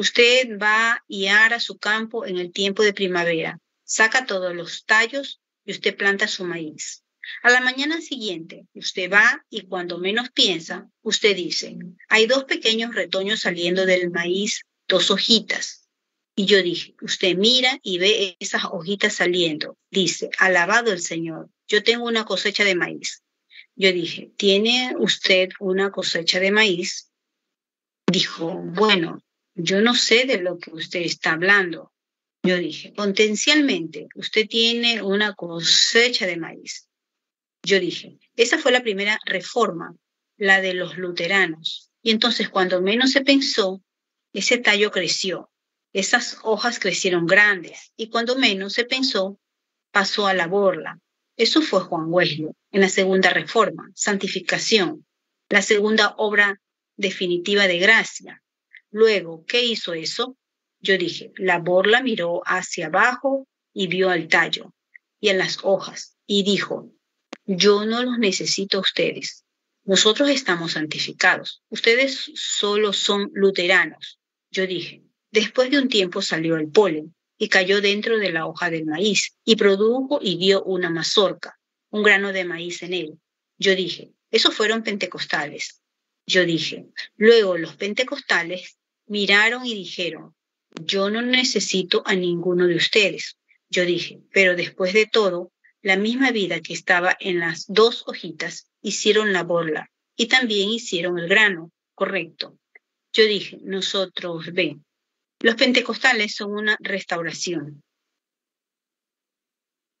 Speaker 4: Usted va y ara su campo en el tiempo de primavera saca todos los tallos y usted planta su maíz. A la mañana siguiente, usted va y cuando menos piensa, usted dice, hay dos pequeños retoños saliendo del maíz, dos hojitas. Y yo dije, usted mira y ve esas hojitas saliendo. Dice, alabado el Señor, yo tengo una cosecha de maíz. Yo dije, ¿tiene usted una cosecha de maíz? Dijo, bueno, yo no sé de lo que usted está hablando. Yo dije, potencialmente usted tiene una cosecha de maíz. Yo dije, esa fue la primera reforma, la de los luteranos. Y entonces cuando menos se pensó, ese tallo creció, esas hojas crecieron grandes y cuando menos se pensó, pasó a la borla. Eso fue Juan Wesley en la segunda reforma, santificación, la segunda obra definitiva de gracia. Luego, ¿qué hizo eso? Yo dije, la borla miró hacia abajo y vio el tallo y en las hojas y dijo, yo no los necesito a ustedes. Nosotros estamos santificados. Ustedes solo son luteranos. Yo dije, después de un tiempo salió el polen y cayó dentro de la hoja del maíz y produjo y dio una mazorca, un grano de maíz en él. Yo dije, esos fueron pentecostales. Yo dije, luego los pentecostales miraron y dijeron, yo no necesito a ninguno de ustedes. Yo dije, pero después de todo, la misma vida que estaba en las dos hojitas hicieron la borla y también hicieron el grano, correcto. Yo dije, nosotros ven, los pentecostales son una restauración.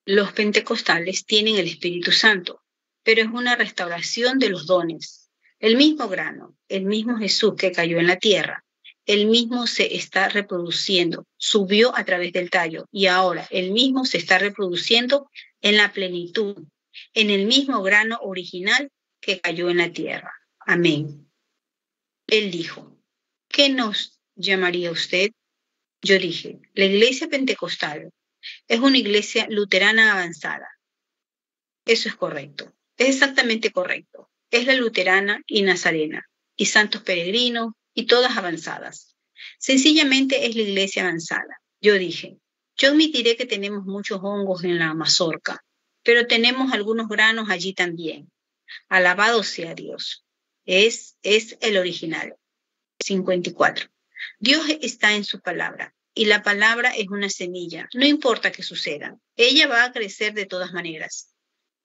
Speaker 4: Los pentecostales tienen el Espíritu Santo, pero es una restauración de los dones. El mismo grano, el mismo Jesús que cayó en la tierra, el mismo se está reproduciendo, subió a través del tallo y ahora el mismo se está reproduciendo en la plenitud, en el mismo grano original que cayó en la tierra. Amén. Él dijo, ¿qué nos llamaría usted? Yo dije, la iglesia pentecostal es una iglesia luterana avanzada. Eso es correcto, es exactamente correcto. Es la luterana y nazarena, y santos peregrinos, y todas avanzadas. Sencillamente es la iglesia avanzada. Yo dije, yo admitiré que tenemos muchos hongos en la mazorca, pero tenemos algunos granos allí también. Alabado sea Dios. Es, es el original. 54. Dios está en su palabra y la palabra es una semilla. No importa que suceda, ella va a crecer de todas maneras.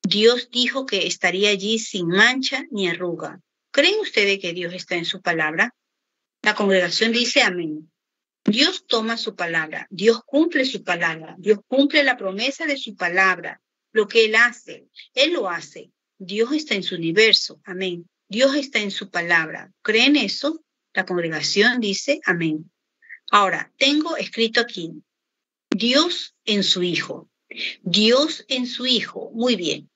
Speaker 4: Dios dijo que estaría allí sin mancha ni arruga. ¿Creen ustedes que Dios está en su palabra? La congregación dice amén. Dios toma su palabra, Dios cumple su palabra, Dios cumple la promesa de su palabra. Lo que Él hace, Él lo hace. Dios está en su universo, amén. Dios está en su palabra. ¿Creen eso? La congregación dice amén. Ahora, tengo escrito aquí, Dios en su Hijo. Dios en su Hijo. Muy bien.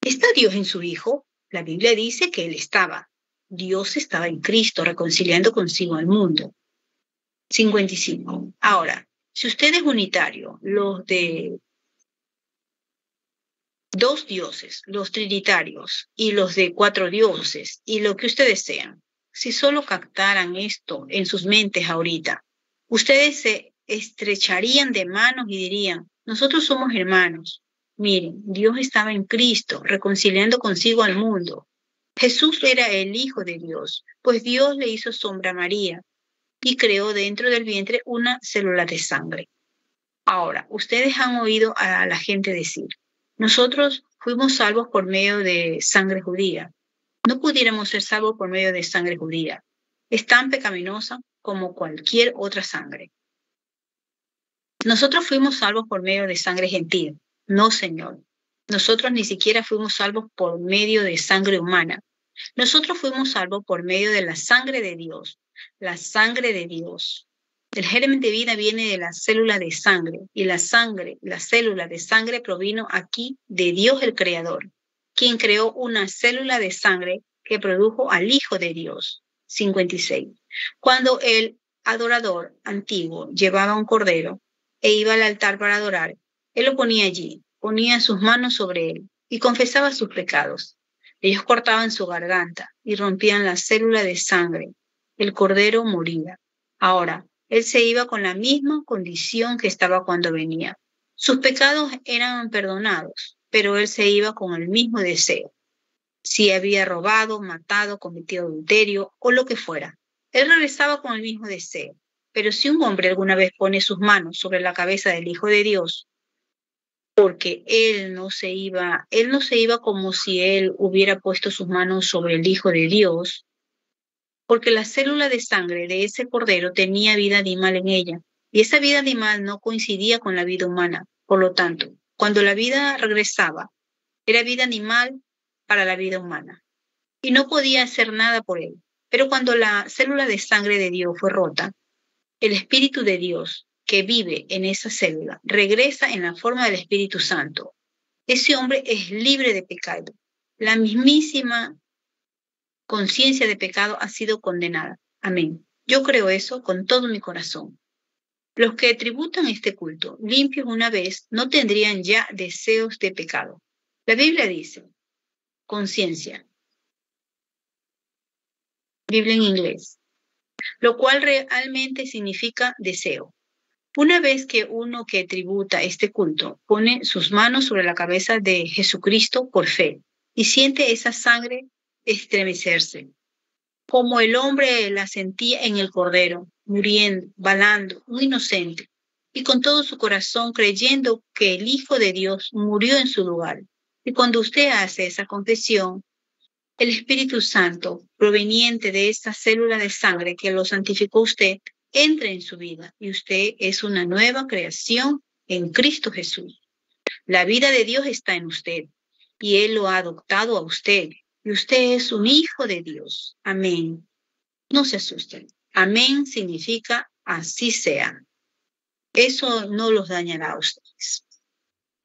Speaker 4: ¿Está Dios en su Hijo? La Biblia dice que Él estaba. Dios estaba en Cristo reconciliando consigo al mundo. 55. Ahora, si usted es unitario, los de dos dioses, los trinitarios y los de cuatro dioses y lo que ustedes sean, si solo captaran esto en sus mentes ahorita, ustedes se estrecharían de manos y dirían, Nosotros somos hermanos. Miren, Dios estaba en Cristo, reconciliando consigo al mundo. Jesús era el Hijo de Dios, pues Dios le hizo sombra a María y creó dentro del vientre una célula de sangre. Ahora, ustedes han oído a la gente decir, nosotros fuimos salvos por medio de sangre judía. No pudiéramos ser salvos por medio de sangre judía. Es tan pecaminosa como cualquier otra sangre. Nosotros fuimos salvos por medio de sangre gentil. No, Señor. Nosotros ni siquiera fuimos salvos por medio de sangre humana. Nosotros fuimos salvos por medio de la sangre de Dios, la sangre de Dios. El germen de vida viene de la célula de sangre y la sangre, la célula de sangre provino aquí de Dios el Creador, quien creó una célula de sangre que produjo al Hijo de Dios. 56. Cuando el adorador antiguo llevaba un cordero e iba al altar para adorar, él lo ponía allí, ponía sus manos sobre él y confesaba sus pecados. Ellos cortaban su garganta y rompían la célula de sangre. El cordero moría. Ahora, él se iba con la misma condición que estaba cuando venía. Sus pecados eran perdonados, pero él se iba con el mismo deseo. Si había robado, matado, cometido adulterio o lo que fuera, él regresaba con el mismo deseo. Pero si un hombre alguna vez pone sus manos sobre la cabeza del Hijo de Dios, porque él no se iba, él no se iba como si él hubiera puesto sus manos sobre el Hijo de Dios, porque la célula de sangre de ese cordero tenía vida animal en ella, y esa vida animal no coincidía con la vida humana. Por lo tanto, cuando la vida regresaba, era vida animal para la vida humana, y no podía hacer nada por él. Pero cuando la célula de sangre de Dios fue rota, el Espíritu de Dios que vive en esa célula regresa en la forma del Espíritu Santo. Ese hombre es libre de pecado. La mismísima conciencia de pecado ha sido condenada. Amén. Yo creo eso con todo mi corazón. Los que tributan este culto limpios una vez no tendrían ya deseos de pecado. La Biblia dice, conciencia. Biblia en inglés. Lo cual realmente significa deseo. Una vez que uno que tributa este culto pone sus manos sobre la cabeza de Jesucristo por fe y siente esa sangre estremecerse, como el hombre la sentía en el Cordero, muriendo, balando, un inocente, y con todo su corazón creyendo que el Hijo de Dios murió en su lugar. Y cuando usted hace esa confesión, el Espíritu Santo, proveniente de esta célula de sangre que lo santificó usted, entra en su vida y usted es una nueva creación en Cristo Jesús. La vida de Dios está en usted y Él lo ha adoptado a usted y usted es un hijo de Dios. Amén. No se asusten. Amén significa así sea. Eso no los dañará a ustedes.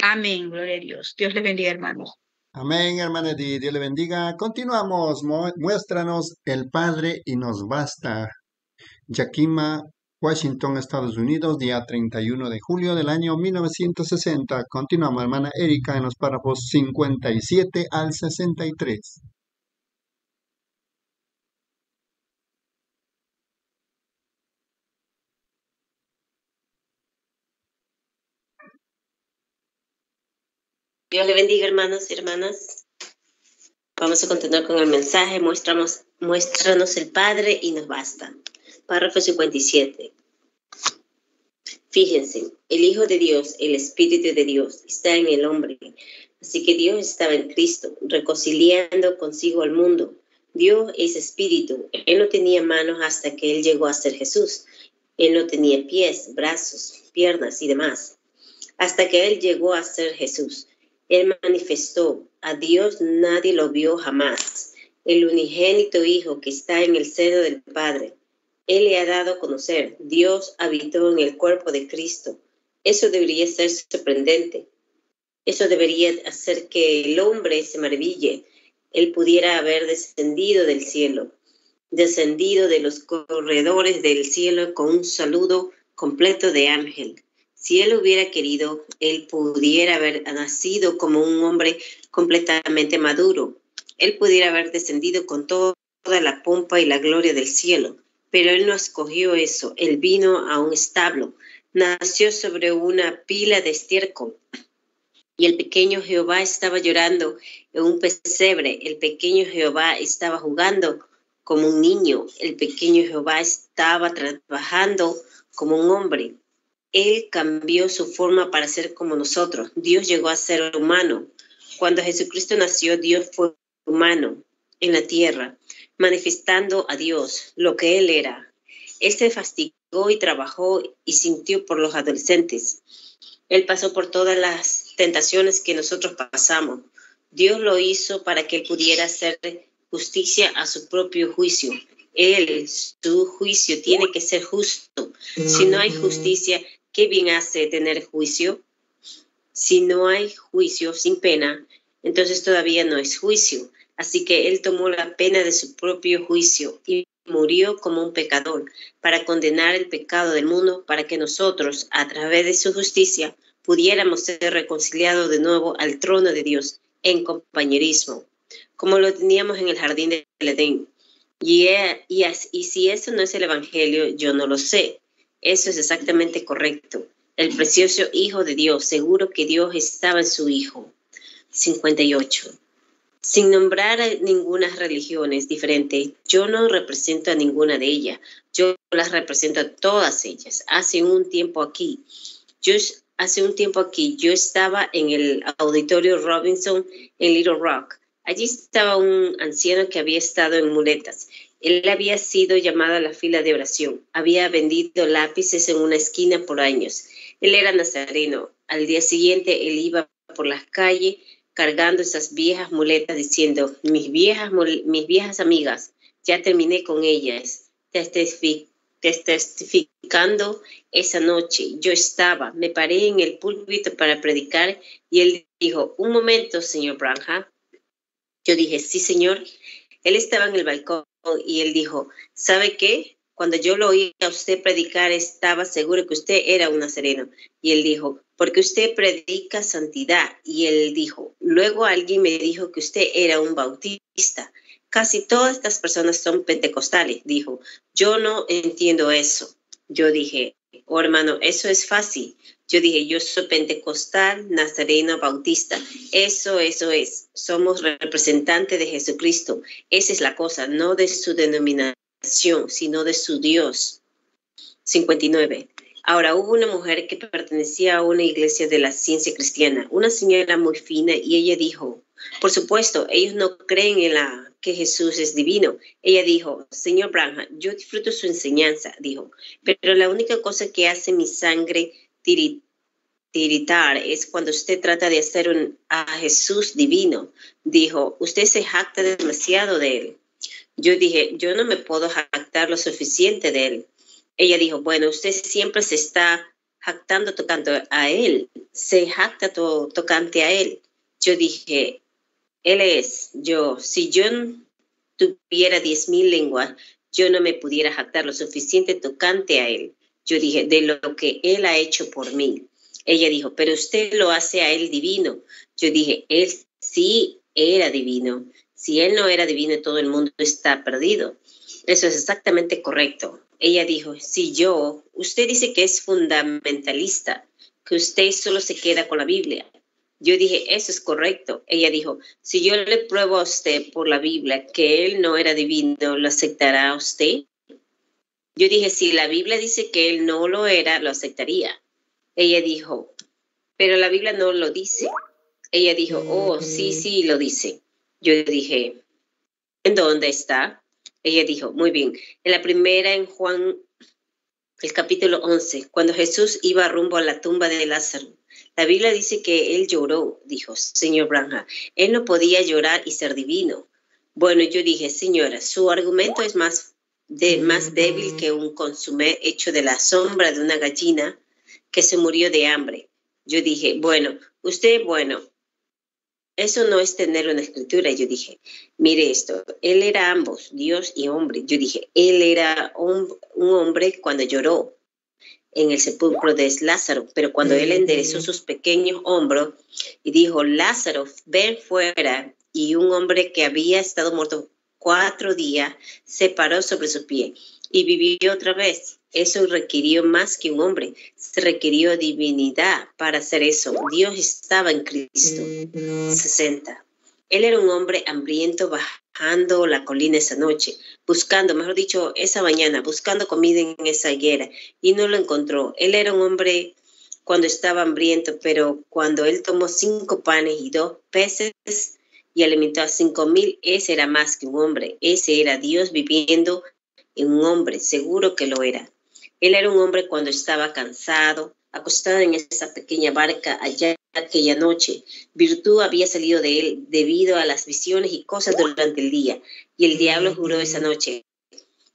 Speaker 4: Amén, gloria a Dios. Dios le bendiga, hermanos.
Speaker 2: Amén, hermana Dios le bendiga. Continuamos. Muéstranos el Padre y nos basta. Yakima, Washington, Estados Unidos, día 31 de julio del año 1960. Continuamos, hermana Erika, en los párrafos 57 al 63.
Speaker 5: Dios le bendiga, hermanos y hermanas. Vamos a continuar con el mensaje. Muéstranos, muéstranos el Padre y nos basta. Párrafo 57. Fíjense, el Hijo de Dios, el Espíritu de Dios, está en el hombre. Así que Dios estaba en Cristo, reconciliando consigo al mundo. Dios es espíritu. Él no tenía manos hasta que Él llegó a ser Jesús. Él no tenía pies, brazos, piernas y demás. Hasta que Él llegó a ser Jesús. Él manifestó, a Dios nadie lo vio jamás, el unigénito Hijo que está en el seno del Padre. Él le ha dado a conocer, Dios habitó en el cuerpo de Cristo. Eso debería ser sorprendente. Eso debería hacer que el hombre se maraville. Él pudiera haber descendido del cielo, descendido de los corredores del cielo con un saludo completo de ángel. Si él hubiera querido, él pudiera haber nacido como un hombre completamente maduro. Él pudiera haber descendido con toda la pompa y la gloria del cielo. Pero él no escogió eso. Él vino a un establo, nació sobre una pila de estiércol. Y el pequeño Jehová estaba llorando en un pesebre. El pequeño Jehová estaba jugando como un niño. El pequeño Jehová estaba trabajando como un hombre. Él cambió su forma para ser como nosotros. Dios llegó a ser humano. Cuando Jesucristo nació, Dios fue humano en la tierra, manifestando a Dios lo que Él era. Él se fastigó y trabajó y sintió por los adolescentes. Él pasó por todas las tentaciones que nosotros pasamos. Dios lo hizo para que Él pudiera hacer justicia a su propio juicio. Él, su juicio tiene que ser justo. Si no hay justicia, ¿qué bien hace tener juicio? Si no hay juicio sin pena, entonces todavía no es juicio. Así que él tomó la pena de su propio juicio y murió como un pecador para condenar el pecado del mundo, para que nosotros, a través de su justicia, pudiéramos ser reconciliados de nuevo al trono de Dios en compañerismo, como lo teníamos en el jardín del Edén. Y, si eso no es el Evangelio, yo no lo sé. Eso es exactamente correcto. El precioso Hijo de Dios, seguro que Dios estaba en su Hijo. 58. Sin nombrar ninguna religión es diferente, yo no represento a ninguna de ellas, yo las represento a todas ellas. Hace un tiempo aquí, yo hace un tiempo aquí, yo estaba en el auditorio Robinson en Little Rock. Allí estaba un anciano que había estado en muletas. Él había sido llamado a la fila de oración. Había vendido lápices en una esquina por años. Él era nazareno. Al día siguiente él iba por las calles cargando esas viejas muletas diciendo, mis viejas, mis viejas amigas, ya terminé con ellas, testificando esa noche. Yo estaba, me paré en el púlpito para predicar y él dijo, un momento, señor Branham. Yo dije, sí, señor. Él estaba en el balcón y él dijo, ¿sabe qué? Cuando yo lo oí a usted predicar, estaba seguro que usted era un nazareno. Y él dijo, porque usted predica santidad. Y él dijo, luego alguien me dijo que usted era un bautista. Casi todas estas personas son pentecostales, dijo. Yo no entiendo eso. Yo dije, oh hermano, eso es fácil. Yo dije, yo soy pentecostal, nazareno, bautista. Eso, eso es. Somos representantes de Jesucristo. Esa es la cosa, no de su denominación sino de su Dios. 59. Ahora hubo una mujer que pertenecía a una iglesia de la ciencia cristiana, una señora muy fina, y ella dijo, por supuesto, ellos no creen en la que Jesús es divino. Ella dijo, señor Branham, yo disfruto su enseñanza, dijo, pero la única cosa que hace mi sangre tiritar es cuando usted trata de hacer un, a Jesús divino. Dijo, usted se jacta demasiado de él. Yo dije, yo no me puedo jactar lo suficiente de él. Ella dijo, bueno, usted siempre se está jactando tocando a él, se jacta tocante a él. Yo dije, él es yo. Si yo tuviera diez mil lenguas, yo no me pudiera jactar lo suficiente tocante a él. Yo dije, de lo que él ha hecho por mí. Ella dijo, pero usted lo hace a él divino. Yo dije, él sí era divino. Si él no era divino, todo el mundo está perdido. Eso es exactamente correcto. Ella dijo, si yo, usted dice que es fundamentalista, que usted solo se queda con la Biblia. Yo dije, eso es correcto. Ella dijo, si yo le pruebo a usted por la Biblia que él no era divino, ¿lo aceptará usted? Yo dije, si la Biblia dice que él no lo era, lo aceptaría. Ella dijo, pero la Biblia no lo dice. Ella dijo, oh, sí, sí, lo dice. Yo dije, ¿en dónde está? Ella dijo, muy bien, en la primera en Juan, el capítulo 11, cuando Jesús iba rumbo a la tumba de Lázaro. La Biblia dice que él lloró, dijo señor Branja. Él no podía llorar y ser divino. Bueno, yo dije, señora, su argumento es más, de, más débil que un consumé hecho de la sombra de una gallina que se murió de hambre. Yo dije, bueno, usted, bueno, eso no es tener una escritura. Yo dije, mire esto, él era ambos, Dios y hombre. Yo dije, él era un, hombre cuando lloró en el sepulcro de Lázaro, pero cuando él enderezó sus pequeños hombros y dijo, Lázaro, ven fuera, y un hombre que había estado muerto cuatro días se paró sobre su pie. Y vivió otra vez. Eso requirió más que un hombre, se requirió divinidad para hacer eso. Dios estaba en Cristo. 60. Él era un hombre hambriento bajando la colina esa noche, buscando, mejor dicho, esa mañana, buscando comida en esa higuera y no lo encontró. Él era un hombre cuando estaba hambriento, pero cuando él tomó cinco panes y dos peces y alimentó a cinco mil, ese era más que un hombre, ese era Dios viviendo en un hombre, seguro que lo era. Él era un hombre cuando estaba cansado, acostado en esa pequeña barca allá aquella noche. Virtud había salido de él debido a las visiones y cosas durante el día, y el diablo juró esa noche,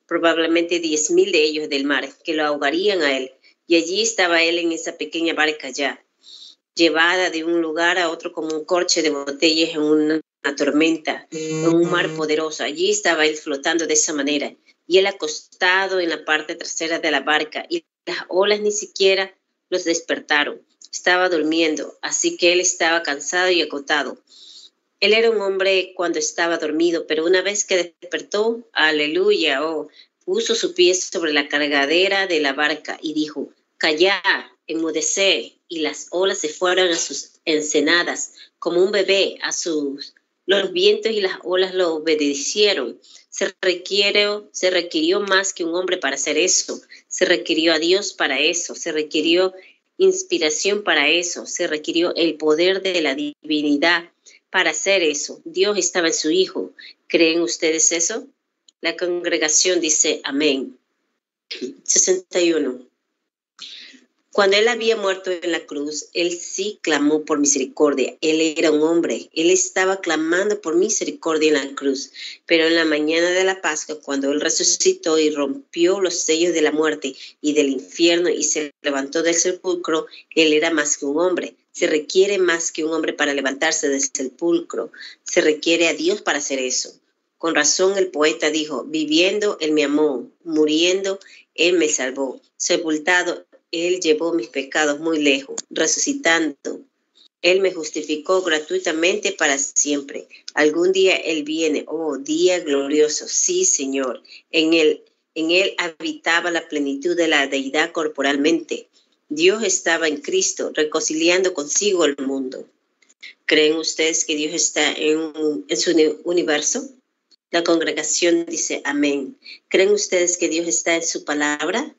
Speaker 5: probablemente diez mil de ellos del mar, que lo ahogarían a él. Y allí estaba él en esa pequeña barca ya, llevada de un lugar a otro como un corche de botellas en una tormenta, en un mar poderoso. Allí estaba él flotando de esa manera, y él acostado en la parte trasera de la barca, y las olas ni siquiera los despertaron. Estaba durmiendo, así que él estaba cansado y agotado. Él era un hombre cuando estaba dormido, pero una vez que despertó, aleluya, oh, puso su pie sobre la cargadera de la barca y dijo, callá, enmudecé, y las olas se fueron a sus ensenadas, como un bebé a sus... Los vientos y las olas lo obedecieron. Se, requiere, se requirió más que un hombre para hacer eso. Se requirió a Dios para eso. Se requirió inspiración para eso, se requirió el poder de la divinidad para hacer eso. Dios estaba en su Hijo. ¿Creen ustedes eso? La congregación dice amén. 61. Cuando él había muerto en la cruz, él sí clamó por misericordia. Él era un hombre. Él estaba clamando por misericordia en la cruz. Pero en la mañana de la Pascua, cuando él resucitó y rompió los sellos de la muerte y del infierno y se levantó del sepulcro, él era más que un hombre. Se requiere más que un hombre para levantarse del sepulcro. Se requiere a Dios para hacer eso. Con razón el poeta dijo, viviendo él me amó, muriendo él me salvó, sepultado él llevó mis pecados muy lejos, resucitando. Él me justificó gratuitamente para siempre. Algún día Él viene, oh día glorioso, sí Señor. En Él, en Él habitaba la plenitud de la deidad corporalmente. Dios estaba en Cristo, reconciliando consigo el mundo. ¿Creen ustedes que Dios está en, en su universo? La congregación dice amén. ¿Creen ustedes que Dios está en su palabra?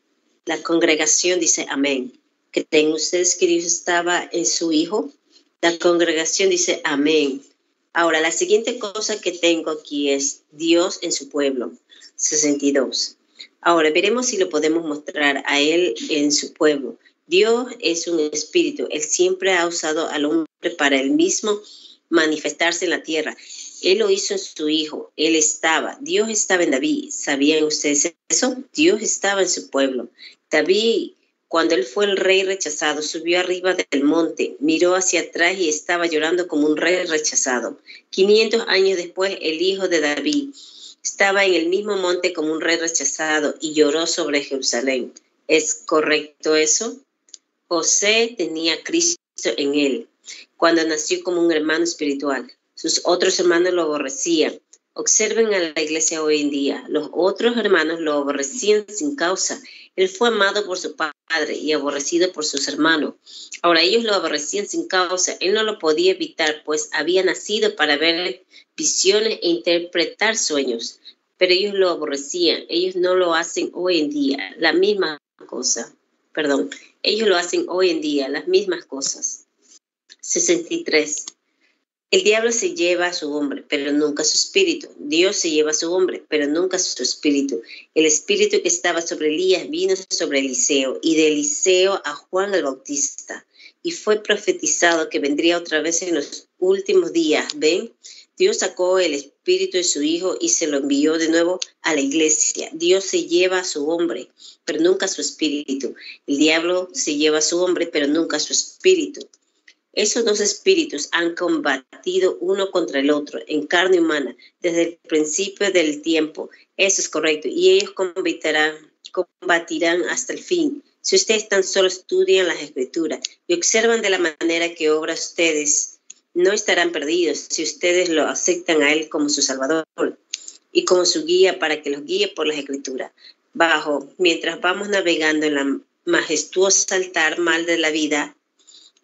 Speaker 5: La congregación dice amén. ¿Creen ustedes que Dios estaba en su Hijo? La congregación dice amén. Ahora, la siguiente cosa que tengo aquí es Dios en su pueblo. 62. Ahora, veremos si lo podemos mostrar a Él en su pueblo. Dios es un espíritu. Él siempre ha usado al hombre para él mismo manifestarse en la tierra. Él lo hizo en su hijo, él estaba, Dios estaba en David. ¿Sabían ustedes eso? Dios estaba en su pueblo. David, cuando él fue el rey rechazado, subió arriba del monte, miró hacia atrás y estaba llorando como un rey rechazado. 500 años después, el hijo de David estaba en el mismo monte como un rey rechazado y lloró sobre Jerusalén. ¿Es correcto eso? José tenía Cristo en él cuando nació como un hermano espiritual. Sus otros hermanos lo aborrecían. Observen a la iglesia hoy en día. Los otros hermanos lo aborrecían sin causa. Él fue amado por su padre y aborrecido por sus hermanos. Ahora ellos lo aborrecían sin causa. Él no lo podía evitar, pues había nacido para ver visiones e interpretar sueños. Pero ellos lo aborrecían. Ellos no lo hacen hoy en día. La misma cosa. Perdón. Ellos lo hacen hoy en día. Las mismas cosas. 63. El diablo se lleva a su hombre, pero nunca su espíritu. Dios se lleva a su hombre, pero nunca su espíritu. El espíritu que estaba sobre Elías vino sobre Eliseo y de Eliseo a Juan el Bautista. Y fue profetizado que vendría otra vez en los últimos días. ¿Ven? Dios sacó el espíritu de su hijo y se lo envió de nuevo a la iglesia. Dios se lleva a su hombre, pero nunca su espíritu. El diablo se lleva a su hombre, pero nunca su espíritu. Esos dos espíritus han combatido uno contra el otro en carne humana desde el principio del tiempo. Eso es correcto. Y ellos combatirán, combatirán hasta el fin. Si ustedes tan solo estudian las escrituras y observan de la manera que obra ustedes, no estarán perdidos si ustedes lo aceptan a Él como su Salvador y como su guía para que los guíe por las escrituras. bajo mientras vamos navegando en la majestuosa altar mal de la vida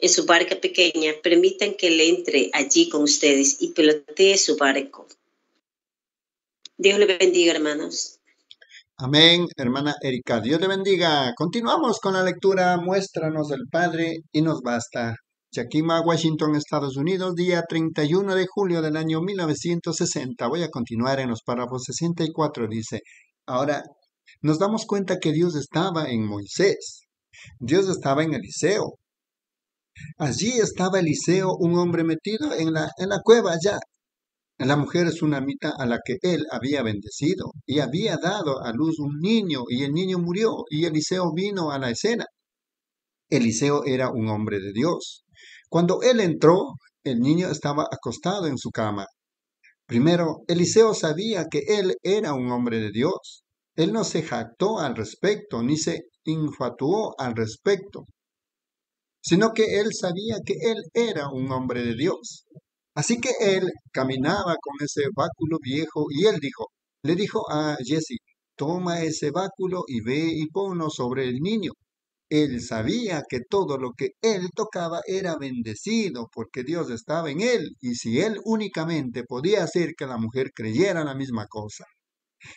Speaker 5: en su barca pequeña, permitan que él entre allí con ustedes y pelotee su barco. Dios le bendiga, hermanos.
Speaker 2: Amén, hermana Erika. Dios le bendiga. Continuamos con la lectura. Muéstranos el Padre y nos basta. Yakima, Washington, Estados Unidos, día 31 de julio del año 1960. Voy a continuar en los párrafos 64. Dice, ahora nos damos cuenta que Dios estaba en Moisés. Dios estaba en Eliseo. Allí estaba Eliseo, un hombre metido en la, en la cueva allá. La mujer es una mitad a la que él había bendecido y había dado a luz un niño y el niño murió y Eliseo vino a la escena. Eliseo era un hombre de Dios. Cuando él entró, el niño estaba acostado en su cama. Primero, Eliseo sabía que él era un hombre de Dios. Él no se jactó al respecto, ni se infatuó al respecto, sino que él sabía que él era un hombre de Dios. Así que él caminaba con ese báculo viejo y él dijo, le dijo a Jesse, toma ese báculo y ve y ponlo sobre el niño. Él sabía que todo lo que él tocaba era bendecido porque Dios estaba en él y si él únicamente podía hacer que la mujer creyera la misma cosa.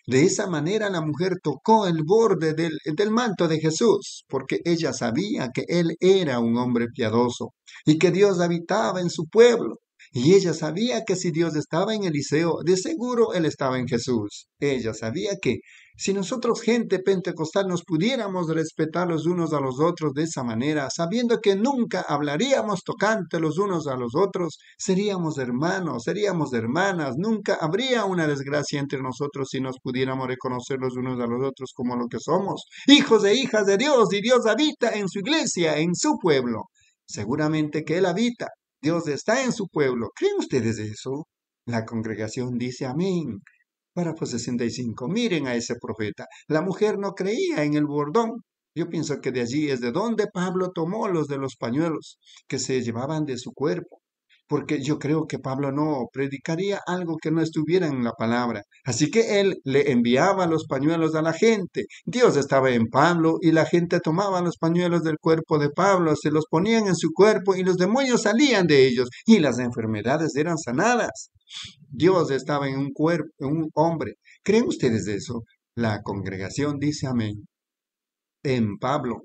Speaker 2: De esa manera la mujer tocó el borde del, del, manto de Jesús, porque ella sabía que él era un hombre piadoso y que Dios habitaba en su pueblo. Y ella sabía que si Dios estaba en Eliseo, de seguro Él estaba en Jesús. Ella sabía que si nosotros, gente pentecostal, nos pudiéramos respetar los unos a los otros de esa manera, sabiendo que nunca hablaríamos tocante los unos a los otros, seríamos hermanos, seríamos hermanas, nunca habría una desgracia entre nosotros si nos pudiéramos reconocer los unos a los otros como lo que somos, hijos e hijas de Dios, y Dios habita en su iglesia, en su pueblo. Seguramente que Él habita, Dios está en su pueblo. ¿Creen ustedes eso? La congregación dice amén. Párrafo 65. Miren a ese profeta. La mujer no creía en el bordón. Yo pienso que de allí es de donde Pablo tomó los de los pañuelos que se llevaban de su cuerpo. Porque yo creo que Pablo no predicaría algo que no estuviera en la palabra. Así que él le enviaba los pañuelos a la gente. Dios estaba en Pablo y la gente tomaba los pañuelos del cuerpo de Pablo, se los ponían en su cuerpo y los demonios salían de ellos y las enfermedades eran sanadas. Dios estaba en un cuerpo, en un hombre. ¿Creen ustedes eso? La congregación dice amén. En Pablo,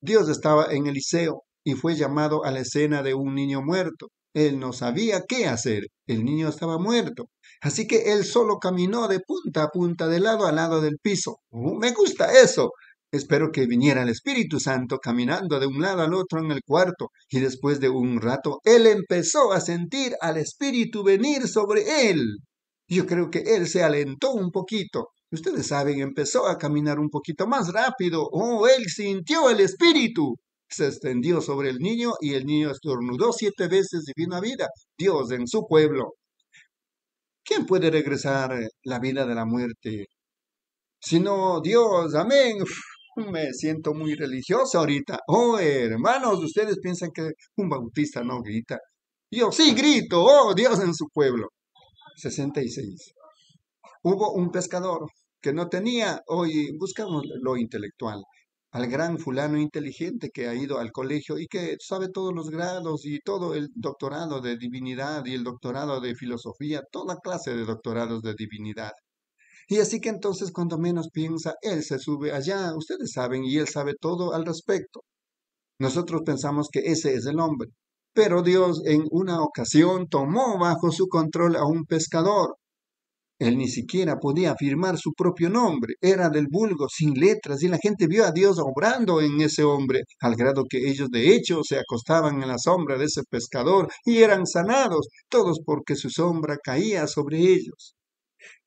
Speaker 2: Dios estaba en Eliseo y fue llamado a la escena de un niño muerto. Él no sabía qué hacer. El niño estaba muerto. Así que él solo caminó de punta a punta, de lado a lado del piso. Oh, me gusta eso. Espero que viniera el Espíritu Santo caminando de un lado al otro en el cuarto, y después de un rato él empezó a sentir al Espíritu venir sobre él. Yo creo que él se alentó un poquito. Ustedes saben, empezó a caminar un poquito más rápido. Oh, él sintió el Espíritu. Se extendió sobre el niño y el niño estornudó siete veces y vino a vida. Dios en su pueblo. ¿Quién puede regresar la vida de la muerte? Sino Dios, amén me siento muy religioso ahorita. Oh, hermanos, ustedes piensan que un bautista no grita. Yo sí grito, oh Dios en su pueblo. 66. Hubo un pescador que no tenía, hoy buscamos lo intelectual, al gran fulano inteligente que ha ido al colegio y que sabe todos los grados y todo el doctorado de divinidad y el doctorado de filosofía, toda clase de doctorados de divinidad. Y así que entonces cuando menos piensa, él se sube allá, ustedes saben, y él sabe todo al respecto. Nosotros pensamos que ese es el hombre. Pero Dios en una ocasión tomó bajo su control a un pescador. Él ni siquiera podía afirmar su propio nombre, era del vulgo, sin letras, y la gente vio a Dios obrando en ese hombre, al grado que ellos de hecho se acostaban en la sombra de ese pescador y eran sanados, todos porque su sombra caía sobre ellos.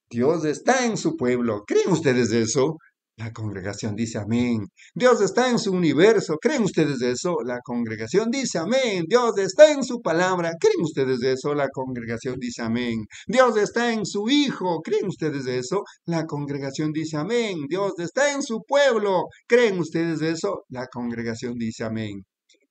Speaker 2: Dios está en su pueblo. ¿Creen ustedes eso? La congregación dice amén. Dios está en su universo. ¿Creen ustedes eso? La congregación dice amén. Dios está en su palabra. ¿Creen ustedes eso? La congregación dice amén. Dios está en su Hijo. ¿Creen ustedes eso? La congregación dice amén. Dios está en su pueblo. ¿Creen ustedes eso? La congregación dice amén.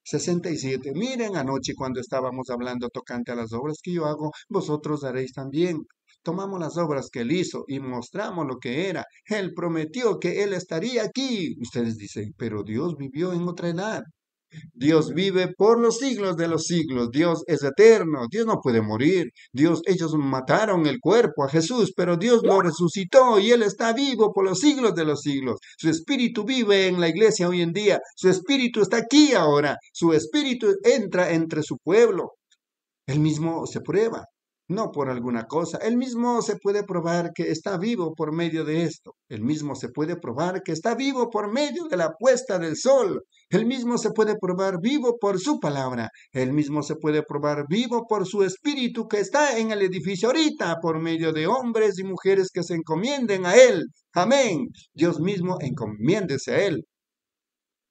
Speaker 2: 67. Miren anoche cuando estábamos hablando tocante a las obras que yo hago, vosotros haréis también. Tomamos las obras que él hizo y mostramos lo que era. Él prometió que él estaría aquí. Ustedes dicen, pero Dios vivió en otra edad. Dios vive por los siglos de los siglos. Dios es eterno. Dios no puede morir. Dios, ellos mataron el cuerpo a Jesús, pero Dios lo resucitó y Él está vivo por los siglos de los siglos. Su espíritu vive en la iglesia hoy en día. Su espíritu está aquí ahora. Su espíritu entra entre su pueblo. Él mismo se prueba no por alguna cosa. Él mismo se puede probar que está vivo por medio de esto. Él mismo se puede probar que está vivo por medio de la puesta del sol. Él mismo se puede probar vivo por su palabra. Él mismo se puede probar vivo por su espíritu que está en el edificio ahorita, por medio de hombres y mujeres que se encomienden a Él. Amén. Dios mismo encomiéndese a Él.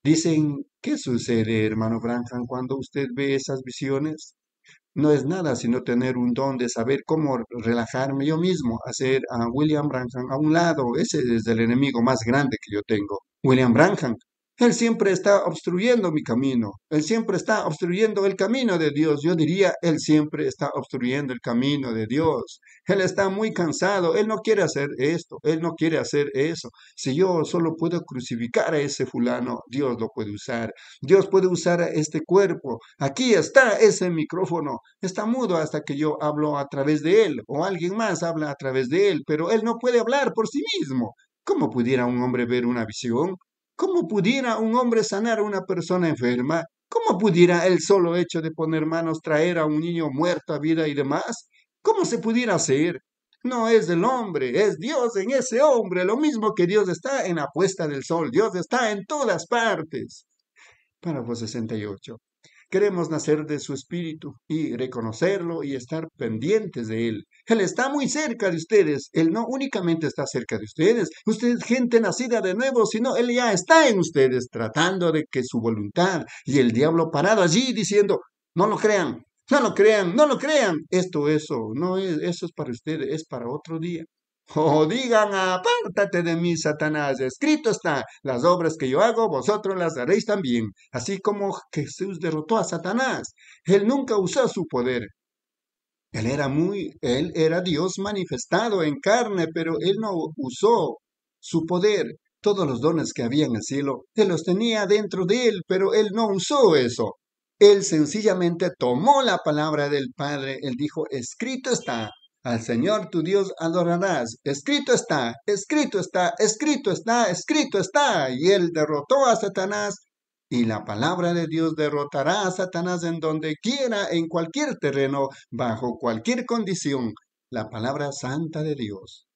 Speaker 2: Dicen, ¿qué sucede, hermano Branham, cuando usted ve esas visiones? No es nada sino tener un don de saber cómo relajarme yo mismo, hacer a William Branham a un lado. Ese es el enemigo más grande que yo tengo. William Branham él siempre está obstruyendo mi camino. Él siempre está obstruyendo el camino de Dios. Yo diría, Él siempre está obstruyendo el camino de Dios. Él está muy cansado. Él no quiere hacer esto. Él no quiere hacer eso. Si yo solo puedo crucificar a ese fulano, Dios lo puede usar. Dios puede usar este cuerpo. Aquí está ese micrófono. Está mudo hasta que yo hablo a través de él o alguien más habla a través de él, pero él no puede hablar por sí mismo. ¿Cómo pudiera un hombre ver una visión? ¿Cómo pudiera un hombre sanar a una persona enferma? ¿Cómo pudiera el solo hecho de poner manos traer a un niño muerto a vida y demás? ¿Cómo se pudiera hacer? No es el hombre, es Dios en ese hombre, lo mismo que Dios está en la puesta del sol, Dios está en todas partes. Párrafo 68. Queremos nacer de su espíritu y reconocerlo y estar pendientes de él. Él está muy cerca de ustedes. Él no únicamente está cerca de ustedes. Usted es gente nacida de nuevo, sino Él ya está en ustedes, tratando de que su voluntad y el diablo parado allí diciendo, no lo crean, no lo crean, no lo crean. Esto, eso, no es, eso es para ustedes, es para otro día. O digan, apártate de mí, Satanás. Escrito está, las obras que yo hago, vosotros las haréis también. Así como Jesús derrotó a Satanás. Él nunca usó su poder. Él era muy, él era Dios manifestado en carne, pero él no usó su poder. Todos los dones que había en el cielo, él los tenía dentro de él, pero él no usó eso. Él sencillamente tomó la palabra del Padre. Él dijo, escrito está, al Señor tu Dios adorarás. Escrito está, escrito está, escrito está, escrito está. Y él derrotó a Satanás y la palabra de Dios derrotará a Satanás en donde quiera, en cualquier terreno, bajo cualquier condición. La palabra santa de Dios.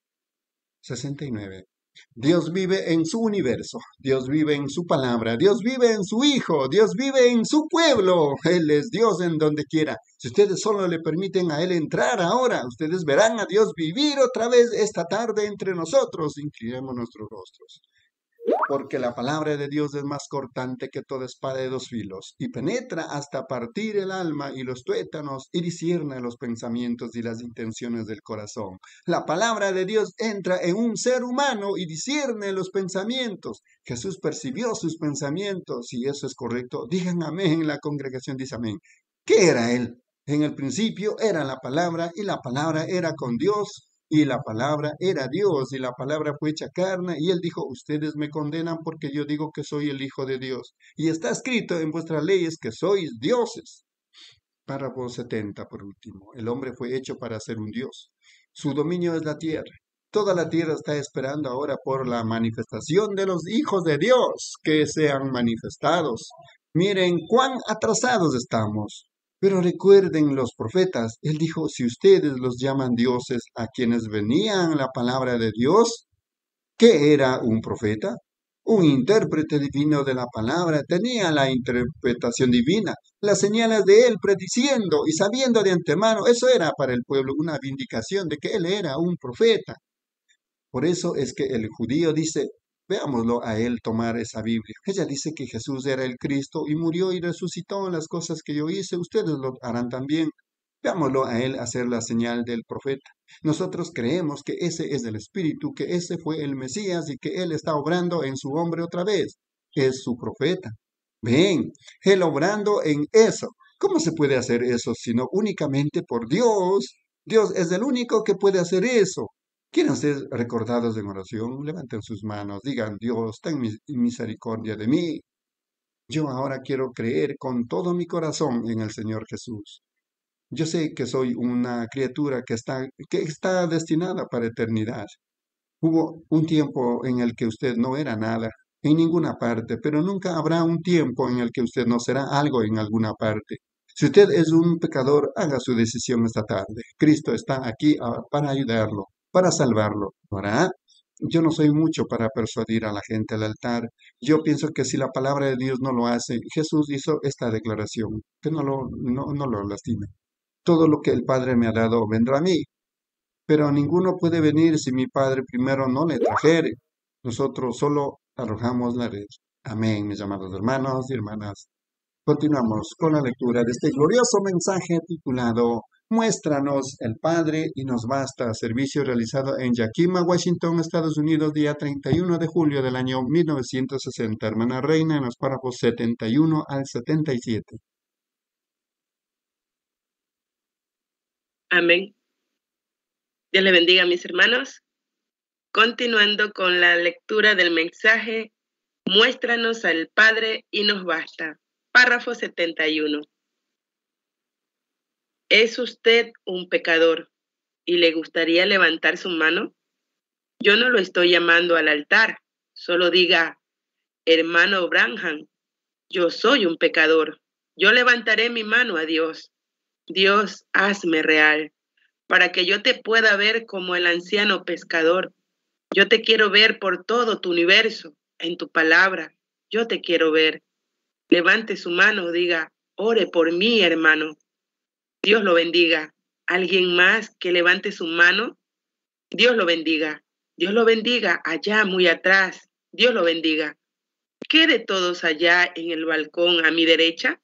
Speaker 2: 69. Dios vive en su universo, Dios vive en su palabra, Dios vive en su Hijo, Dios vive en su pueblo. Él es Dios en donde quiera. Si ustedes solo le permiten a Él entrar ahora, ustedes verán a Dios vivir otra vez esta tarde entre nosotros. Inclinemos nuestros rostros porque la palabra de Dios es más cortante que toda espada de dos filos, y penetra hasta partir el alma y los tuétanos, y discierne los pensamientos y las intenciones del corazón. La palabra de Dios entra en un ser humano y discierne los pensamientos. Jesús percibió sus pensamientos, y eso es correcto. Digan amén, la congregación dice amén. ¿Qué era él? En el principio era la palabra, y la palabra era con Dios, y la palabra era Dios y la palabra fue hecha carne y él dijo, ustedes me condenan porque yo digo que soy el Hijo de Dios y está escrito en vuestras leyes que sois dioses. Párrafo 70 por último. El hombre fue hecho para ser un Dios. Su dominio es la tierra. Toda la tierra está esperando ahora por la manifestación de los hijos de Dios que sean manifestados. Miren cuán atrasados estamos. Pero recuerden los profetas, él dijo, si ustedes los llaman dioses a quienes venían la palabra de Dios, ¿qué era un profeta? Un intérprete divino de la palabra tenía la interpretación divina, las señales de él prediciendo y sabiendo de antemano, eso era para el pueblo una vindicación de que él era un profeta. Por eso es que el judío dice, Veámoslo a él tomar esa Biblia. Ella dice que Jesús era el Cristo y murió y resucitó las cosas que yo hice. Ustedes lo harán también. Veámoslo a él hacer la señal del profeta. Nosotros creemos que ese es el Espíritu, que ese fue el Mesías y que él está obrando en su hombre otra vez. Es su profeta. Ven, él obrando en eso. ¿Cómo se puede hacer eso sino únicamente por Dios? Dios es el único que puede hacer eso. ¿Quieren ser recordados en oración? Levanten sus manos, digan, Dios, ten misericordia de mí. Yo ahora quiero creer con todo mi corazón en el Señor Jesús. Yo sé que soy una criatura que está, que está destinada para eternidad. Hubo un tiempo en el que usted no era nada, en ninguna parte, pero nunca habrá un tiempo en el que usted no será algo en alguna parte. Si usted es un pecador, haga su decisión esta tarde. Cristo está aquí ah, para ayudarlo, para salvarlo. Ahora, yo no soy mucho para persuadir a la gente al altar. Yo pienso que si la palabra de Dios no lo hace, Jesús hizo esta declaración, que no lo, no, no lo lastime. Todo lo que el Padre me ha dado vendrá a mí, pero ninguno puede venir si mi Padre primero no le trajere. Nosotros solo arrojamos la red. Amén, mis amados hermanos y hermanas. Continuamos con la lectura de este glorioso mensaje titulado Muéstranos el Padre y nos basta, servicio realizado en Yakima, Washington, Estados Unidos, día 31 de julio del año 1960. Hermana Reina, en los párrafos 71 al 77.
Speaker 3: Amén. Dios le bendiga, mis hermanos. Continuando con la lectura del mensaje, muéstranos al Padre y nos basta. Párrafo 71. ¿Es usted un pecador y le gustaría levantar su mano? Yo no lo estoy llamando al altar, solo diga, hermano Branham, yo soy un pecador. Yo levantaré mi mano a Dios. Dios, hazme real, para que yo te pueda ver como el anciano pescador yo te quiero ver por todo tu universo, en tu palabra. Yo te quiero ver. Levante su mano, diga, ore por mí, hermano. Dios lo bendiga. ¿Alguien más que levante su mano? Dios lo bendiga. Dios lo bendiga allá, muy atrás. Dios lo bendiga. ¿Qué todos allá en el balcón a mi derecha?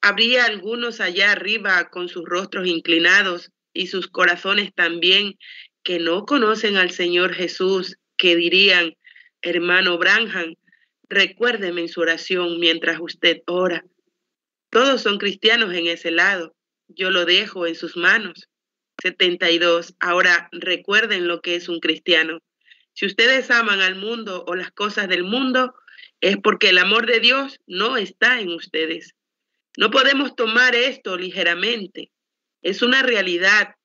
Speaker 3: Habría algunos allá arriba con sus rostros inclinados y sus corazones también que no conocen al Señor Jesús, que dirían, hermano Branham, recuérdeme en su oración mientras usted ora. Todos son cristianos en ese lado. Yo lo dejo en sus manos. 72. Ahora recuerden lo que es un cristiano. Si ustedes aman al mundo o las cosas del mundo, es porque el amor de Dios no está en ustedes. No podemos tomar esto ligeramente. Es una realidad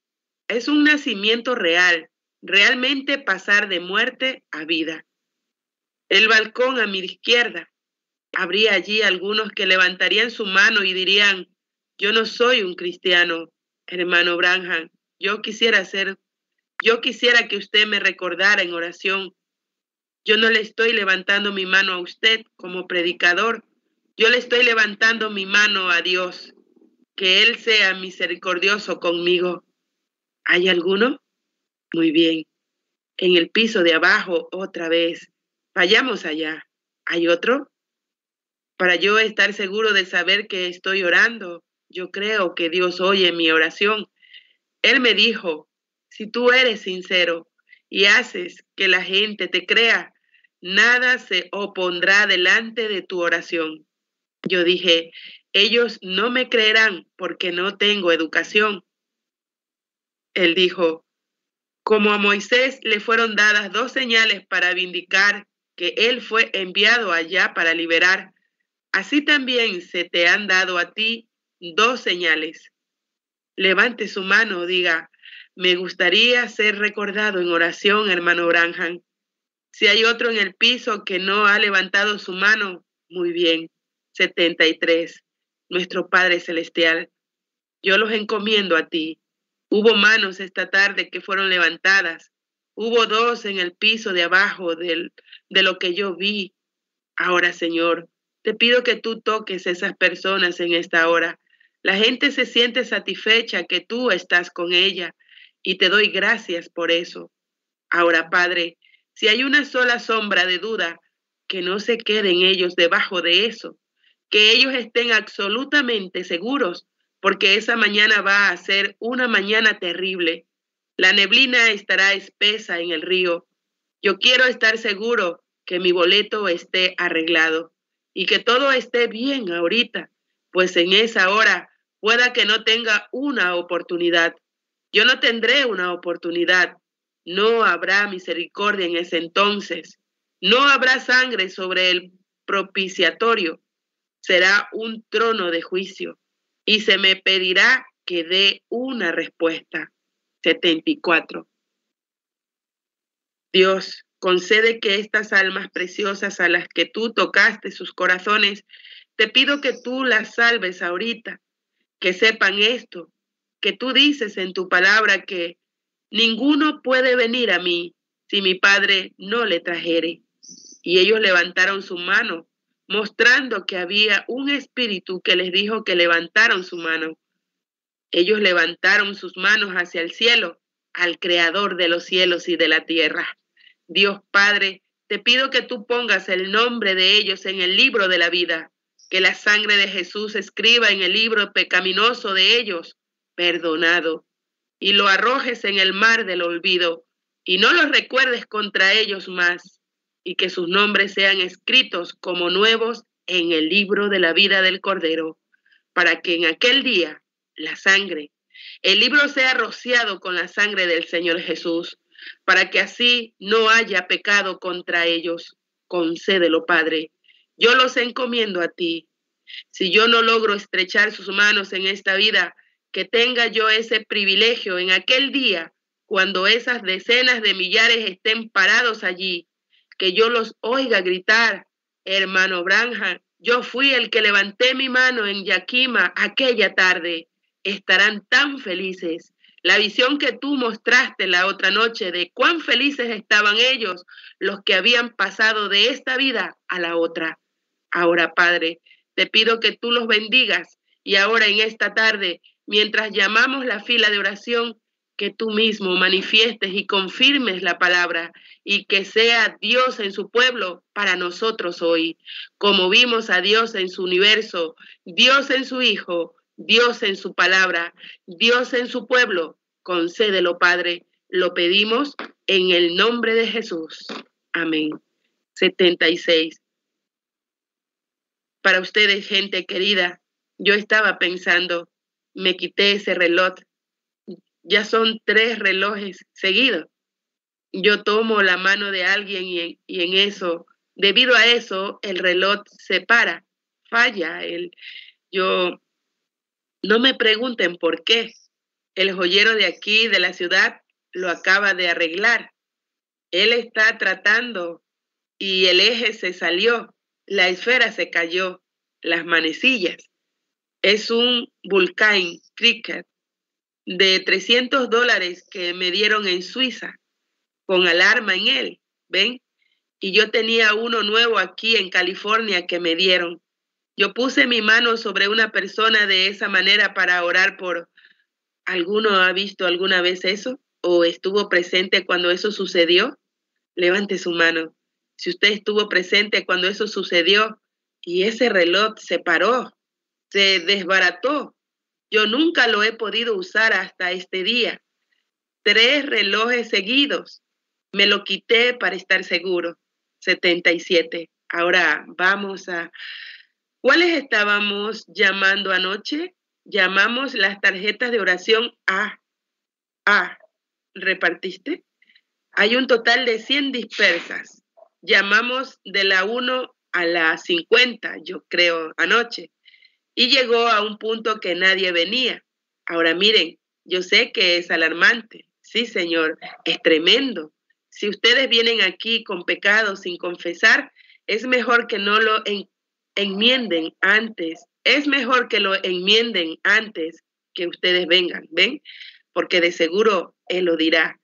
Speaker 3: es un nacimiento real, realmente pasar de muerte a vida. El balcón a mi izquierda. Habría allí algunos que levantarían su mano y dirían, yo no soy un cristiano, hermano Branham. Yo quisiera ser, yo quisiera que usted me recordara en oración. Yo no le estoy levantando mi mano a usted como predicador. Yo le estoy levantando mi mano a Dios. Que Él sea misericordioso conmigo. ¿Hay alguno? Muy bien. En el piso de abajo, otra vez. Vayamos allá. ¿Hay otro? Para yo estar seguro de saber que estoy orando, yo creo que Dios oye mi oración. Él me dijo, si tú eres sincero y haces que la gente te crea, nada se opondrá delante de tu oración. Yo dije, ellos no me creerán porque no tengo educación. Él dijo, como a Moisés le fueron dadas dos señales para vindicar que él fue enviado allá para liberar, así también se te han dado a ti dos señales. Levante su mano, diga, me gustaría ser recordado en oración, hermano Branham. Si hay otro en el piso que no ha levantado su mano, muy bien. 73. Nuestro Padre Celestial, yo los encomiendo a ti Hubo manos esta tarde que fueron levantadas. Hubo dos en el piso de abajo del, de lo que yo vi. Ahora, Señor, te pido que tú toques esas personas en esta hora. La gente se siente satisfecha que tú estás con ella y te doy gracias por eso. Ahora, Padre, si hay una sola sombra de duda, que no se queden ellos debajo de eso, que ellos estén absolutamente seguros porque esa mañana va a ser una mañana terrible. La neblina estará espesa en el río. Yo quiero estar seguro que mi boleto esté arreglado y que todo esté bien ahorita, pues en esa hora pueda que no tenga una oportunidad. Yo no tendré una oportunidad. No habrá misericordia en ese entonces. No habrá sangre sobre el propiciatorio. Será un trono de juicio. Y se me pedirá que dé una respuesta. 74. Dios, concede que estas almas preciosas a las que tú tocaste sus corazones, te pido que tú las salves ahorita, que sepan esto, que tú dices en tu palabra que ninguno puede venir a mí si mi Padre no le trajere. Y ellos levantaron su mano, mostrando que había un espíritu que les dijo que levantaron su mano. Ellos levantaron sus manos hacia el cielo, al Creador de los cielos y de la tierra. Dios Padre, te pido que tú pongas el nombre de ellos en el libro de la vida, que la sangre de Jesús escriba en el libro pecaminoso de ellos, perdonado, y lo arrojes en el mar del olvido, y no los recuerdes contra ellos más, y que sus nombres sean escritos como nuevos en el libro de la vida del Cordero, para que en aquel día la sangre, el libro sea rociado con la sangre del Señor Jesús, para que así no haya pecado contra ellos. Concédelo, Padre. Yo los encomiendo a ti. Si yo no logro estrechar sus manos en esta vida, que tenga yo ese privilegio en aquel día, cuando esas decenas de millares estén parados allí, que yo los oiga gritar, hermano Branja, yo fui el que levanté mi mano en Yakima aquella tarde. Estarán tan felices la visión que tú mostraste la otra noche de cuán felices estaban ellos, los que habían pasado de esta vida a la otra. Ahora, Padre, te pido que tú los bendigas y ahora en esta tarde, mientras llamamos la fila de oración, que tú mismo manifiestes y confirmes la palabra y que sea Dios en su pueblo para nosotros hoy, como vimos a Dios en su universo, Dios en su Hijo, Dios en su palabra, Dios en su pueblo, concédelo, Padre. Lo pedimos en el nombre de Jesús. Amén. 76. Para ustedes, gente querida, yo estaba pensando, me quité ese reloj. Ya son tres relojes seguidos. Yo tomo la mano de alguien y, y en eso, debido a eso, el reloj se para, falla. El, yo no me pregunten por qué. El joyero de aquí, de la ciudad, lo acaba de arreglar. Él está tratando y el eje se salió, la esfera se cayó, las manecillas. Es un Vulcan Cricket de 300 dólares que me dieron en Suiza, con alarma en él, ¿ven? Y yo tenía uno nuevo aquí en California que me dieron. Yo puse mi mano sobre una persona de esa manera para orar por... ¿Alguno ha visto alguna vez eso? ¿O estuvo presente cuando eso sucedió? Levante su mano. Si usted estuvo presente cuando eso sucedió y ese reloj se paró, se desbarató, yo nunca lo he podido usar hasta este día. Tres relojes seguidos. Me lo quité para estar seguro. 77. Ahora vamos a ¿Cuáles estábamos llamando anoche? Llamamos las tarjetas de oración A. A. ¿Repartiste? Hay un total de 100 dispersas. Llamamos de la 1 a la 50, yo creo, anoche. Y llegó a un punto que nadie venía. Ahora miren, yo sé que es alarmante. Sí, Señor, es tremendo. Si ustedes vienen aquí con pecados sin confesar, es mejor que no lo enmienden antes. Es mejor que lo enmienden antes que ustedes vengan, ¿ven? Porque de seguro Él lo dirá.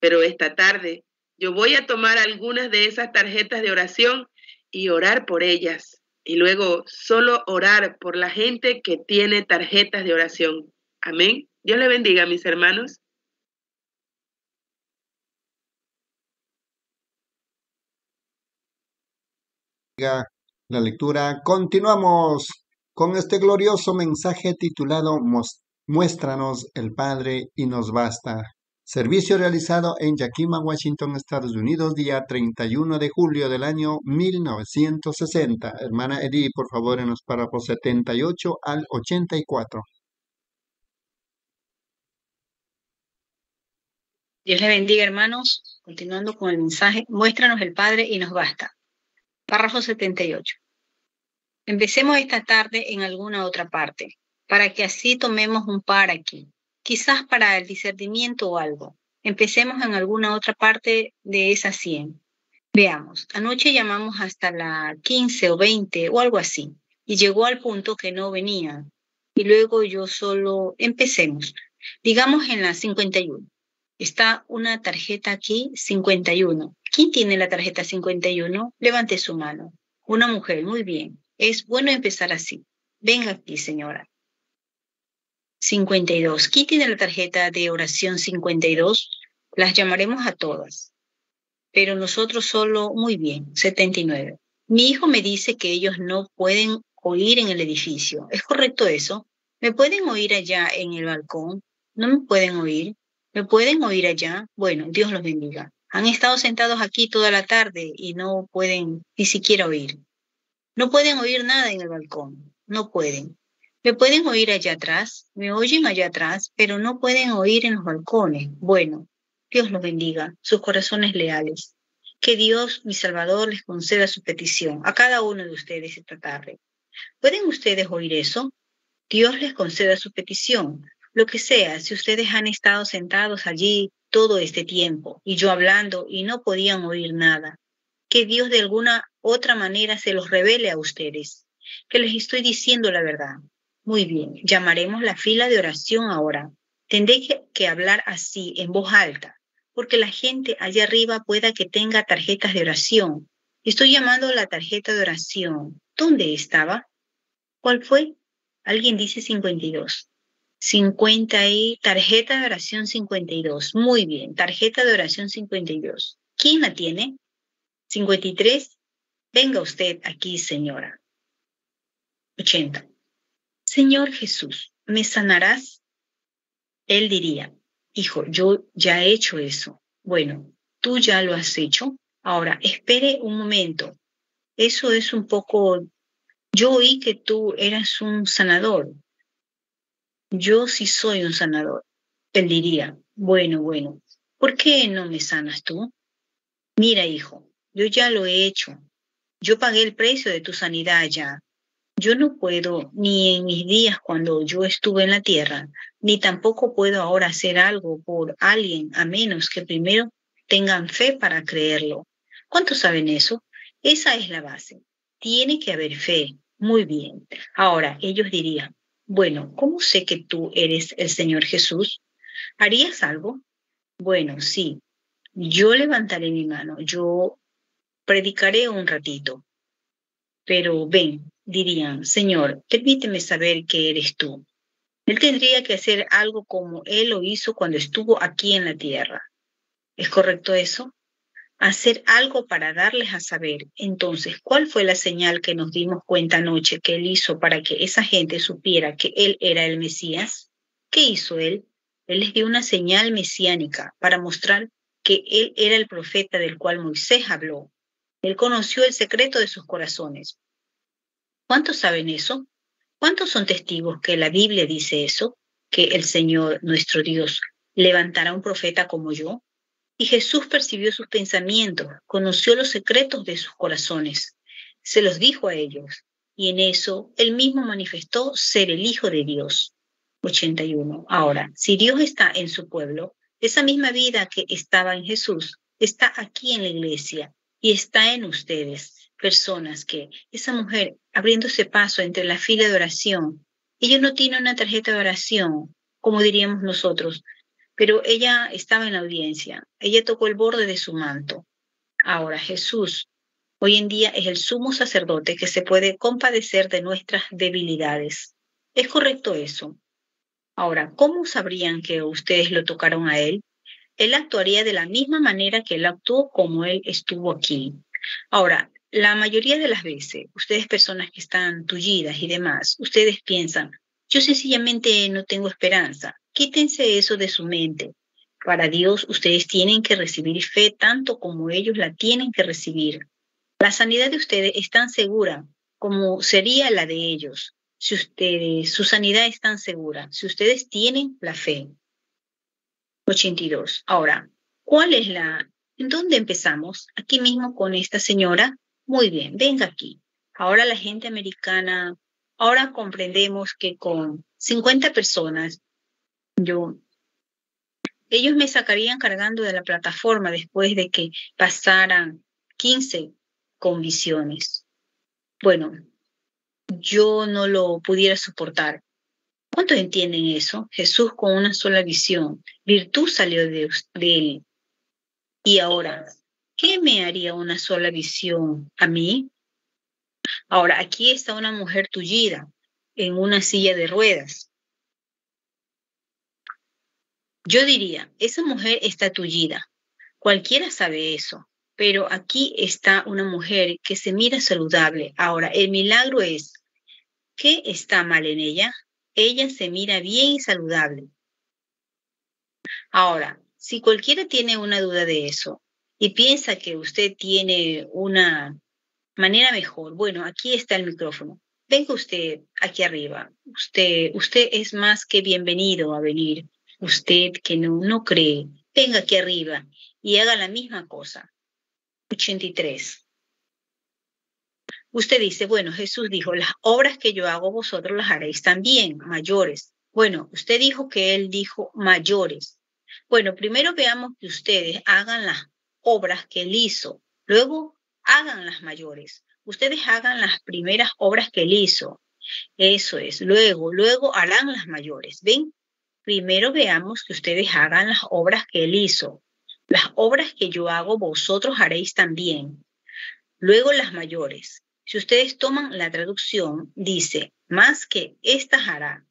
Speaker 3: Pero esta tarde yo voy a tomar algunas de esas tarjetas de oración y orar por ellas. Y luego solo orar por la gente que tiene tarjetas de oración. Amén. Dios le bendiga, mis hermanos.
Speaker 2: la lectura. Continuamos con este glorioso mensaje titulado Muéstranos el Padre y nos basta. Servicio realizado en Yakima, Washington, Estados Unidos, día 31 de julio del año 1960. Hermana Edith, por favor, en los párrafos 78 al 84.
Speaker 4: Dios le bendiga, hermanos. Continuando con el mensaje, muéstranos el Padre y nos basta. Párrafo 78. Empecemos esta tarde en alguna otra parte, para que así tomemos un par aquí, quizás para el discernimiento o algo. Empecemos en alguna otra parte de esas 100. Veamos, anoche llamamos hasta la 15 o 20 o algo así, y llegó al punto que no venía. Y luego yo solo empecemos, digamos en la 51. Está una tarjeta aquí, 51. ¿Quién tiene la tarjeta 51? Levante su mano. Una mujer, muy bien. Es bueno empezar así. Venga aquí, señora. 52. ¿Quién tiene la tarjeta de oración 52? Las llamaremos a todas. Pero nosotros solo, muy bien, 79. Mi hijo me dice que ellos no pueden oír en el edificio. ¿Es correcto eso? ¿Me pueden oír allá en el balcón? ¿No me pueden oír? ¿Me pueden oír allá? Bueno, Dios los bendiga. Han estado sentados aquí toda la tarde y no pueden ni siquiera oír. No pueden oír nada en el balcón. No pueden. Me pueden oír allá atrás, me oyen allá atrás, pero no pueden oír en los balcones. Bueno, Dios los bendiga, sus corazones leales. Que Dios, mi Salvador, les conceda su petición a cada uno de ustedes esta tarde. ¿Pueden ustedes oír eso? Dios les conceda su petición. Lo que sea, si ustedes han estado sentados allí todo este tiempo y yo hablando y no podían oír nada, que Dios de alguna otra manera se los revele a ustedes, que les estoy diciendo la verdad. Muy bien, llamaremos la fila de oración ahora. Tendré que, hablar así, en voz alta, porque la gente allá arriba pueda que tenga tarjetas de oración. Estoy llamando la tarjeta de oración. ¿Dónde estaba? ¿Cuál fue? Alguien dice 52. 50 y tarjeta de oración 52. Muy bien, tarjeta de oración 52. ¿Quién la tiene? 53. Venga usted aquí, señora. 80. Señor Jesús, ¿me sanarás? Él diría, hijo, yo ya he hecho eso. Bueno, tú ya lo has hecho. Ahora, espere un momento. Eso es un poco... Yo oí que tú eras un sanador. Yo sí soy un sanador. Él diría, bueno, bueno, ¿por qué no me sanas tú? Mira, hijo, yo ya lo he hecho. Yo pagué el precio de tu sanidad ya. Yo no puedo, ni en mis días cuando yo estuve en la tierra, ni tampoco puedo ahora hacer algo por alguien a menos que primero tengan fe para creerlo. ¿Cuántos saben eso? Esa es la base. Tiene que haber fe. Muy bien. Ahora, ellos dirían, bueno, ¿cómo sé que tú eres el Señor Jesús? ¿Harías algo? Bueno, sí. Yo levantaré mi mano, yo predicaré un ratito. Pero ven, dirían, Señor, permíteme saber que eres tú. Él tendría que hacer algo como Él lo hizo cuando estuvo aquí en la tierra. ¿Es correcto eso? Hacer algo para darles a saber. Entonces, ¿cuál fue la señal que nos dimos cuenta anoche que Él hizo para que esa gente supiera que Él era el Mesías? ¿Qué hizo Él? Él les dio una señal mesiánica para mostrar que Él era el profeta del cual Moisés habló. Él conoció el secreto de sus corazones. ¿Cuántos saben eso? ¿Cuántos son testigos que la Biblia dice eso? Que el Señor, nuestro Dios, levantará un profeta como yo. Y Jesús percibió sus pensamientos, conoció los secretos de sus corazones, se los dijo a ellos, y en eso él mismo manifestó ser el Hijo de Dios. 81. Ahora, si Dios está en su pueblo, esa misma vida que estaba en Jesús está aquí en la iglesia y está en ustedes personas que esa mujer abriéndose paso entre la fila de oración, ella no tiene una tarjeta de oración, como diríamos nosotros, pero ella estaba en la audiencia, ella tocó el borde de su manto. Ahora Jesús hoy en día es el sumo sacerdote que se puede compadecer de nuestras debilidades. ¿Es correcto eso? Ahora, ¿cómo sabrían que ustedes lo tocaron a él? Él actuaría de la misma manera que él actuó como él estuvo aquí. Ahora, la mayoría de las veces, ustedes personas que están tullidas y demás, ustedes piensan, yo sencillamente no tengo esperanza. Quítense eso de su mente. Para Dios, ustedes tienen que recibir fe tanto como ellos la tienen que recibir. La sanidad de ustedes es tan segura como sería la de ellos. Si ustedes, su sanidad es tan segura, si ustedes tienen la fe. 82. Ahora, ¿Cuál es la... ¿En dónde empezamos? Aquí mismo con esta señora. Muy bien, venga aquí. Ahora la gente americana, ahora comprendemos que con 50 personas, yo, ellos me sacarían cargando de la plataforma después de que pasaran 15 con visiones. Bueno, yo no lo pudiera soportar. ¿Cuántos entienden eso? Jesús con una sola visión. Virtud salió de, de él. Y ahora, ¿qué me haría una sola visión a mí? Ahora, aquí está una mujer tullida en una silla de ruedas. Yo diría, esa mujer está tullida. Cualquiera sabe eso. Pero aquí está una mujer que se mira saludable. Ahora, el milagro es, ¿qué está mal en ella? Ella se mira bien y saludable. Ahora, si cualquiera tiene una duda de eso y piensa que usted tiene una manera mejor, bueno, aquí está el micrófono. Venga usted aquí arriba. Usted, usted es más que bienvenido a venir. Usted que no, no cree, venga aquí arriba y haga la misma cosa. 83. Usted dice, bueno, Jesús dijo, las obras que yo hago vosotros las haréis también, mayores. Bueno, usted dijo que él dijo mayores. Bueno, primero veamos que ustedes hagan las obras que él hizo, luego hagan las mayores. Ustedes hagan las primeras obras que él hizo. Eso es. Luego, luego harán las mayores. ¿Ven? Primero veamos que ustedes hagan las obras que él hizo. Las obras que yo hago, vosotros haréis también. Luego las mayores. Si ustedes toman la traducción, dice, más que estas hará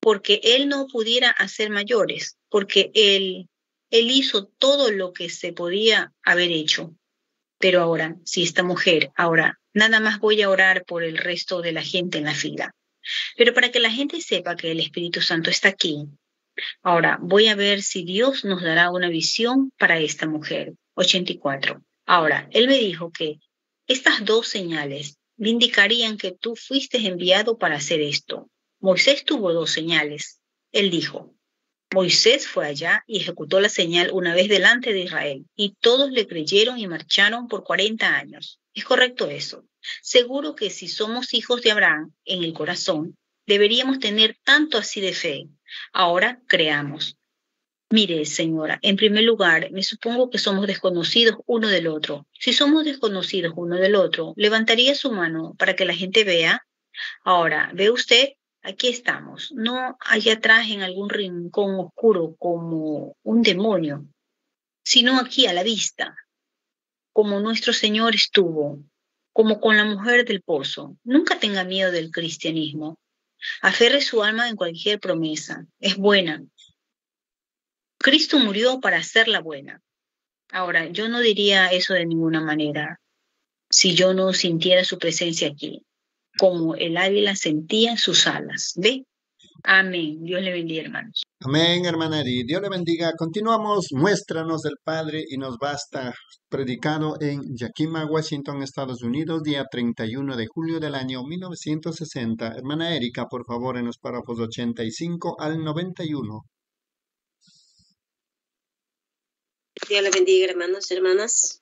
Speaker 4: porque él no pudiera hacer mayores, porque él, él hizo todo lo que se podía haber hecho. Pero ahora, si esta mujer, ahora, nada más voy a orar por el resto de la gente en la fila. Pero para que la gente sepa que el Espíritu Santo está aquí, ahora voy a ver si Dios nos dará una visión para esta mujer. 84. Ahora, él me dijo que estas dos señales me indicarían que tú fuiste enviado para hacer esto. Moisés tuvo dos señales. Él dijo, Moisés fue allá y ejecutó la señal una vez delante de Israel, y todos le creyeron y marcharon por 40 años. ¿Es correcto eso? Seguro que si somos hijos de Abraham en el corazón, deberíamos tener tanto así de fe. Ahora creamos. Mire, señora, en primer lugar, me supongo que somos desconocidos uno del otro. Si somos desconocidos uno del otro, levantaría su mano para que la gente vea. Ahora, ¿ve usted? Aquí estamos, no allá atrás en algún rincón oscuro como un demonio, sino aquí a la vista, como nuestro Señor estuvo, como con la mujer del pozo. Nunca tenga miedo del cristianismo. Aferre su alma en cualquier promesa. Es buena. Cristo murió para hacerla buena. Ahora, yo no diría eso de ninguna manera si yo no sintiera su presencia aquí como el águila sentía sus alas. ¿Ve? Amén. Dios le bendiga, hermanos.
Speaker 2: Amén, hermana Eri. Dios le bendiga. Continuamos. Muéstranos del Padre y nos basta. Predicado en Yakima, Washington, Estados Unidos, día 31 de julio del año 1960. Hermana Erika, por favor, en los párrafos 85 al 91.
Speaker 5: Dios le bendiga, hermanos y hermanas.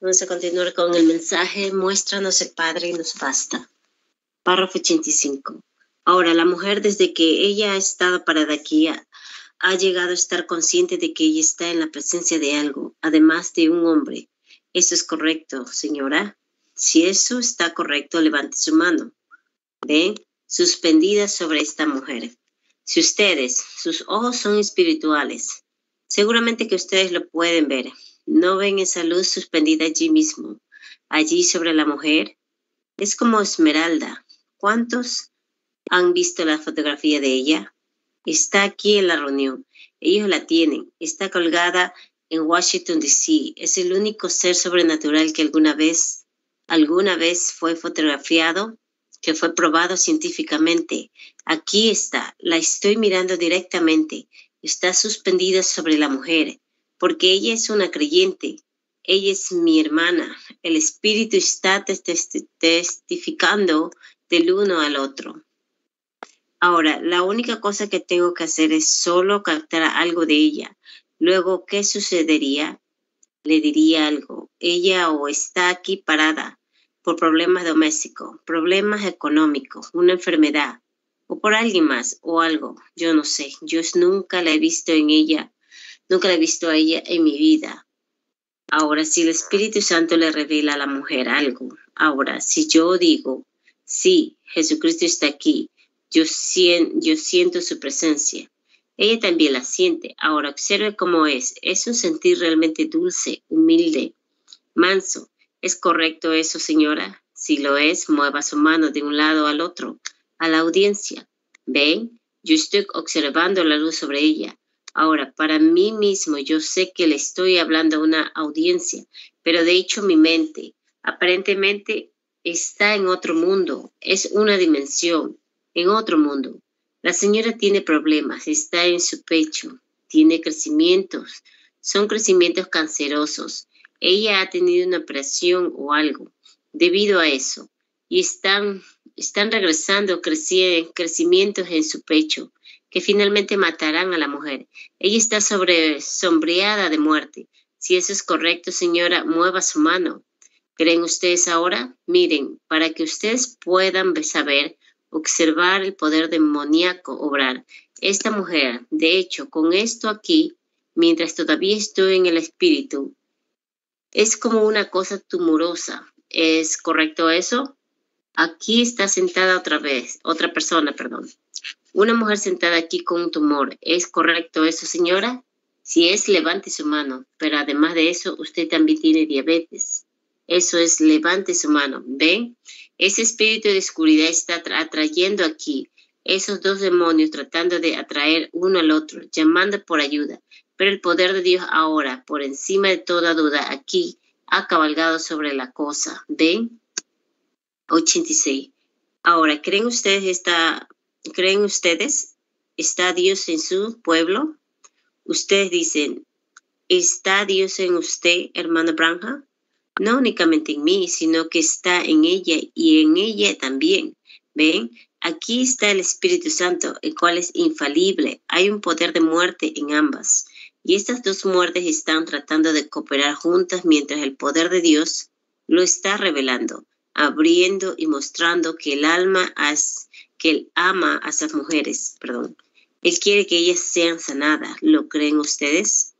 Speaker 5: Vamos a continuar con el mensaje. Muéstranos el Padre y nos basta. Párrafo 85. Ahora, la mujer desde que ella ha estado parada aquí ha, ha llegado a estar consciente de que ella está en la presencia de algo, además de un hombre. ¿Eso es correcto, señora? Si eso está correcto, levante su mano. ¿Ven? Suspendida sobre esta mujer. Si ustedes, sus ojos son espirituales, seguramente que ustedes lo pueden ver. ¿No ven esa luz suspendida allí mismo, allí sobre la mujer? Es como esmeralda. ¿Cuántos han visto la fotografía de ella? Está aquí en la reunión. Ellos la tienen. Está colgada en Washington, D.C. Es el único ser sobrenatural que alguna vez, alguna vez fue fotografiado, que fue probado científicamente. Aquí está. La estoy mirando directamente. Está suspendida sobre la mujer porque ella es una creyente, ella es mi hermana. El Espíritu está testificando del uno al otro. Ahora, la única cosa que tengo que hacer es solo captar algo de ella. Luego, ¿qué sucedería? Le diría algo. Ella o está aquí parada por problemas domésticos, problemas económicos, una enfermedad, o por alguien más, o algo. Yo no sé. Yo nunca la he visto en ella, nunca la he visto a ella en mi vida. Ahora, si el Espíritu Santo le revela a la mujer algo, ahora, si yo digo, sí, Jesucristo está aquí, yo, yo siento su presencia, ella también la siente. Ahora observe cómo es. Es un sentir realmente dulce, humilde, manso. ¿Es correcto eso, señora? Si lo es, mueva su mano de un lado al otro, a la audiencia. ¿Ven? Yo estoy observando la luz sobre ella. Ahora, para mí mismo, yo sé que le estoy hablando a una audiencia, pero de hecho mi mente aparentemente está en otro mundo, es una dimensión, en otro mundo. La señora tiene problemas, está en su pecho, tiene crecimientos, son crecimientos cancerosos. Ella ha tenido una operación o algo debido a eso y están, están regresando crecimientos en su pecho que finalmente matarán a la mujer. Ella está sobre, sombreada de muerte. Si eso es correcto, señora, mueva su mano. ¿Creen ustedes ahora? Miren, para que ustedes puedan saber observar el poder demoníaco obrar. Esta mujer, de hecho, con esto aquí, mientras todavía estoy en el espíritu, es como una cosa tumorosa. ¿Es correcto eso? Aquí está sentada otra vez, otra persona, perdón. Una mujer sentada aquí con un tumor. ¿Es correcto eso, señora? Si es, levante su mano. Pero además de eso, usted también tiene diabetes. Eso es, levante su mano. ¿Ven? Ese espíritu de oscuridad está atrayendo aquí esos dos demonios tratando de atraer uno al otro, llamando por ayuda. Pero el poder de Dios ahora, por encima de toda duda, aquí ha cabalgado sobre la cosa. ¿Ven? 86. Ahora, ¿creen ustedes está, creen ustedes está Dios en su pueblo? Ustedes dicen, ¿está Dios en usted, hermano Branja? No únicamente en mí, sino que está en ella y en ella también. ¿Ven? Aquí está el Espíritu Santo, el cual es infalible. Hay un poder de muerte en ambas. Y estas dos muertes están tratando de cooperar juntas mientras el poder de Dios lo está revelando, abriendo y mostrando que el alma, que él ama a esas mujeres, perdón. Él quiere que ellas sean sanadas. ¿Lo creen ustedes?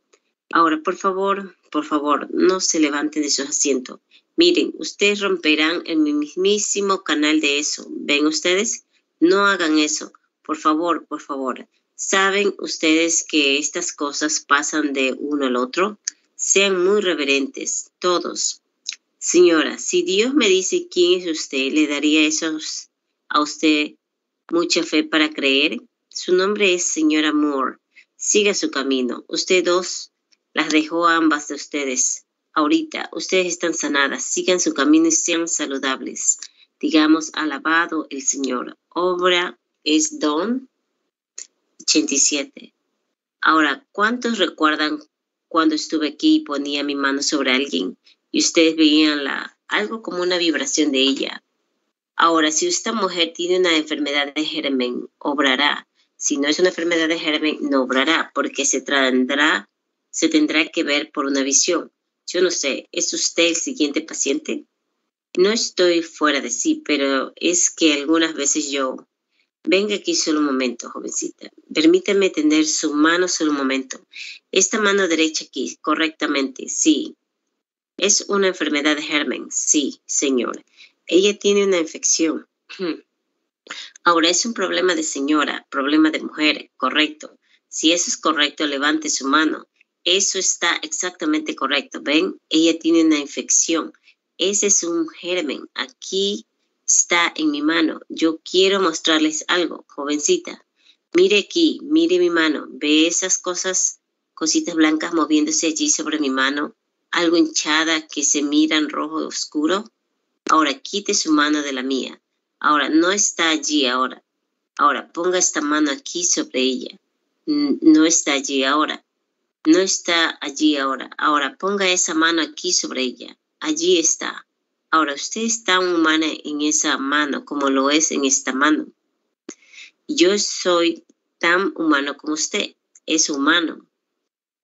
Speaker 5: Ahora, por favor, por favor, no se levanten de su asiento. Miren, ustedes romperán el mismísimo canal de eso. ¿Ven ustedes? No hagan eso. Por favor, por favor. ¿Saben ustedes que estas cosas pasan de uno al otro? Sean muy reverentes, todos. Señora, si Dios me dice quién es usted, ¿le daría eso a usted mucha fe para creer? Su nombre es señora Moore. Siga su camino. Usted dos las dejó a ambas de ustedes. Ahorita, ustedes están sanadas, sigan su camino y sean saludables. Digamos, alabado el Señor. Obra es don. 87. Ahora, ¿cuántos recuerdan cuando estuve aquí y ponía mi mano sobre alguien y ustedes veían la, algo como una vibración de ella? Ahora, si esta mujer tiene una enfermedad de germen, obrará. Si no es una enfermedad de germen, no obrará, porque se tendrá se tendrá que ver por una visión. Yo no sé, ¿es usted el siguiente paciente? No estoy fuera de sí, pero es que algunas veces yo... Venga aquí solo un momento, jovencita. Permítame tener su mano solo un momento. Esta mano derecha aquí, correctamente, sí. Es una enfermedad de germen, sí, señor. Ella tiene una infección. Ahora es un problema de señora, problema de mujer, correcto. Si eso es correcto, levante su mano. Eso está exactamente correcto. ¿Ven? Ella tiene una infección. Ese es un germen. Aquí está en mi mano. Yo quiero mostrarles algo, jovencita. Mire aquí, mire mi mano. ¿Ve esas cosas, cositas blancas moviéndose allí sobre mi mano? Algo hinchada que se mira en rojo oscuro. Ahora quite su mano de la mía. Ahora no está allí ahora. Ahora ponga esta mano aquí sobre ella. No está allí ahora. No está allí ahora. Ahora ponga esa mano aquí sobre ella. Allí está. Ahora usted es tan humana en esa mano como lo es en esta mano. Yo soy tan humano como usted. Es humano.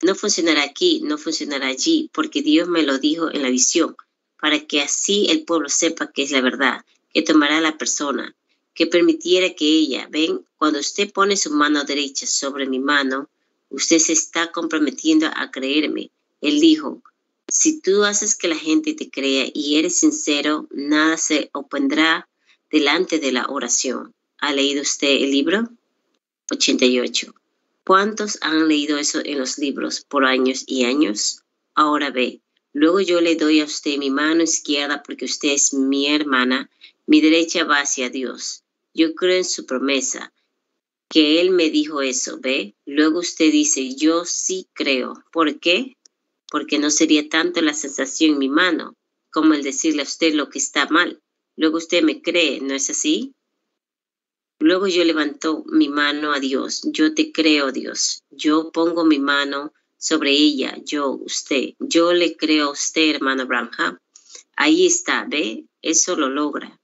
Speaker 5: No funcionará aquí, no funcionará allí, porque Dios me lo dijo en la visión, para que así el pueblo sepa que es la verdad, que tomará la persona, que permitiera que ella, ven, cuando usted pone su mano derecha sobre mi mano, usted se está comprometiendo a creerme. Él dijo, si tú haces que la gente te crea y eres sincero, nada se opondrá delante de la oración. ¿Ha leído usted el libro? 88. ¿Cuántos han leído eso en los libros por años y años? Ahora ve, luego yo le doy a usted mi mano izquierda porque usted es mi hermana, mi derecha va hacia Dios. Yo creo en su promesa, que Él me dijo eso, ¿ve? Luego usted dice, yo sí creo. ¿Por qué? Porque no sería tanto la sensación en mi mano como el decirle a usted lo que está mal. Luego usted me cree, ¿no es así? Luego yo levanto mi mano a Dios. Yo te creo, Dios. Yo pongo mi mano sobre ella, yo, usted. Yo le creo a usted, hermano Branham. Ahí está, ¿ve? Eso lo logra.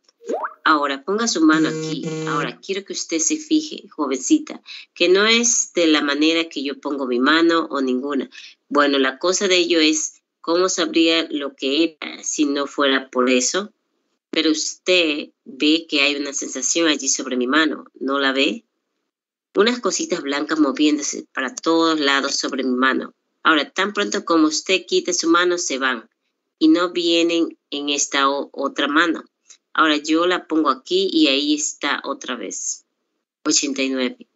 Speaker 5: Ahora, ponga su mano aquí. Ahora, quiero que usted se fije, jovencita, que no es de la manera que yo pongo mi mano o ninguna. Bueno, la cosa de ello es cómo sabría lo que era si no fuera por eso pero usted ve que hay una sensación allí sobre mi mano, ¿no la ve? Unas cositas blancas moviéndose para todos lados sobre mi mano. Ahora, tan pronto como usted quite su mano, se van y no vienen en esta otra mano. Ahora yo la pongo aquí y ahí está otra vez. 89.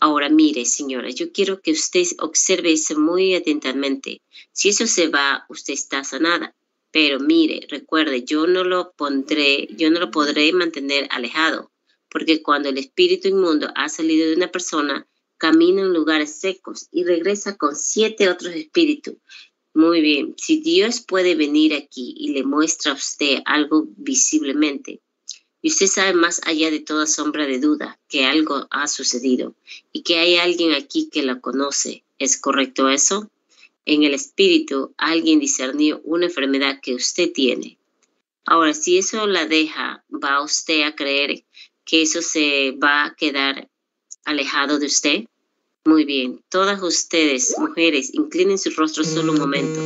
Speaker 5: Ahora mire, señora, yo quiero que usted observe eso muy atentamente. Si eso se va, usted está sanada. Pero mire, recuerde, yo no lo pondré, yo no lo podré mantener alejado, porque cuando el espíritu inmundo ha salido de una persona, camina en lugares secos y regresa con siete otros espíritus. Muy bien, si Dios puede venir aquí y le muestra a usted algo visiblemente, y usted sabe más allá de toda sombra de duda que algo ha sucedido y que hay alguien aquí que lo conoce, ¿es correcto eso? en el espíritu alguien discernió una enfermedad que usted tiene. Ahora, si eso la deja, ¿va usted a creer que eso se va a quedar alejado de usted? Muy bien, todas ustedes, mujeres, inclinen su rostro solo un momento.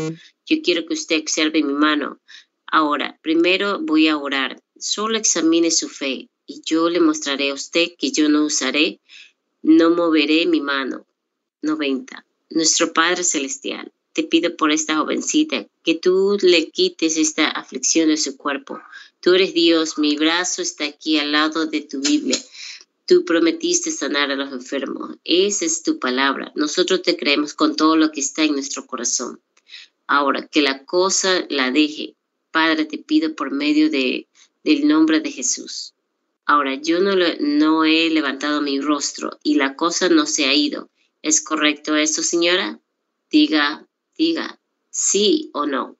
Speaker 5: Yo quiero que usted observe mi mano. Ahora, primero voy a orar. Solo examine su fe y yo le mostraré a usted que yo no usaré, no moveré mi mano. 90. Nuestro Padre Celestial, te pido por esta jovencita que tú le quites esta aflicción de su cuerpo. Tú eres Dios, mi brazo está aquí al lado de tu Biblia. Tú prometiste sanar a los enfermos. Esa es tu palabra. Nosotros te creemos con todo lo que está en nuestro corazón. Ahora, que la cosa la deje. Padre, te pido por medio de, del nombre de Jesús. Ahora, yo no, no he levantado mi rostro y la cosa no se ha ido. ¿Es correcto eso, señora? Diga, diga sí o no.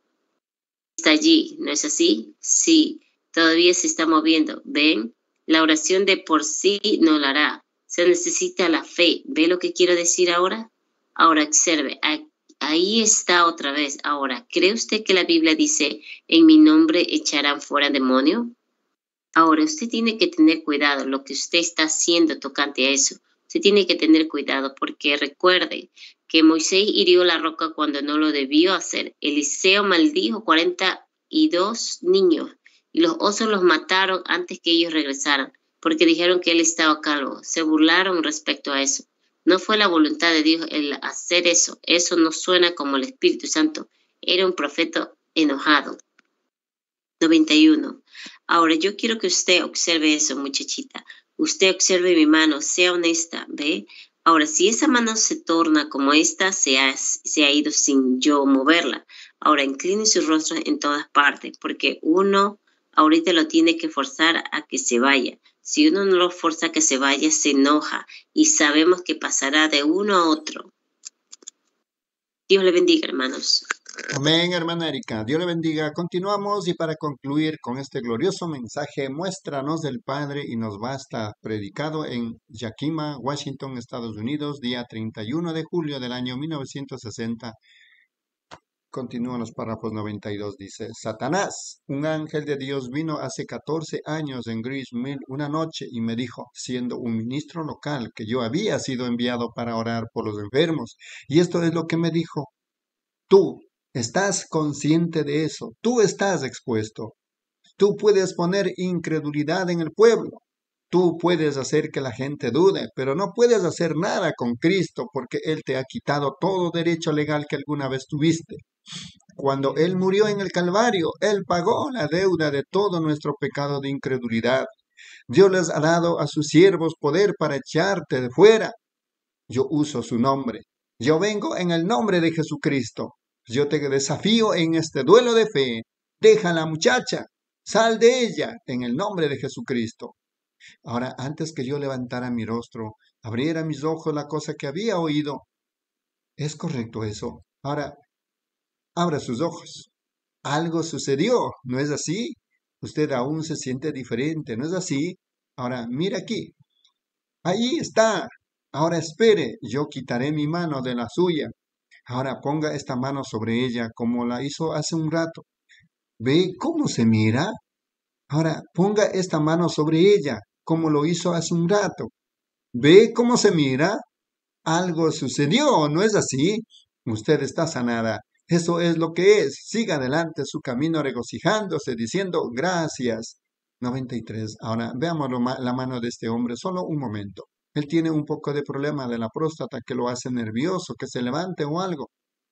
Speaker 5: Está allí, ¿no es así? Sí, todavía se está moviendo. ¿Ven? La oración de por sí no la hará. Se necesita la fe. ¿Ve lo que quiero decir ahora? Ahora observe, ahí está otra vez. Ahora, ¿cree usted que la Biblia dice, en mi nombre echarán fuera demonio? Ahora, usted tiene que tener cuidado lo que usted está haciendo tocante a eso. Se tiene que tener cuidado porque recuerde que Moisés hirió la roca cuando no lo debió hacer. Eliseo maldijo 42 niños y los osos los mataron antes que ellos regresaran porque dijeron que él estaba calvo. Se burlaron respecto a eso. No fue la voluntad de Dios el hacer eso. Eso no suena como el Espíritu Santo. Era un profeta enojado. 91. Ahora yo quiero que usted observe eso, muchachita. Usted observe mi mano, sea honesta, ¿ve? Ahora, si esa mano se torna como esta, se ha, se ha ido sin yo moverla. Ahora, incline su rostro en todas partes, porque uno ahorita lo tiene que forzar a que se vaya. Si uno no lo forza a que se vaya, se enoja y sabemos que pasará de uno a otro. Dios le bendiga, hermanos.
Speaker 2: Amén, hermana Erika. Dios le bendiga. Continuamos y para concluir con este glorioso mensaje, muéstranos del Padre y nos basta, predicado en Yakima, Washington, Estados Unidos, día 31 de julio del año 1960. Continúan los párrafos 92, dice, Satanás, un ángel de Dios vino hace 14 años en Mill una noche y me dijo, siendo un ministro local, que yo había sido enviado para orar por los enfermos. Y esto es lo que me dijo, tú estás consciente de eso, tú estás expuesto, tú puedes poner incredulidad en el pueblo. Tú puedes hacer que la gente dude, pero no puedes hacer nada con Cristo porque Él te ha quitado todo derecho legal que alguna vez tuviste. Cuando Él murió en el Calvario, Él pagó la deuda de todo nuestro pecado de incredulidad. Dios les ha dado a sus siervos poder para echarte de fuera. Yo uso su nombre. Yo vengo en el nombre de Jesucristo. Yo te desafío en este duelo de fe. Deja a la muchacha. Sal de ella en el nombre de Jesucristo. Ahora, antes que yo levantara mi rostro, abriera mis ojos la cosa que había oído. ¿Es correcto eso? Ahora, abra sus ojos. Algo sucedió, ¿no es así? Usted aún se siente diferente, ¿no es así? Ahora, mira aquí. Ahí está. Ahora espere, yo quitaré mi mano de la suya. Ahora ponga esta mano sobre ella como la hizo hace un rato. ¿Ve cómo se mira? Ahora ponga esta mano sobre ella como lo hizo hace un rato. ¿Ve cómo se mira? Algo sucedió, ¿no es así? Usted está sanada. Eso es lo que es. Siga adelante su camino regocijándose, diciendo gracias. 93. Ahora veamos la mano de este hombre, solo un momento. Él tiene un poco de problema de la próstata que lo hace nervioso, que se levante o algo.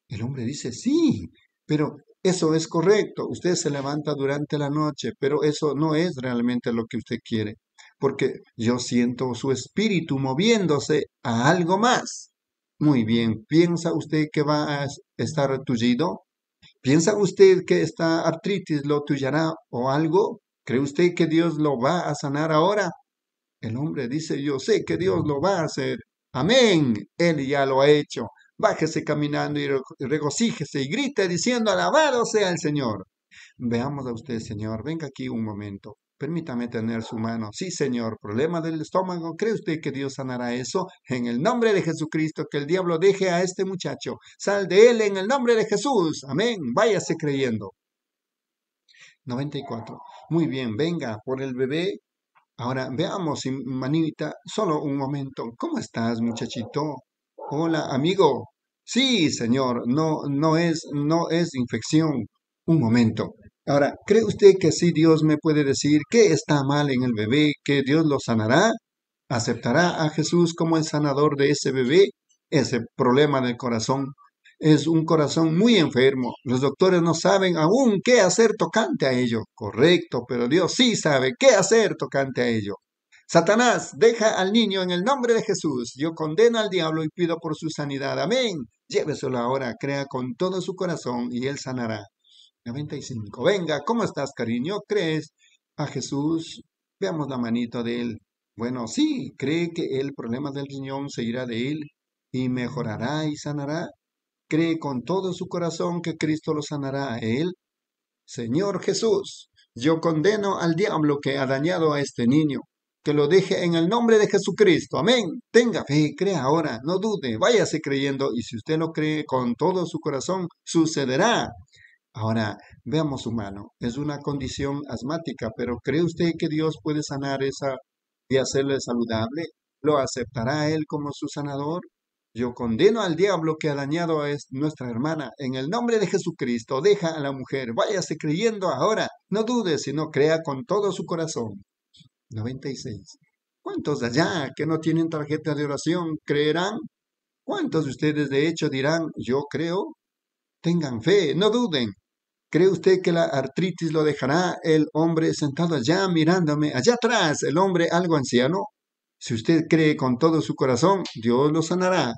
Speaker 2: El hombre dice, sí, pero eso es correcto. Usted se levanta durante la noche, pero eso no es realmente lo que usted quiere, porque yo siento su espíritu moviéndose a algo más. Muy bien, ¿piensa usted que va a estar tullido? ¿Piensa usted que esta artritis lo tullará o algo? ¿Cree usted que Dios lo va a sanar ahora? El hombre dice, yo sé que Dios lo va a hacer. Amén. Él ya lo ha hecho. Bájese caminando y regocíjese y grite diciendo, alabado sea el Señor. Veamos a usted, Señor. Venga aquí un momento. Permítame tener su mano. Sí, Señor, problema del estómago. ¿Cree usted que Dios sanará eso? En el nombre de Jesucristo, que el diablo deje a este muchacho. Sal de él en el nombre de Jesús. Amén. Váyase creyendo. 94. Muy bien, venga por el bebé. Ahora veamos, manita, solo un momento. ¿Cómo estás, muchachito? Hola, amigo. Sí, señor, no, no es, no es infección. Un momento. Ahora, ¿cree usted que si Dios me puede decir que está mal en el bebé, que Dios lo sanará? ¿Aceptará a Jesús como el sanador de ese bebé? Ese problema del corazón es un corazón muy enfermo. Los doctores no saben aún qué hacer tocante a ello. Correcto, pero Dios sí sabe qué hacer tocante a ello. Satanás, deja al niño en el nombre de Jesús. Yo condeno al diablo y pido por su sanidad. Amén. Lléveselo ahora, crea con todo su corazón y él sanará. 95. Venga, ¿cómo estás, cariño? ¿Crees a Jesús? Veamos la manito de él. Bueno, sí, cree que el problema del riñón se irá de él y mejorará y sanará. Cree con todo su corazón que Cristo lo sanará a él. Señor Jesús, yo condeno al diablo que ha dañado a este niño. Que lo deje en el nombre de Jesucristo. Amén. Tenga fe, crea ahora, no dude, váyase creyendo y si usted lo cree con todo su corazón, sucederá. Ahora, veamos su mano. Es una condición asmática, pero ¿cree usted que Dios puede sanar esa y hacerle saludable? ¿Lo aceptará Él como su sanador? Yo condeno al diablo que ha dañado a nuestra hermana. En el nombre de Jesucristo, deja a la mujer. Váyase creyendo ahora. No dude, sino crea con todo su corazón. 96. ¿Cuántos de allá que no tienen tarjeta de oración creerán? ¿Cuántos de ustedes de hecho dirán, yo creo? Tengan fe, no duden. ¿Cree usted que la artritis lo dejará el hombre sentado allá mirándome, allá atrás, el hombre algo anciano? Si usted cree con todo su corazón, Dios lo sanará.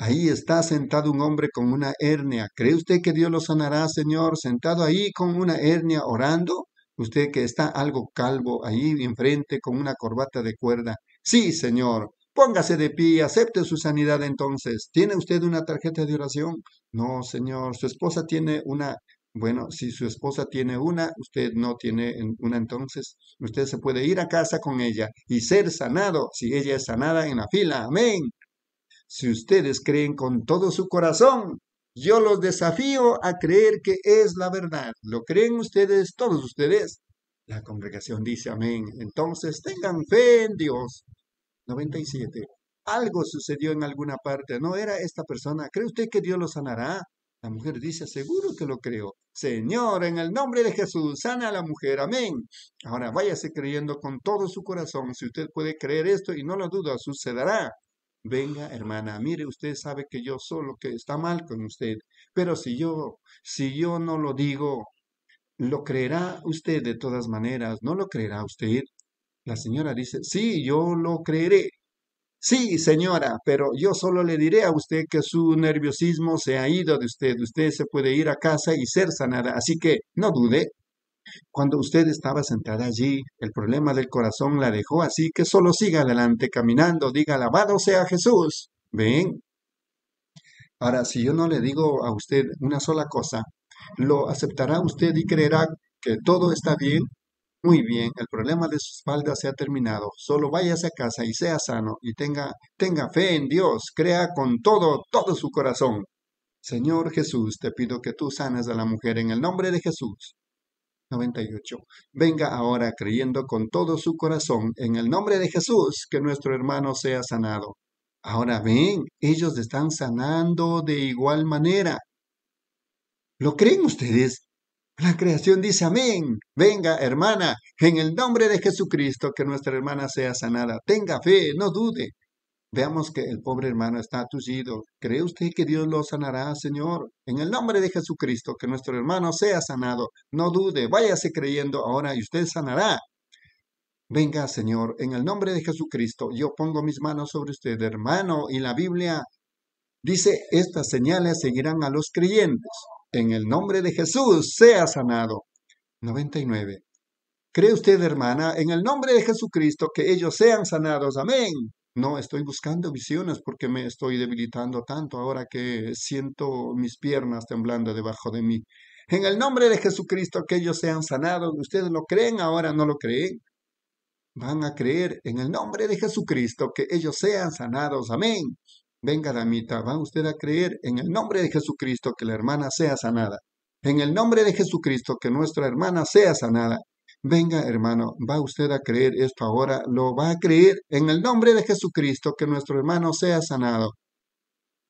Speaker 2: Ahí está sentado un hombre con una hernia. ¿Cree usted que Dios lo sanará, Señor, sentado ahí con una hernia orando? Usted que está algo calvo ahí enfrente con una corbata de cuerda. Sí, Señor. Póngase de pie acepte su sanidad entonces. ¿Tiene usted una tarjeta de oración? No, Señor. Su esposa tiene una bueno, si su esposa tiene una, usted no tiene una entonces, usted se puede ir a casa con ella y ser sanado si ella es sanada en la fila. Amén. Si ustedes creen con todo su corazón, Yo los desafío a creer que es la verdad. ¿Lo creen ustedes, todos ustedes? La congregación dice amén. Entonces tengan fe en Dios. 97. Algo sucedió en alguna parte. No era esta persona. ¿Cree usted que Dios lo sanará? La mujer dice, seguro que lo creo. Señor, en el nombre de Jesús, sana a la mujer. Amén. Ahora váyase creyendo con todo su corazón. Si usted puede creer esto y no lo duda, sucederá. Venga, hermana, mire, usted sabe que yo solo que está mal con usted. Pero si yo, si yo no lo digo, ¿lo creerá usted de todas maneras? ¿No lo creerá usted? La señora dice, sí, yo lo creeré. Sí, señora, pero yo solo le diré a usted que su nerviosismo se ha ido de usted. Usted se puede ir a casa y ser sanada. Así que no dude. Cuando usted estaba sentada allí, el problema del corazón la dejó así que solo siga adelante caminando. Diga, alabado sea Jesús. Ven. Ahora, si yo no le digo a usted una sola cosa, ¿lo aceptará usted y creerá que todo está bien? Muy bien, el problema de su espalda se ha terminado. Solo váyase a casa y sea sano y tenga, tenga fe en Dios. Crea con todo, todo su corazón. Señor Jesús, te pido que tú sanes a la mujer en el nombre de Jesús. 98. Venga ahora creyendo con todo su corazón en el nombre de Jesús que nuestro hermano sea sanado. Ahora ven, ellos están sanando de igual manera. ¿Lo creen ustedes? La creación dice amén. Venga, hermana, en el nombre de Jesucristo, que nuestra hermana sea sanada. Tenga fe, no dude. Veamos que el pobre hermano está tullido. ¿Cree usted que Dios lo sanará, Señor? En el nombre de Jesucristo, que nuestro hermano sea sanado. No dude, váyase creyendo ahora y usted sanará. Venga, Señor, en el nombre de Jesucristo, yo pongo mis manos sobre usted, hermano, y la Biblia dice, estas señales seguirán a los creyentes en el nombre de Jesús, sea sanado. 99. ¿Cree usted, hermana, en el nombre de Jesucristo, que ellos sean sanados? Amén. No estoy buscando visiones porque me estoy debilitando tanto ahora que siento mis piernas temblando debajo de mí. En el nombre de Jesucristo, que ellos sean sanados. ¿Ustedes lo creen ahora? ¿No lo creen? Van a creer en el nombre de Jesucristo, que ellos sean sanados. Amén. Venga, damita, va usted a creer en el nombre de Jesucristo que la hermana sea sanada. En el nombre de Jesucristo que nuestra hermana sea sanada. Venga, hermano, va usted a creer esto ahora, lo va a creer en el nombre de Jesucristo que nuestro hermano sea sanado.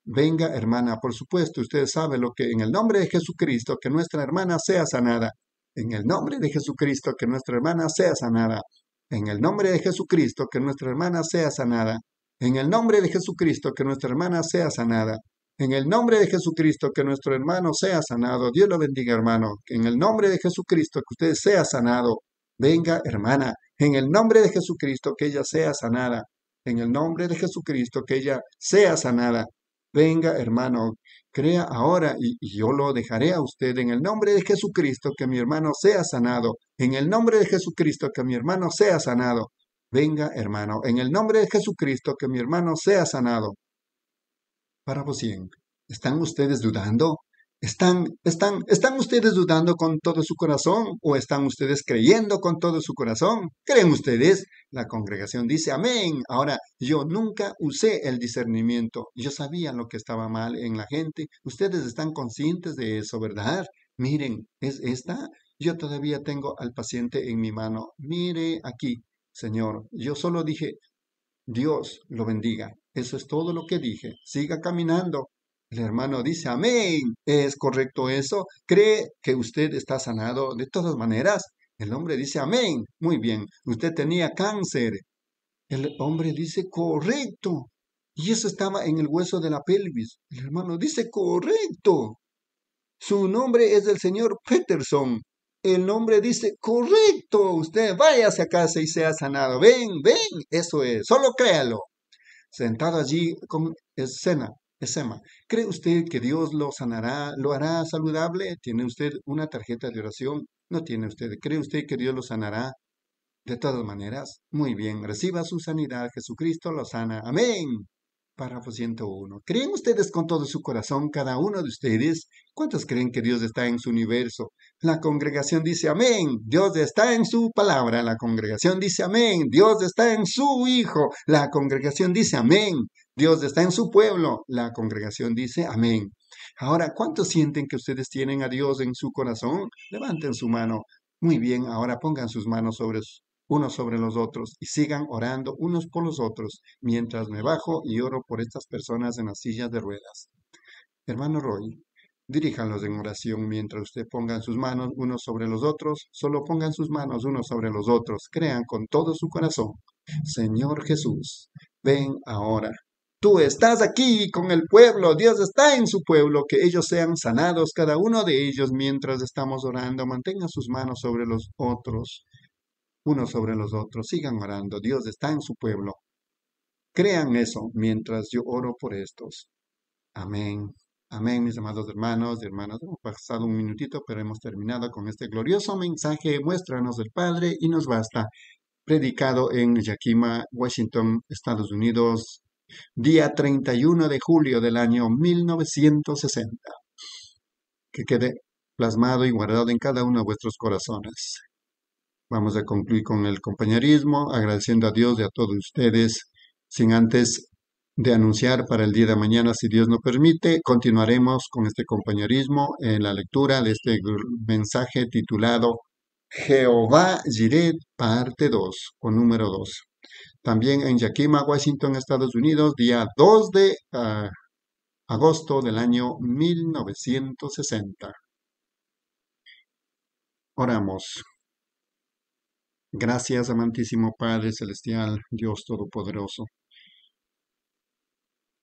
Speaker 2: Venga, hermana, por supuesto, usted sabe lo que en el nombre de Jesucristo que nuestra hermana sea sanada. En el nombre de Jesucristo que nuestra hermana sea sanada. En el nombre de Jesucristo que nuestra hermana sea sanada. En el nombre de Jesucristo, que nuestra hermana sea sanada. En el nombre de Jesucristo, que nuestro hermano sea sanado. Dios lo bendiga, hermano. En el nombre de Jesucristo, que usted sea sanado. Venga, hermana. En el nombre de Jesucristo, que ella sea sanada. En el nombre de Jesucristo, que ella sea sanada. Venga, hermano. Crea ahora y, yo lo dejaré a usted. En el nombre de Jesucristo, que mi hermano sea sanado. En el nombre de Jesucristo, que mi hermano sea sanado. Venga, hermano, en el nombre de Jesucristo, que mi hermano sea sanado. Para vos ¿están ustedes dudando? ¿Están, están, ¿Están ustedes dudando con todo su corazón o están ustedes creyendo con todo su corazón? ¿Creen ustedes? La congregación dice amén. Ahora, yo nunca usé el discernimiento. Yo sabía lo que estaba mal en la gente. Ustedes están conscientes de eso, ¿verdad? Miren, ¿es esta? Yo todavía tengo al paciente en mi mano. Mire aquí, Señor, yo solo dije, Dios lo bendiga. Eso es todo lo que dije. Siga caminando. El hermano dice, amén. ¿Es correcto eso? ¿Cree que usted está sanado de todas maneras? El hombre dice, amén. Muy bien. Usted tenía cáncer. El hombre dice, correcto. Y eso estaba en el hueso de la pelvis. El hermano dice, correcto. Su nombre es el señor Peterson el nombre dice, correcto, usted váyase a casa y sea sanado. Ven, ven, eso es, solo créalo. Sentado allí con escena, escena. ¿Cree usted que Dios lo sanará, lo hará saludable? ¿Tiene usted una tarjeta de oración? No tiene usted. ¿Cree usted que Dios lo sanará? De todas maneras, muy bien, reciba su sanidad, Jesucristo lo sana. Amén. Párrafo 101. ¿Creen ustedes con todo su corazón, cada uno de ustedes? ¿Cuántos creen que Dios está en su universo? La congregación dice amén. Dios está en su palabra. La congregación dice amén. Dios está en su Hijo. La congregación dice amén. Dios está en su pueblo. La congregación dice amén. Ahora, ¿cuántos sienten que ustedes tienen a Dios en su corazón? Levanten su mano. Muy bien, ahora pongan sus manos sobre unos sobre los otros y sigan orando unos por los otros mientras me bajo y oro por estas personas en las sillas de ruedas. Hermano Roy, diríjanlos en oración mientras usted pongan sus manos unos sobre los otros, solo pongan sus manos unos sobre los otros, crean con todo su corazón. Señor Jesús, ven ahora. Tú estás aquí con el pueblo, Dios está en su pueblo, que ellos sean sanados, cada uno de ellos, mientras estamos orando. Mantengan sus manos sobre los otros, unos sobre los otros. Sigan orando, Dios está en su pueblo. Crean eso mientras yo oro por estos. Amén. Amén, mis amados hermanos y hermanas. Hemos pasado un minutito, pero hemos terminado con este glorioso mensaje. Muéstranos el Padre y nos basta. Predicado en Yakima, Washington, Estados Unidos, día 31 de julio del año 1960. Que quede plasmado y guardado en cada uno de vuestros corazones. Vamos a concluir con el compañerismo, agradeciendo a Dios y a todos ustedes, sin antes de anunciar para el día de mañana, si Dios nos permite, continuaremos con este compañerismo en la lectura de este mensaje titulado Jehová Jireh, parte 2, o número 2. También en Yakima, Washington, Estados Unidos, día 2 de uh, agosto del año 1960. Oramos. Gracias, amantísimo Padre Celestial, Dios Todopoderoso.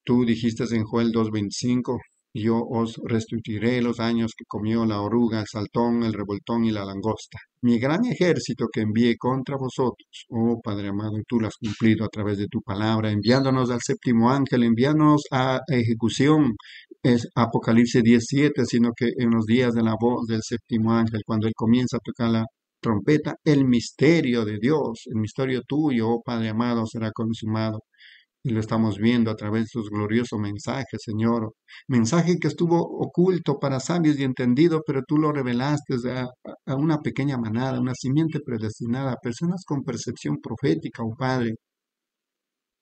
Speaker 2: Tú dijiste en Joel 2.25, yo os restituiré los años que comió la oruga, el saltón, el revoltón y la langosta. Mi gran ejército que envié contra vosotros, oh Padre amado, tú lo has cumplido a través de tu palabra, enviándonos al séptimo ángel, enviándonos a ejecución, es Apocalipsis 17, sino que en los días de la voz del séptimo ángel, cuando él comienza a tocar la trompeta, el misterio de Dios, el misterio tuyo, oh Padre amado, será consumado. Y lo estamos viendo a través de sus gloriosos mensajes, Señor. Mensaje que estuvo oculto para sabios y entendidos, pero tú lo revelaste a, a una pequeña manada, una simiente predestinada, personas con percepción profética, oh Padre.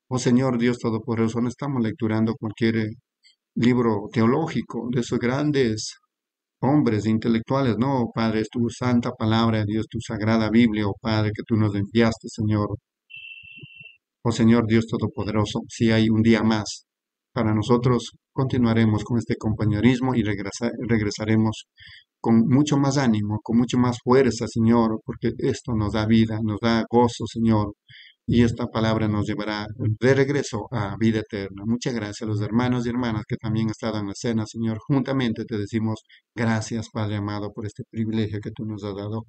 Speaker 2: Oh Señor Dios Todopoderoso, no estamos lecturando cualquier eh, libro teológico de esos grandes hombres intelectuales, no, oh Padre, es tu santa palabra Dios, tu sagrada Biblia, oh Padre, que tú nos enviaste, Señor. Oh Señor Dios Todopoderoso, si hay un día más para nosotros, continuaremos con este compañerismo y regresaremos con mucho más ánimo, con mucho más fuerza, Señor, porque esto nos da vida, nos da gozo, Señor, y esta palabra nos llevará de regreso a vida eterna. Muchas gracias a los hermanos y hermanas que también han estado en la cena, Señor. Juntamente te decimos gracias, Padre amado, por este privilegio que tú nos has dado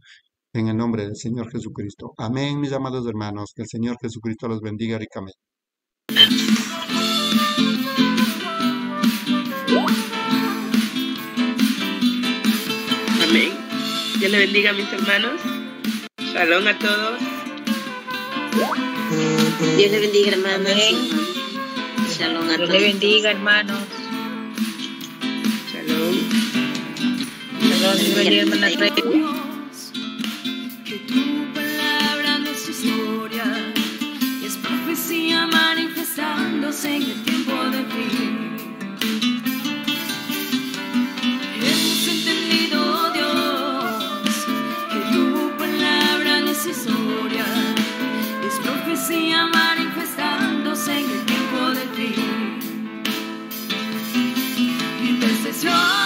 Speaker 2: en el nombre del Señor Jesucristo. Amén, mis amados hermanos. Que el Señor Jesucristo los bendiga ricamente.
Speaker 3: Amén. Dios le bendiga, mis hermanos. Shalom a todos.
Speaker 5: Dios le bendiga, hermanos.
Speaker 4: Amén.
Speaker 5: Shalom a
Speaker 4: Dios
Speaker 5: todos.
Speaker 4: le bendiga, hermanos.
Speaker 3: Shalom.
Speaker 4: Shalom, Dios bendiga, hermana
Speaker 1: que tu palabra no es historia, es profecía manifestándose en el es profecía manifestándose en el tiempo de fin. Intercesión,